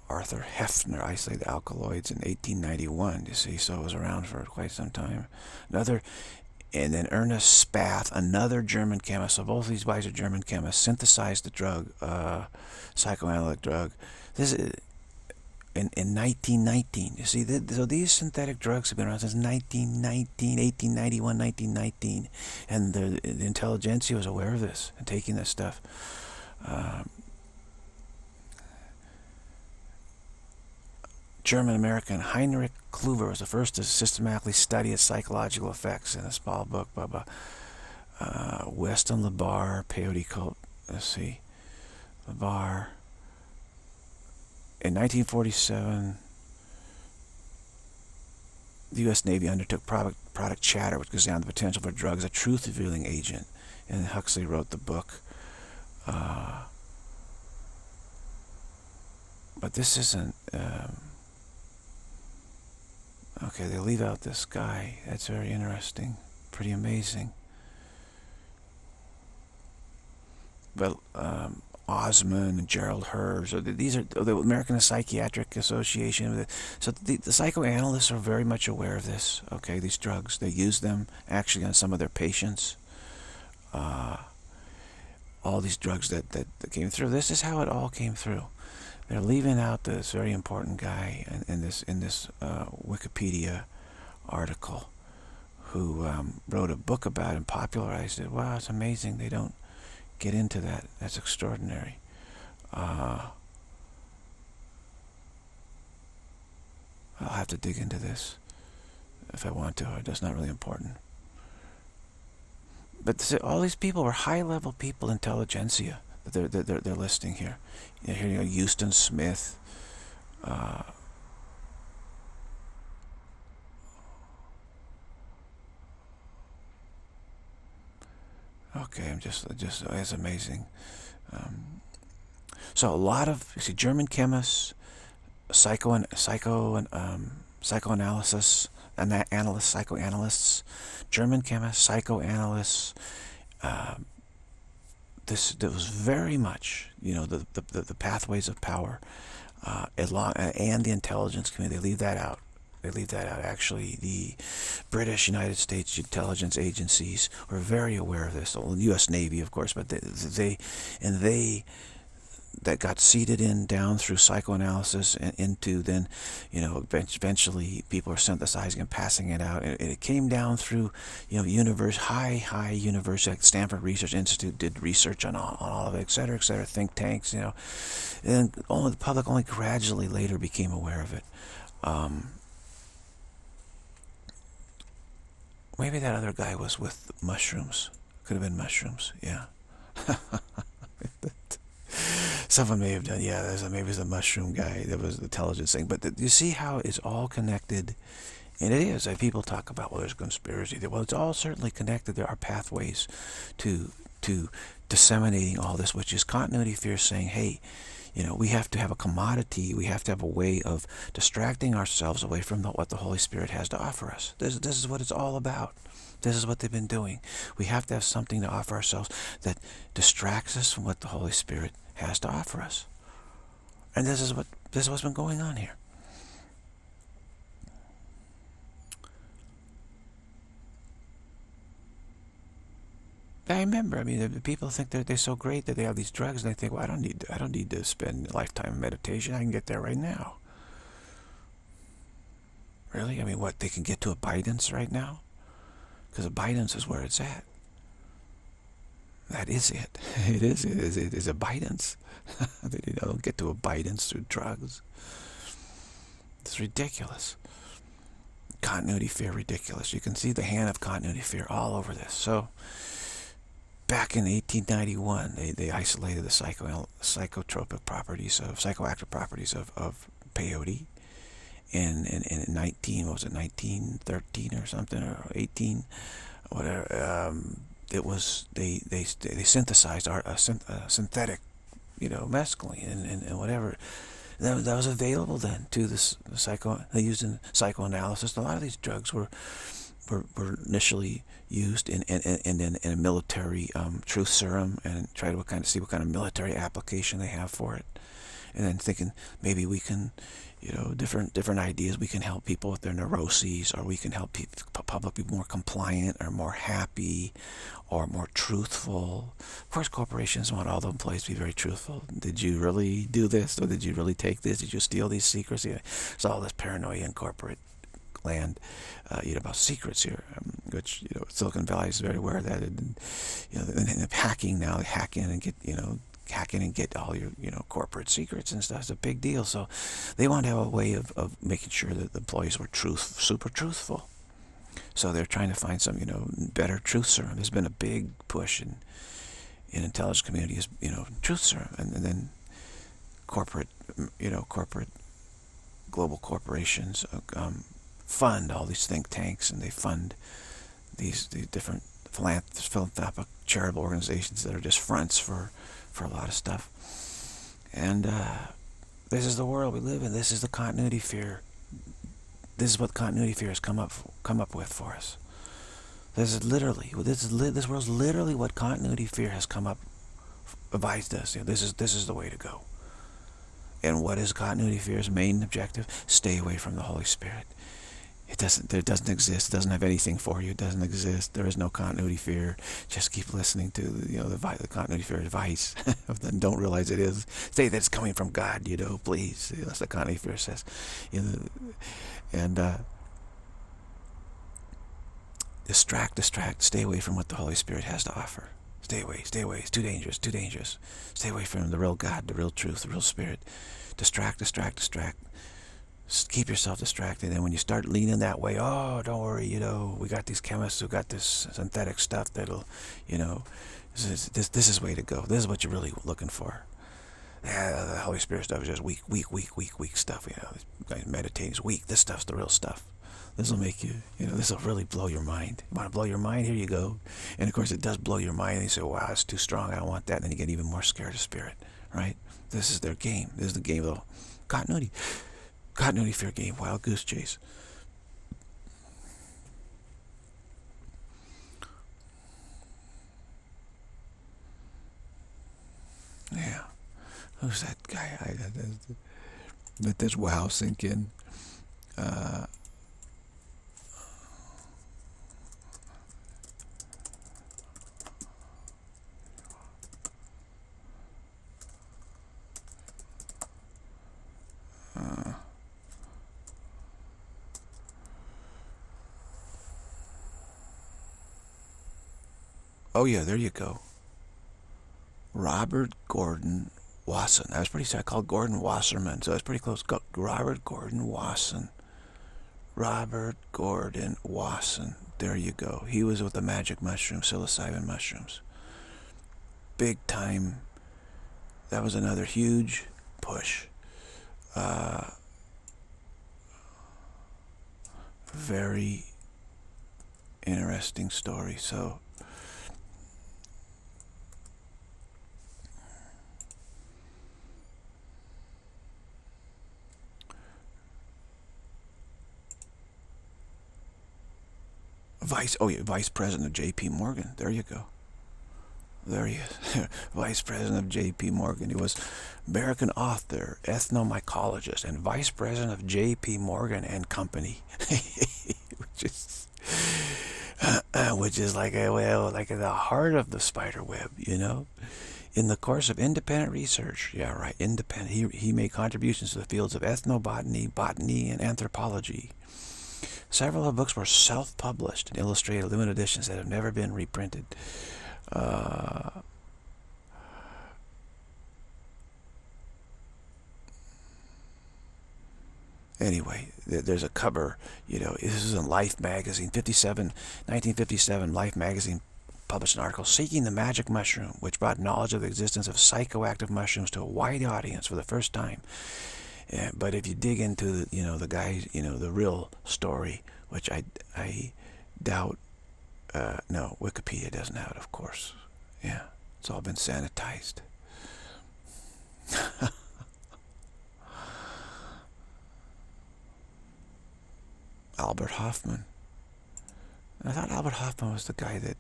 Arthur Heffter isolated alkaloids in 1891. You see, so it was around for quite some time. Another and then Ernest Spath, another German chemist, so both of these guys are German chemists, synthesized the drug, uh, psychoanalytic drug. This is in, in 1919. You see, so these synthetic drugs have been around since 1919, 1891, 1919, and the, the intelligentsia was aware of this and taking this stuff. Um, German-American Heinrich Kluver was the first to systematically study its psychological effects in a small book by uh, Weston LaBarre, peyote cult. Let's see. LaBarre. In 1947, the U.S. Navy undertook product, product chatter, which examined the potential for drugs, a truth-revealing agent. And Huxley wrote the book. Uh, but this isn't... Um, Okay, they leave out this guy. That's very interesting. Pretty amazing. But um, Osmond and Gerald Heard, these are the American Psychiatric Association. So the, the psychoanalysts are very much aware of this. Okay, these drugs. They use them actually on some of their patients. Uh, all these drugs that, that, that came through. This is how it all came through they're leaving out this very important guy in, in this in this uh, Wikipedia article who um, wrote a book about it and popularized it. Wow, it's amazing. They don't get into that. That's extraordinary. Uh, I'll have to dig into this if I want to. That's not really important. But all these people were high-level people, intelligentsia they're, they're, they're listing here. Here you go, Huston Smith. Uh, okay, I'm just, just, it's amazing. Um, so a lot of, you see, German chemists, psycho and psycho and um, psychoanalysis, analysts, psychoanalysts, German chemists, psychoanalysts, um, this that was very much you know the the, the pathways of power uh, along, and the intelligence community. They leave that out. They leave that out. Actually, the British United States intelligence agencies were very aware of this. The U.S. Navy, of course, but they, they and they that got seeded in down through psychoanalysis and into then, you know, eventually people are synthesizing and passing it out. And it came down through, you know, universe, high, high university, Stanford Research Institute did research on all, on all of it, et cetera, et cetera, think tanks, you know. And only the public only gradually later became aware of it. Um, maybe that other guy was with mushrooms. Could have been mushrooms, yeah. <laughs> <laughs> Someone may have done, yeah, there's a, maybe it's a mushroom guy that was the intelligence thing. But the, you see how it's all connected And it is. Uh, people talk about, well, there's conspiracy. Well, it's all certainly connected. There are pathways to to disseminating all this, which is continuity fear saying, hey, you know, we have to have a commodity. We have to have a way of distracting ourselves away from the, what the Holy Spirit has to offer us. This, this is what it's all about. This is what they've been doing. We have to have something to offer ourselves that distracts us from what the Holy Spirit has to offer us. And this is what this is what's been going on here. I remember. I mean, the people think that they're so great that they have these drugs, and they think, "Well, I don't need, I don't need to spend a lifetime in meditation. I can get there right now." Really? I mean, what they can get to abidance right now? Because abidance is where it's at. That is it. <laughs> It is. It is. It is abidance. <laughs> they don't get to abidance through drugs. It's ridiculous. Continuity fear, ridiculous. You can see the hand of continuity fear all over this. So back in 1891, they, they isolated the psycho, psychotropic properties of psychoactive properties of, of peyote. In, in, in 19, what was it, 1913 or something, or 18, whatever. Um, it was they they they synthesized art, a, synth, a synthetic, you know, mescaline and, and, and whatever. That, that was available then to this the psycho. They used in psychoanalysis. A lot of these drugs were were, were initially used in in, in, in, in a military um, truth serum and try to kind of see what kind of military application they have for it. And then thinking maybe we can, you know, different different ideas. We can help people with their neuroses, or we can help people, public be more compliant, or more happy, or more truthful. Of course, corporations want all the employees to be very truthful. Did you really do this, or did you really take this? Did you steal these secrets? Yeah, it's all this paranoia in corporate land, uh, you know, about secrets here, um, which, you know, Silicon Valley is very aware of that. And, you know, and, and hacking now, they hack in and get, you know, hack in and get all your, you know, corporate secrets and stuff. It's a big deal. So they want to have a way of, of making sure that the employees were truth, super truthful. So they're trying to find some, you know, better truth serum. There's been a big push in, in intelligence community is, you know, truth serum. And, and then corporate, you know, corporate, global corporations um, fund all these think tanks and they fund these, these different philanthropic charitable organizations that are just fronts for, for a lot of stuff. And uh, this is the world we live in. This is the continuity fear. This is what continuity fear has come up come up with for us. This is literally this is li this world's literally what continuity fear has come up advised us. You know, this is this is the way to go. And what is continuity fear's main objective? Stay away from the Holy Spirit. It doesn't. It doesn't exist. It doesn't have anything for you. It doesn't exist. There is no continuity fear. Just keep listening to you know the, the continuity fear advice. <laughs> then don't realize it is. Say that it's coming from God. You know, please. That's the continuity fear says. You know, and uh, distract, distract. Stay away from what the Holy Spirit has to offer. Stay away. Stay away. It's too dangerous. Too dangerous. Stay away from the real God, the real truth, the real Spirit. Distract, distract, distract keep yourself distracted. And when you start leaning that way, oh, don't worry, you know, we got these chemists who got this synthetic stuff that'll, you know, this is, this, this is way to go. This is what you're really looking for. Yeah, the Holy Spirit stuff is just weak, weak, weak, weak, weak stuff. You know, uh, meditating is weak. This stuff's the real stuff. This will make you, you know, this will really blow your mind. You want to blow your mind? Here you go. And of course, it does blow your mind. And you say, wow, it's too strong. I don't want that. And then you get even more scared of spirit, right? This is their game. This is the game of continuity. Continuity fair game, wild goose chase. Yeah. Who's that guy? I, let this wow sink in. Uh, uh, Oh yeah, there you go. Robert Gordon Wasson. That was pretty I Called Gordon Wasserman, so that's pretty close. Robert Gordon Wasson. Robert Gordon Wasson. There you go. He was with the magic mushroom, psilocybin mushrooms. Big time. That was another huge push. Uh, very interesting story. So, Vice, oh yeah, Vice President of J.P. Morgan. There you go. There he is, <laughs> Vice President of J.P. Morgan. He was American author, ethnomycologist, and Vice President of J.P. Morgan and Company, <laughs> which is <clears throat> which is like a well, like the heart of the spider web, you know. In the course of independent research, yeah, right, independent. He he made contributions to the fields of ethnobotany, botany, and anthropology. Several of the books were self-published and illustrated limited editions that have never been reprinted. Uh, anyway, there's a cover, you know, this is in Life magazine, 57, 1957, Life magazine published an article seeking the magic mushroom, which brought knowledge of the existence of psychoactive mushrooms to a wide audience for the first time. Yeah, but if you dig into, the, you know, the guy, you know, the real story, which I, I doubt, uh, no, Wikipedia doesn't have it, of course. Yeah, it's all been sanitized. <laughs> Albert Hofmann. I thought Albert Hofmann was the guy that,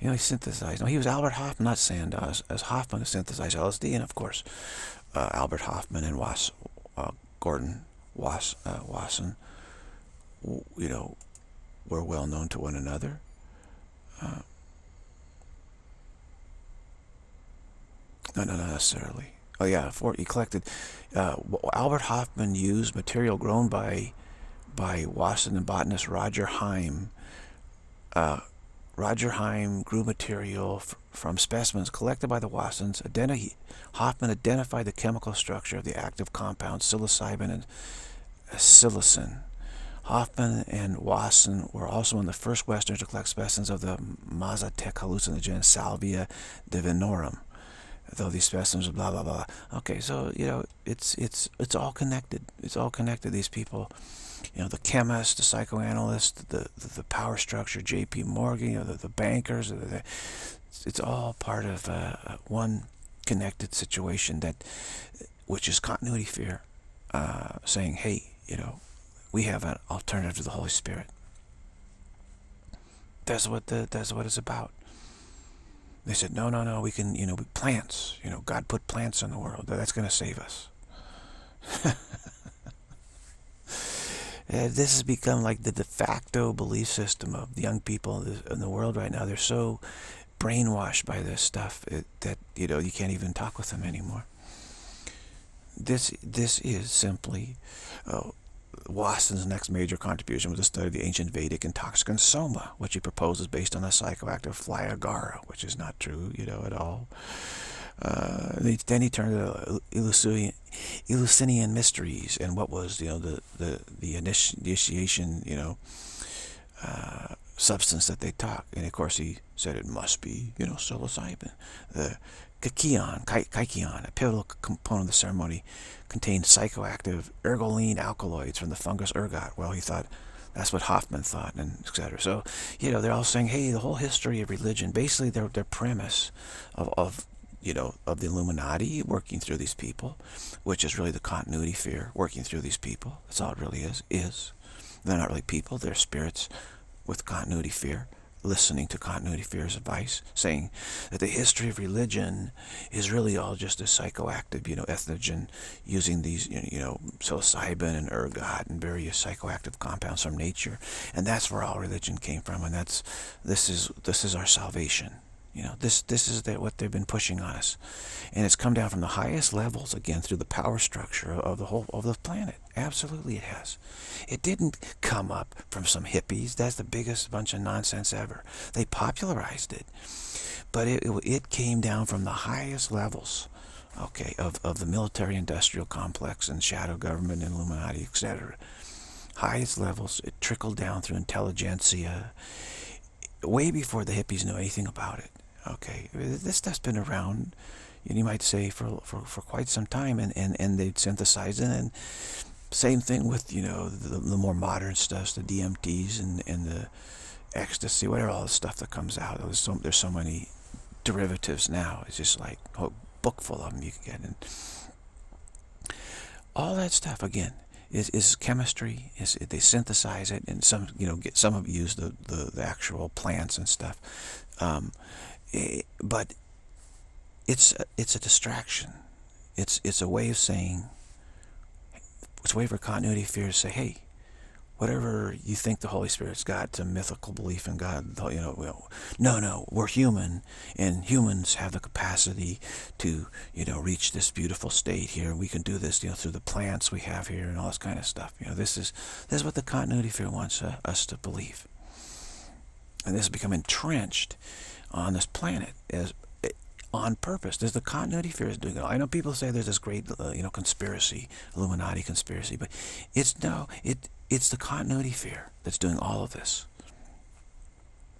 you know, he synthesized. No, he was Albert Hofmann, not Sandoz, as Hofmann synthesized LSD, and of course, uh, Albert Hofmann and Was, uh, Gordon Was, uh, Wasson, you know, were well known to one another. Uh, no, no, not necessarily. Oh yeah, for collected. Uh, Albert Hofmann used material grown by by Washington botanist Roger Heim. Uh, Roger Heim grew material from specimens collected by the Wassons. Identi Hofmann identified the chemical structure of the active compounds psilocybin and psilocin. Hofmann and Wasson were also of the first Westerners to collect specimens of the Mazatec hallucinogen Salvia divinorum. Though these specimens blah blah blah. Okay, so you know it's it's it's all connected. It's all connected. These people you know, the chemist, the psychoanalyst, the, the, the power structure, J.P. Morgan, you know, the, the bankers, the, it's all part of uh, one connected situation that, which is continuity fear, uh, saying, hey, you know, we have an alternative to the Holy Spirit. That's what the, that's what it's about. They said, no, no, no, we can, you know, we plants, you know, God put plants in the world. That's going to save us. <laughs> Uh, this has become like the de facto belief system of young people in the world right now. They're so brainwashed by this stuff that you know you can't even talk with them anymore. This this is simply uh, Wasson's next major contribution was the study of the ancient Vedic intoxicant soma, which he proposes based on the psychoactive fly agaric, which is not true, you know, at all. Uh, then he turned to Eleusinian, Eleusinian mysteries and what was, you know, the the the initiation, you know, uh, substance that they taught. And of course, he said it must be, you know, psilocybin. The kykeon, kykeon, a pivotal component of the ceremony, contained psychoactive ergoline alkaloids from the fungus ergot. Well, he thought that's what Hofmann thought, and etc. So, you know, they're all saying, hey, the whole history of religion, basically their, their premise of, of you know, of the Illuminati working through these people, which is really the continuity fear working through these people. That's all it really is, is. They're not really people, they're spirits with continuity fear, listening to continuity fear's advice, saying that the history of religion is really all just a psychoactive, you know, ethnogen, using these, you know, psilocybin and ergot and various psychoactive compounds from nature. And that's where all religion came from, and that's, this is, this is our salvation. You know, this this is the, what they've been pushing on us, and it's come down from the highest levels again through the power structure of the whole of the planet. Absolutely, it has. It didn't come up from some hippies. That's the biggest bunch of nonsense ever. They popularized it, but it it came down from the highest levels, okay, of of the military-industrial complex and shadow government and Illuminati, etc. Highest levels. It trickled down through intelligentsia way before the hippies knew anything about it. Okay, this stuff's been around, and you might say, for for, for quite some time, and, and, and they'd synthesize it, and same thing with, you know, the, the more modern stuff, the DMTs and, and the ecstasy, whatever, all the stuff that comes out. There's so, there's so many derivatives now. It's just like a book full of them you can get. And all that stuff, again, is, is chemistry. Is They synthesize it, and some, you know, get, some of use the, the, the actual plants and stuff. Um, but it's, it's a distraction. It's, it's a way of saying, it's a way for continuity fear say, hey, whatever you think the Holy Spirit's got, to mythical belief in God, you know, no, no, we're human, and humans have the capacity to, you know, reach this beautiful state here. We can do this, you know, through the plants we have here and all this kind of stuff. You know, this is this is what the continuity fear wants uh, us to believe, and this has become entrenched on this planet as on purpose. There's the continuity fear is doing it. all. I know people say there's this great, uh, you know, conspiracy, Illuminati conspiracy, but it's no, it it's the continuity fear that's doing all of this.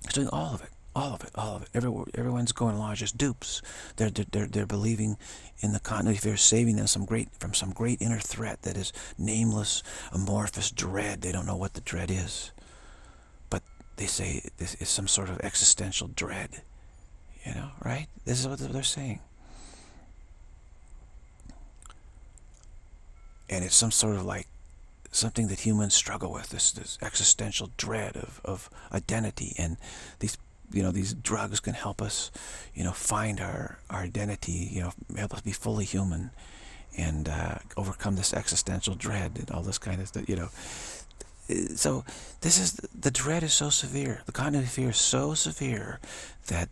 It's doing all of it, all of it, all of it. Everyone, everyone's going along just dupes. They're, they're, they're believing in the continuity fear, saving them some great from some great inner threat that is nameless, amorphous dread. They don't know what the dread is, they say this is some sort of existential dread. You know, right? This is what they're saying. And it's some sort of like something that humans struggle with, this, this existential dread of, of identity. And these, you know, these drugs can help us, you know, find our, our identity, you know, help us be fully human and uh, overcome this existential dread and all this kind of stuff, you know. So this is, the dread is so severe, the continuity fear is so severe that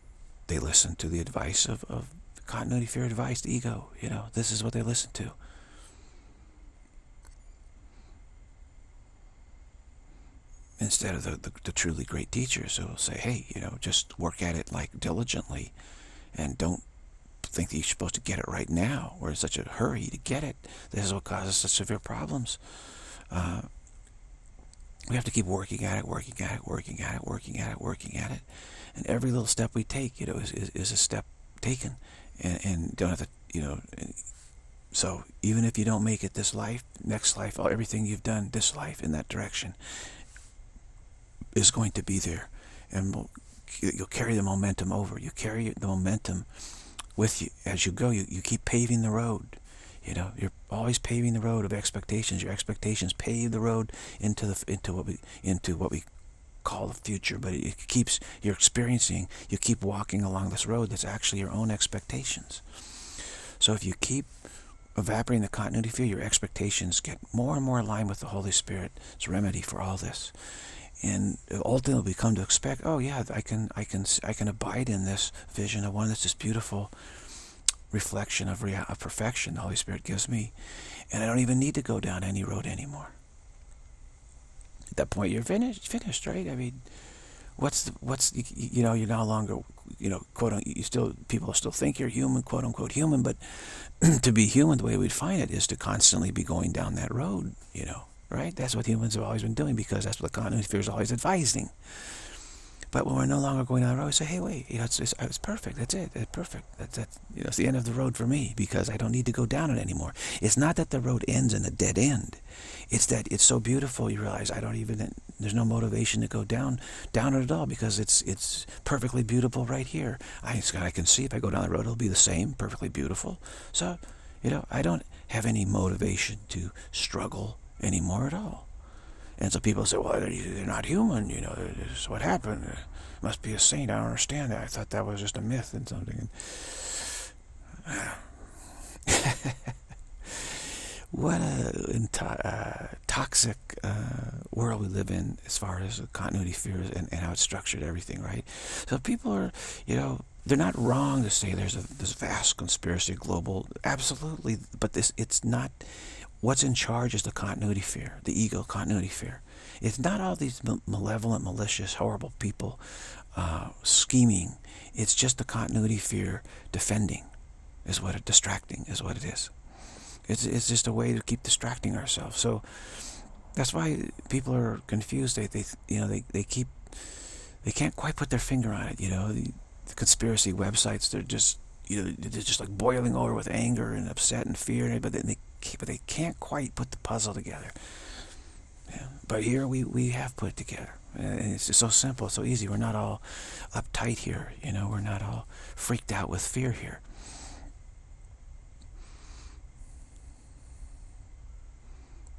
they listen to the advice of, of continuity fear advice, ego, you know, this is what they listen to. instead of the, the, the, truly great teachers who will say, hey, you know, just work at it like diligently and don't think that you're supposed to get it right now. We're in such a hurry to get it. This is what causes such severe problems. Uh, we have to keep working at it, working at it, working at it, working at it, working at it. And every little step we take, you know, is, is, is a step taken. And, and don't have to, you know, so even if you don't make it this life, next life, all, everything you've done this life in that direction is going to be there. And we'll, you'll carry the momentum over. You carry the momentum with you as you go. You, you keep paving the road. You know, you're always paving the road of expectations. Your expectations pave the road into the into what we into what we call the future. But it keeps you're experiencing. You keep walking along this road that's actually your own expectations. So if you keep evaporating the continuity fear, your expectations get more and more aligned with the Holy Spirit's remedy for all this and ultimately we come to expect oh yeah I can I can I can abide in this vision of one that's just beautiful reflection of, of perfection the Holy Spirit gives me and I don't even need to go down any road anymore at that point you're finished finished right I mean what's the, what's you know you're no longer you know quote unquote, you still people still think you're human quote unquote human but <clears throat> to be human the way we'd find it is to constantly be going down that road you know right? That's what humans have always been doing because that's what the continuity fear is always advising. But when we're no longer going down the road, we say, hey, wait, you know, it's, it's, it's perfect. That's it. It's perfect. That's, that's, you know, it's the end of the road for me because I don't need to go down it anymore. It's not that the road ends in a dead end. It's that it's so beautiful you realize I don't even, there's no motivation to go down down it at all because it's it's perfectly beautiful right here. I, I can see if I go down the road, it'll be the same, perfectly beautiful. So, you know, I don't have any motivation to struggle anymore at all. And so people say, well, they're not human, you know, this is what happened. It must be a saint. I don't understand that. I thought that was just a myth and something. <sighs> what a uh, toxic uh, world we live in as far as continuity fears and, and how it's structured everything, right? So people are, you know, they're not wrong to say there's a, this vast conspiracy global. Absolutely. But this, it's not What's in charge is the continuity fear, the ego continuity fear. It's not all these malevolent, malicious, horrible people uh, scheming. It's just the continuity fear defending is what it, distracting is what it is. It's, it's just a way to keep distracting ourselves. So that's why people are confused. They, they you know, they, they keep, they can't quite put their finger on it. You know, the, the conspiracy websites, they're just, you know, they're just like boiling over with anger and upset and fear, but then they but they can't quite put the puzzle together. Yeah. But here we, we have put it together. And it's so simple, so easy. We're not all uptight here, you know, we're not all freaked out with fear here.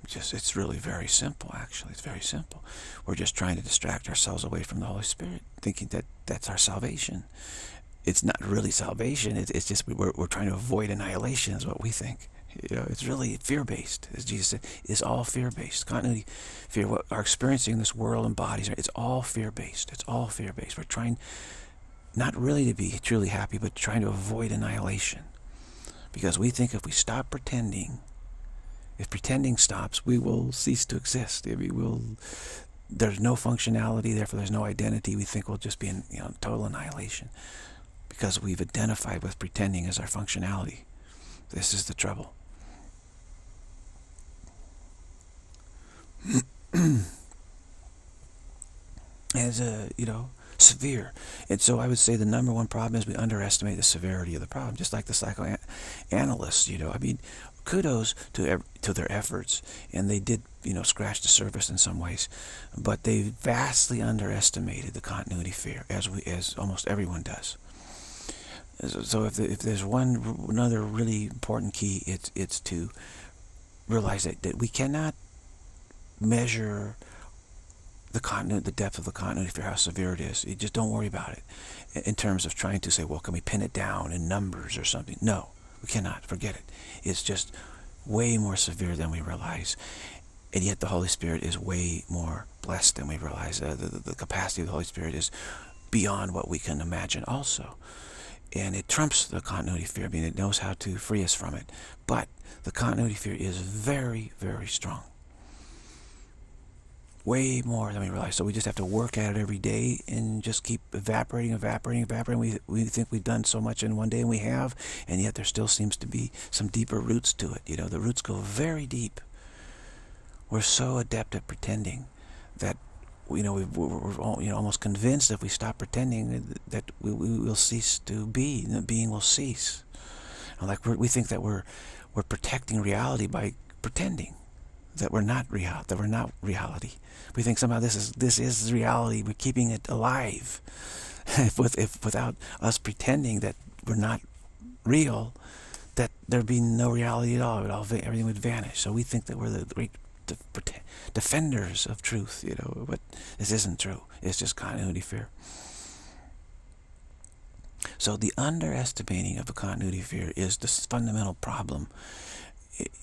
Just it's really very simple actually. It's very simple. We're just trying to distract ourselves away from the Holy Spirit, thinking that that's our salvation. It's not really salvation. It's, it's just we're, we're trying to avoid annihilation is what we think. You know, it's really fear-based, as Jesus said. It's all fear-based. Continuity, fear. What our experiencing in this world and bodies, it's all fear-based. It's all fear-based. We're trying not really to be truly happy, but trying to avoid annihilation. Because we think if we stop pretending, if pretending stops, we will cease to exist. We will. There's no functionality, therefore there's no identity. We think we'll just be in you know, total annihilation because we've identified with pretending as our functionality. This is the trouble. <clears throat> as a, you know, severe. And so I would say the number one problem is we underestimate the severity of the problem, just like the psychoanalysts, you know. I mean, kudos to to their efforts, and they did, you know, scratch the surface in some ways, but they vastly underestimated the continuity fear, as we, as almost everyone does. So if, the, if there's one another really important key, it's it's to realize that, that we cannot measure the continuity, the depth of the continuity for how severe it is. You just don't worry about it in terms of trying to say, well, can we pin it down in numbers or something? No, we cannot. Forget it. It's just way more severe than we realize. And yet the Holy Spirit is way more blessed than we realize. Uh, the, the capacity of the Holy Spirit is beyond what we can imagine also. And it trumps the continuity fear. I mean, it knows how to free us from it. But the continuity fear is very, very strong way more than we realize. So we just have to work at it every day and just keep evaporating, evaporating, evaporating. We, we think we've done so much in one day, and we have, and yet there still seems to be some deeper roots to it. You know, the roots go very deep. We're so adept at pretending that, you know, we are all, you know, almost convinced if we stop pretending that we, we will cease to be, the being will cease. And like we think that we're, we're protecting reality by pretending that we're not real, that we're not reality. We think somehow this is this is reality. We're keeping it alive. if, <laughs> with, if without us pretending that we're not real, that there'd be no reality at all. It all everything would vanish. So we think that we're the great defenders of truth, you know. But this isn't true. It's just continuity fear. So the underestimating of the continuity fear is the fundamental problem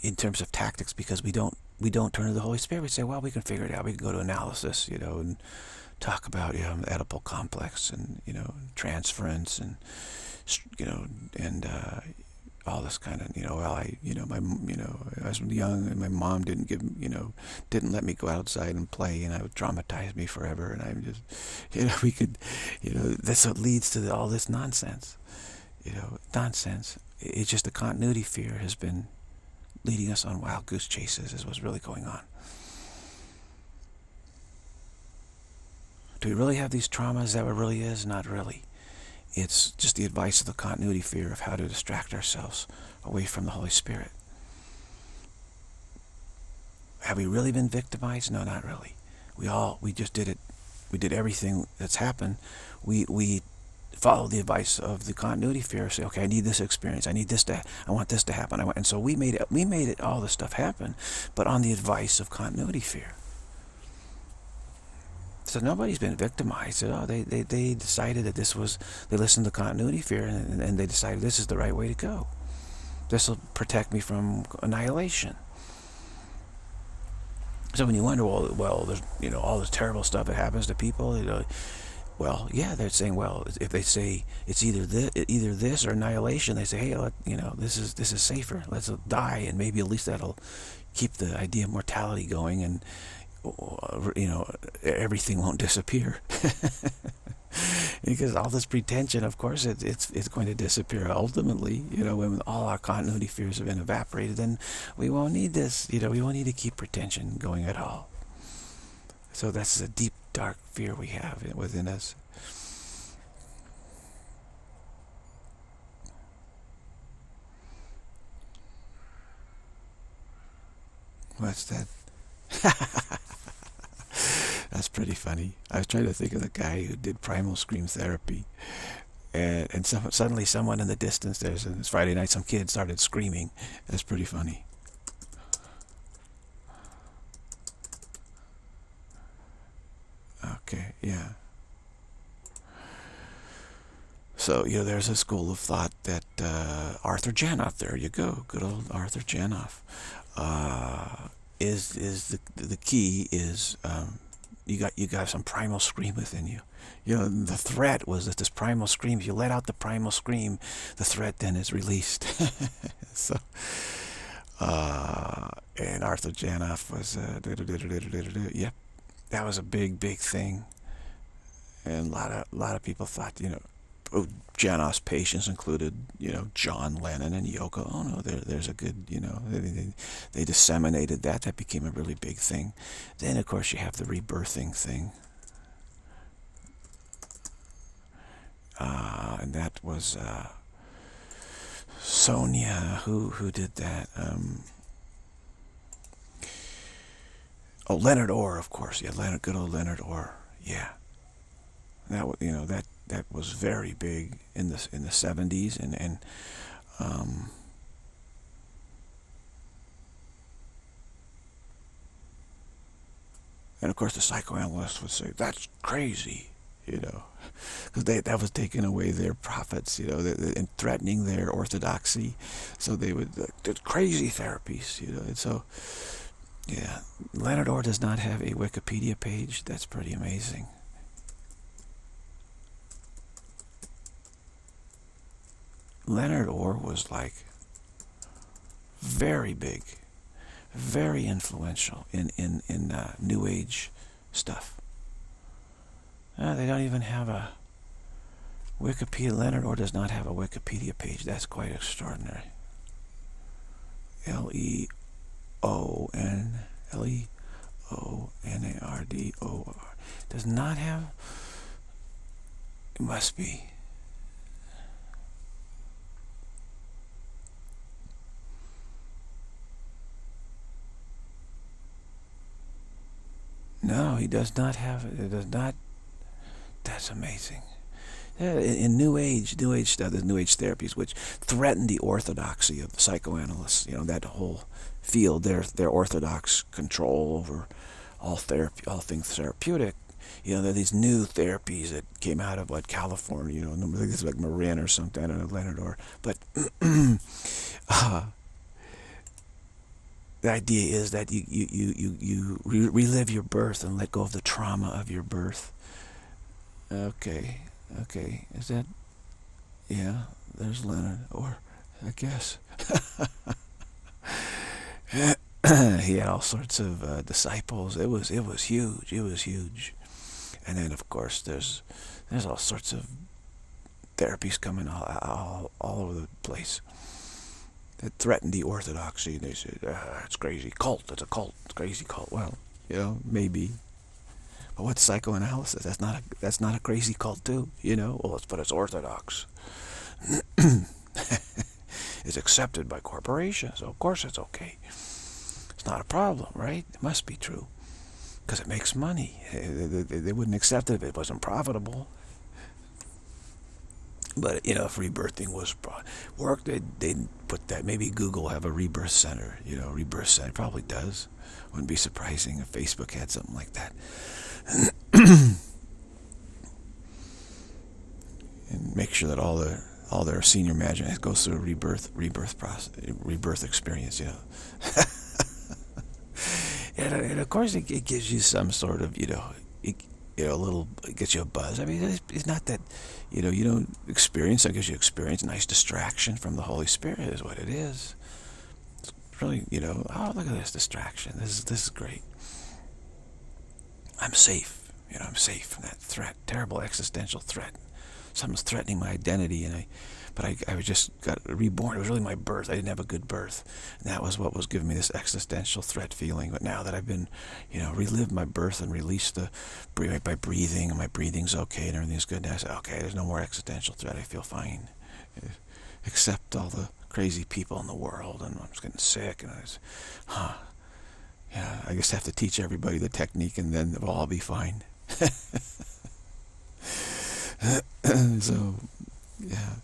in terms of tactics because we don't we don't turn to the Holy Spirit. We say, well, we can figure it out. We can go to analysis, you know, and talk about you know, Oedipal complex and you know transference and you know and uh, all this kind of you know well I you know my you know I was young and my mom didn't give you know didn't let me go outside and play and I would traumatize me forever and I'm just you know we could you know that's what leads to the, all this nonsense you know nonsense it's just the continuity fear has been leading us on wild goose chases is what's really going on. Do we really have these traumas? Is that what really is? Not really. It's just the advice of the continuity fear of how to distract ourselves away from the Holy Spirit. Have we really been victimized? No, not really. We all, we just did it. We did everything that's happened. We, we follow the advice of the continuity fear. Say, okay, I need this experience. I need this to. I want this to happen. I want, and so we made it. We made it. All this stuff happen, but on the advice of continuity fear. So nobody's been victimized. Oh, they, they, they decided that this was, they listened to continuity fear and, and they decided this is the right way to go. This will protect me from annihilation. So when you wonder, well, well, there's, you know, all this terrible stuff that happens to people, you know, well, yeah, they're saying, well, if they say it's either this, either this or annihilation, they say, hey, let, you know, this is this is safer. Let's die, and maybe at least that'll keep the idea of mortality going, and you know, everything won't disappear. <laughs> because all this pretension, of course, it, it's it's going to disappear ultimately. You know, when all our continuity fears have been evaporated, then we won't need this. You know, we won't need to keep pretension going at all. So that's a deep dark fear we have within us. What's that? <laughs> That's pretty funny. I was trying to think of the guy who did primal scream therapy. And, and suddenly someone in the distance, there's it's Friday night, some kid started screaming. That's pretty funny. Okay, yeah. So, you know, there's a school of thought that uh, Arthur Janov, there you go, good old Arthur Janov, uh, is is the the key is um, you got you got some primal scream within you. You know, the threat was that this primal scream, if you let out the primal scream, the threat then is released. <laughs> so, uh, and Arthur Janov was, uh, yep, that was a big, big thing. And a lot of, a lot of people thought, you know, oh, Janov's patients included, you know, John Lennon and Yoko. Oh no, there, there's a good, you know, they, they, they disseminated that. That became a really big thing. Then, of course, you have the rebirthing thing. Uh, and that was uh, Sonia who who did that. Um, oh, Leonard Orr, of course. Yeah, Leonard, good old Leonard Orr. Yeah, that you know that that was very big in the in the 70s and and um, and of course the psychoanalysts would say that's crazy you know because that was taking away their profits you know and threatening their orthodoxy so they would like, crazy therapies you know and so yeah Leonard Orr does not have a Wikipedia page that's pretty amazing Leonard Orr was like very big, very influential in in in uh, New Age stuff. Uh, they don't even have a Wikipedia. Leonard Orr does not have a Wikipedia page. That's quite extraordinary. L E O N L E O N A R D O R does not have. It must be. No, he does not have it. Does not. That's amazing. Yeah, in, New Age, New Age there's New Age therapies which threaten the orthodoxy of the psychoanalysts. You know that whole field, their their orthodox control over all therapy, all things therapeutic. You know, there are these new therapies that came out of what California. You know, I think it's like Marin or something. I don't know, Leonard Orr, but <clears throat> uh, the idea is that you you you you, you re relive your birth and let go of the trauma of your birth. Okay, okay, is that? Yeah, there's Leonard, or I guess. <laughs> <coughs> he had all sorts of uh, disciples. It was it was huge. It was huge, and then of course there's there's all sorts of therapies coming all all, all over the place that threatened the orthodoxy. They said, ah, it's crazy. Cult, it's a cult. It's a crazy cult. Well, you know, maybe. But what's psychoanalysis? That's not a, that's not a crazy cult too, you know? Well, it's, but it's orthodox. <coughs> <coughs> it's accepted by corporations, of course it's okay. It's not a problem, right? It must be true. Because it makes money. They, wouldn't accept it if it wasn't profitable. But you know, if rebirthing was work, they'd, they'd put that. Maybe Google have a rebirth center. You know, rebirth center probably does. Wouldn't be surprising if Facebook had something like that. <clears throat> and make sure that all the all their senior management goes through a rebirth rebirth process, rebirth experience. You know. <laughs> and, and, of course, it, it, gives you some sort of you know, it, you know, a little it gets you a buzz. I mean, it's, it's not that you know, you don't experience, that gives you experience, nice distraction from the Holy Spirit is what it is. It's really, you know, oh, look at this distraction. This is, this is great. I'm safe. You know, I'm safe from that threat, terrible existential threat. Someone's threatening my identity, and I, but I, I just got reborn. It was really my birth. I didn't have a good birth. And that was what was giving me this existential threat feeling. But now that I've been, you know, relived my birth and released the, by breathing, and my breathing's okay and everything's good, now I say, okay, there's no more existential threat. I feel fine. Except all the crazy people in the world, and I'm just getting sick, and I was, huh. Yeah, I just have to teach everybody the technique and then we'll all be fine. <laughs> <coughs> so, yeah.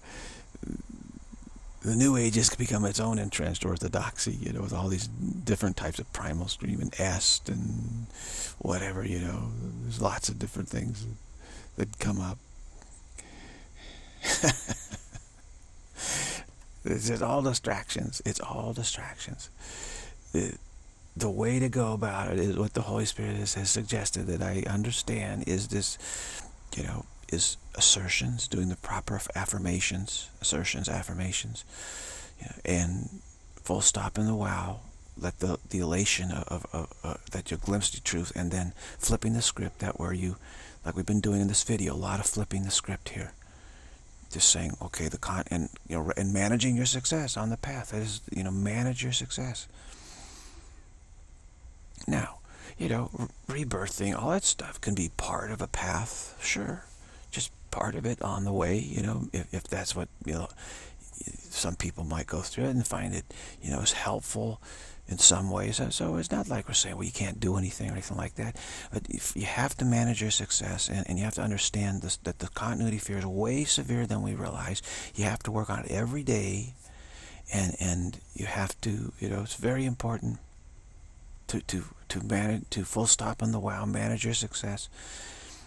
The New Age has become its own entrenched orthodoxy, you know, with all these different types of primal scream and est and whatever, you know. There's lots of different things that come up. <laughs> it's just all distractions. It's all distractions. The, the way to go about it is what the Holy Spirit has, has suggested that I understand is this, you know, is assertions, doing the proper affirmations, assertions, affirmations, you know, and full stop in the wow. Let the, the elation of, of, of that you glimpse the truth, and then flipping the script that where you, like we've been doing in this video, a lot of flipping the script here. Just saying, okay, the con and you know, and managing your success on the path. That is, you know, manage your success. Now, you know, rebirthing, all that stuff can be part of a path, sure part of it on the way, you know, if, if that's what, you know, some people might go through it and find it, you know, is helpful in some ways. So it's not like we're saying, well, you can't do anything or anything like that. But you have to manage your success and, and you have to understand this, that the continuity fear is way severe than we realize. You have to work on it every day and, and you have to, you know, it's very important to, to, to manage, to full stop on the wow, manage your success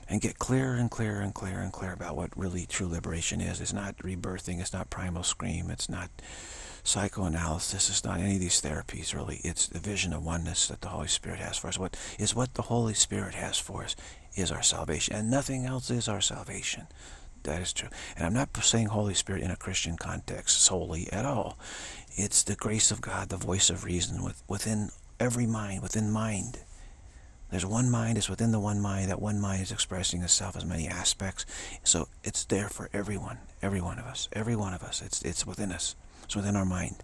and get clearer and clearer and clearer and clearer about what really true liberation is. It's not rebirthing, it's not primal scream, it's not psychoanalysis, it's not any of these therapies really. It's the vision of oneness that the Holy Spirit has for us. What is what the Holy Spirit has for us is our salvation, and nothing else is our salvation. That is true. And I'm not saying Holy Spirit in a Christian context solely at all. It's the grace of God, the voice of reason with, within every mind, within mind. There's one mind, it's within the one mind. That one mind is expressing itself as many aspects. So it's there for everyone, every one of us, every one of us. It's, it's within us. It's within our mind.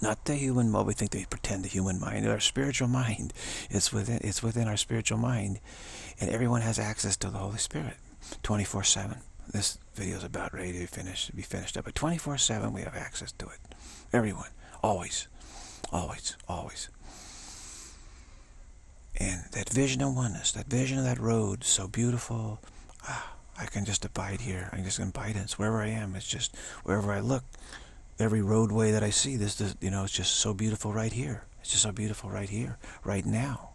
Not the human, well, we think they pretend the human mind, our spiritual mind. It's within, it's within our spiritual mind. And everyone has access to the Holy Spirit 24-7. This video is about ready to finish, be finished up. But 24-7, we have access to it. Everyone. Always. Always. Always. And that vision of oneness, that vision of that road, so beautiful. Ah, I can just abide here. I can just abide in it. Wherever I am. It's just wherever I look. Every roadway that I see, this, this, you know, it's just so beautiful right here. It's just so beautiful right here, right now.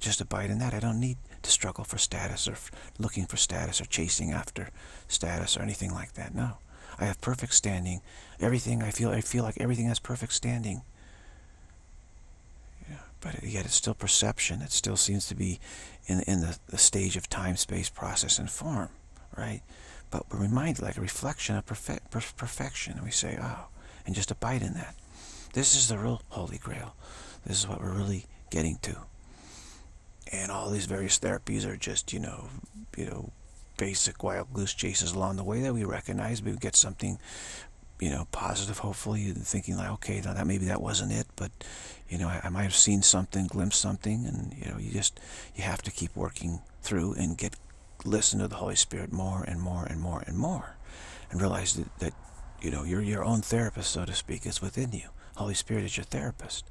Just abide in that. I don't need to struggle for status or looking for status or chasing after status or anything like that. No. I have perfect standing. Everything I feel, I feel like everything has perfect standing but yet it's still perception. It still seems to be in, in the, the stage of time, space, process, and form, right? But we're reminded like a reflection of perfect, perfection. And we say, oh, and just abide in that. This is the real Holy Grail. This is what we're really getting to. And all these various therapies are just, you know, you know, basic wild goose chases along the way that we recognize. We get something you know, positive, hopefully, and thinking like, okay, now that maybe that wasn't it, but, you know, I, I might have seen something, glimpsed something, and, you know, you just, you have to keep working through and get, listen to the Holy Spirit more and more and more and more, and realize that, that you know, you're your own therapist, so to speak, is within you. Holy Spirit is your therapist.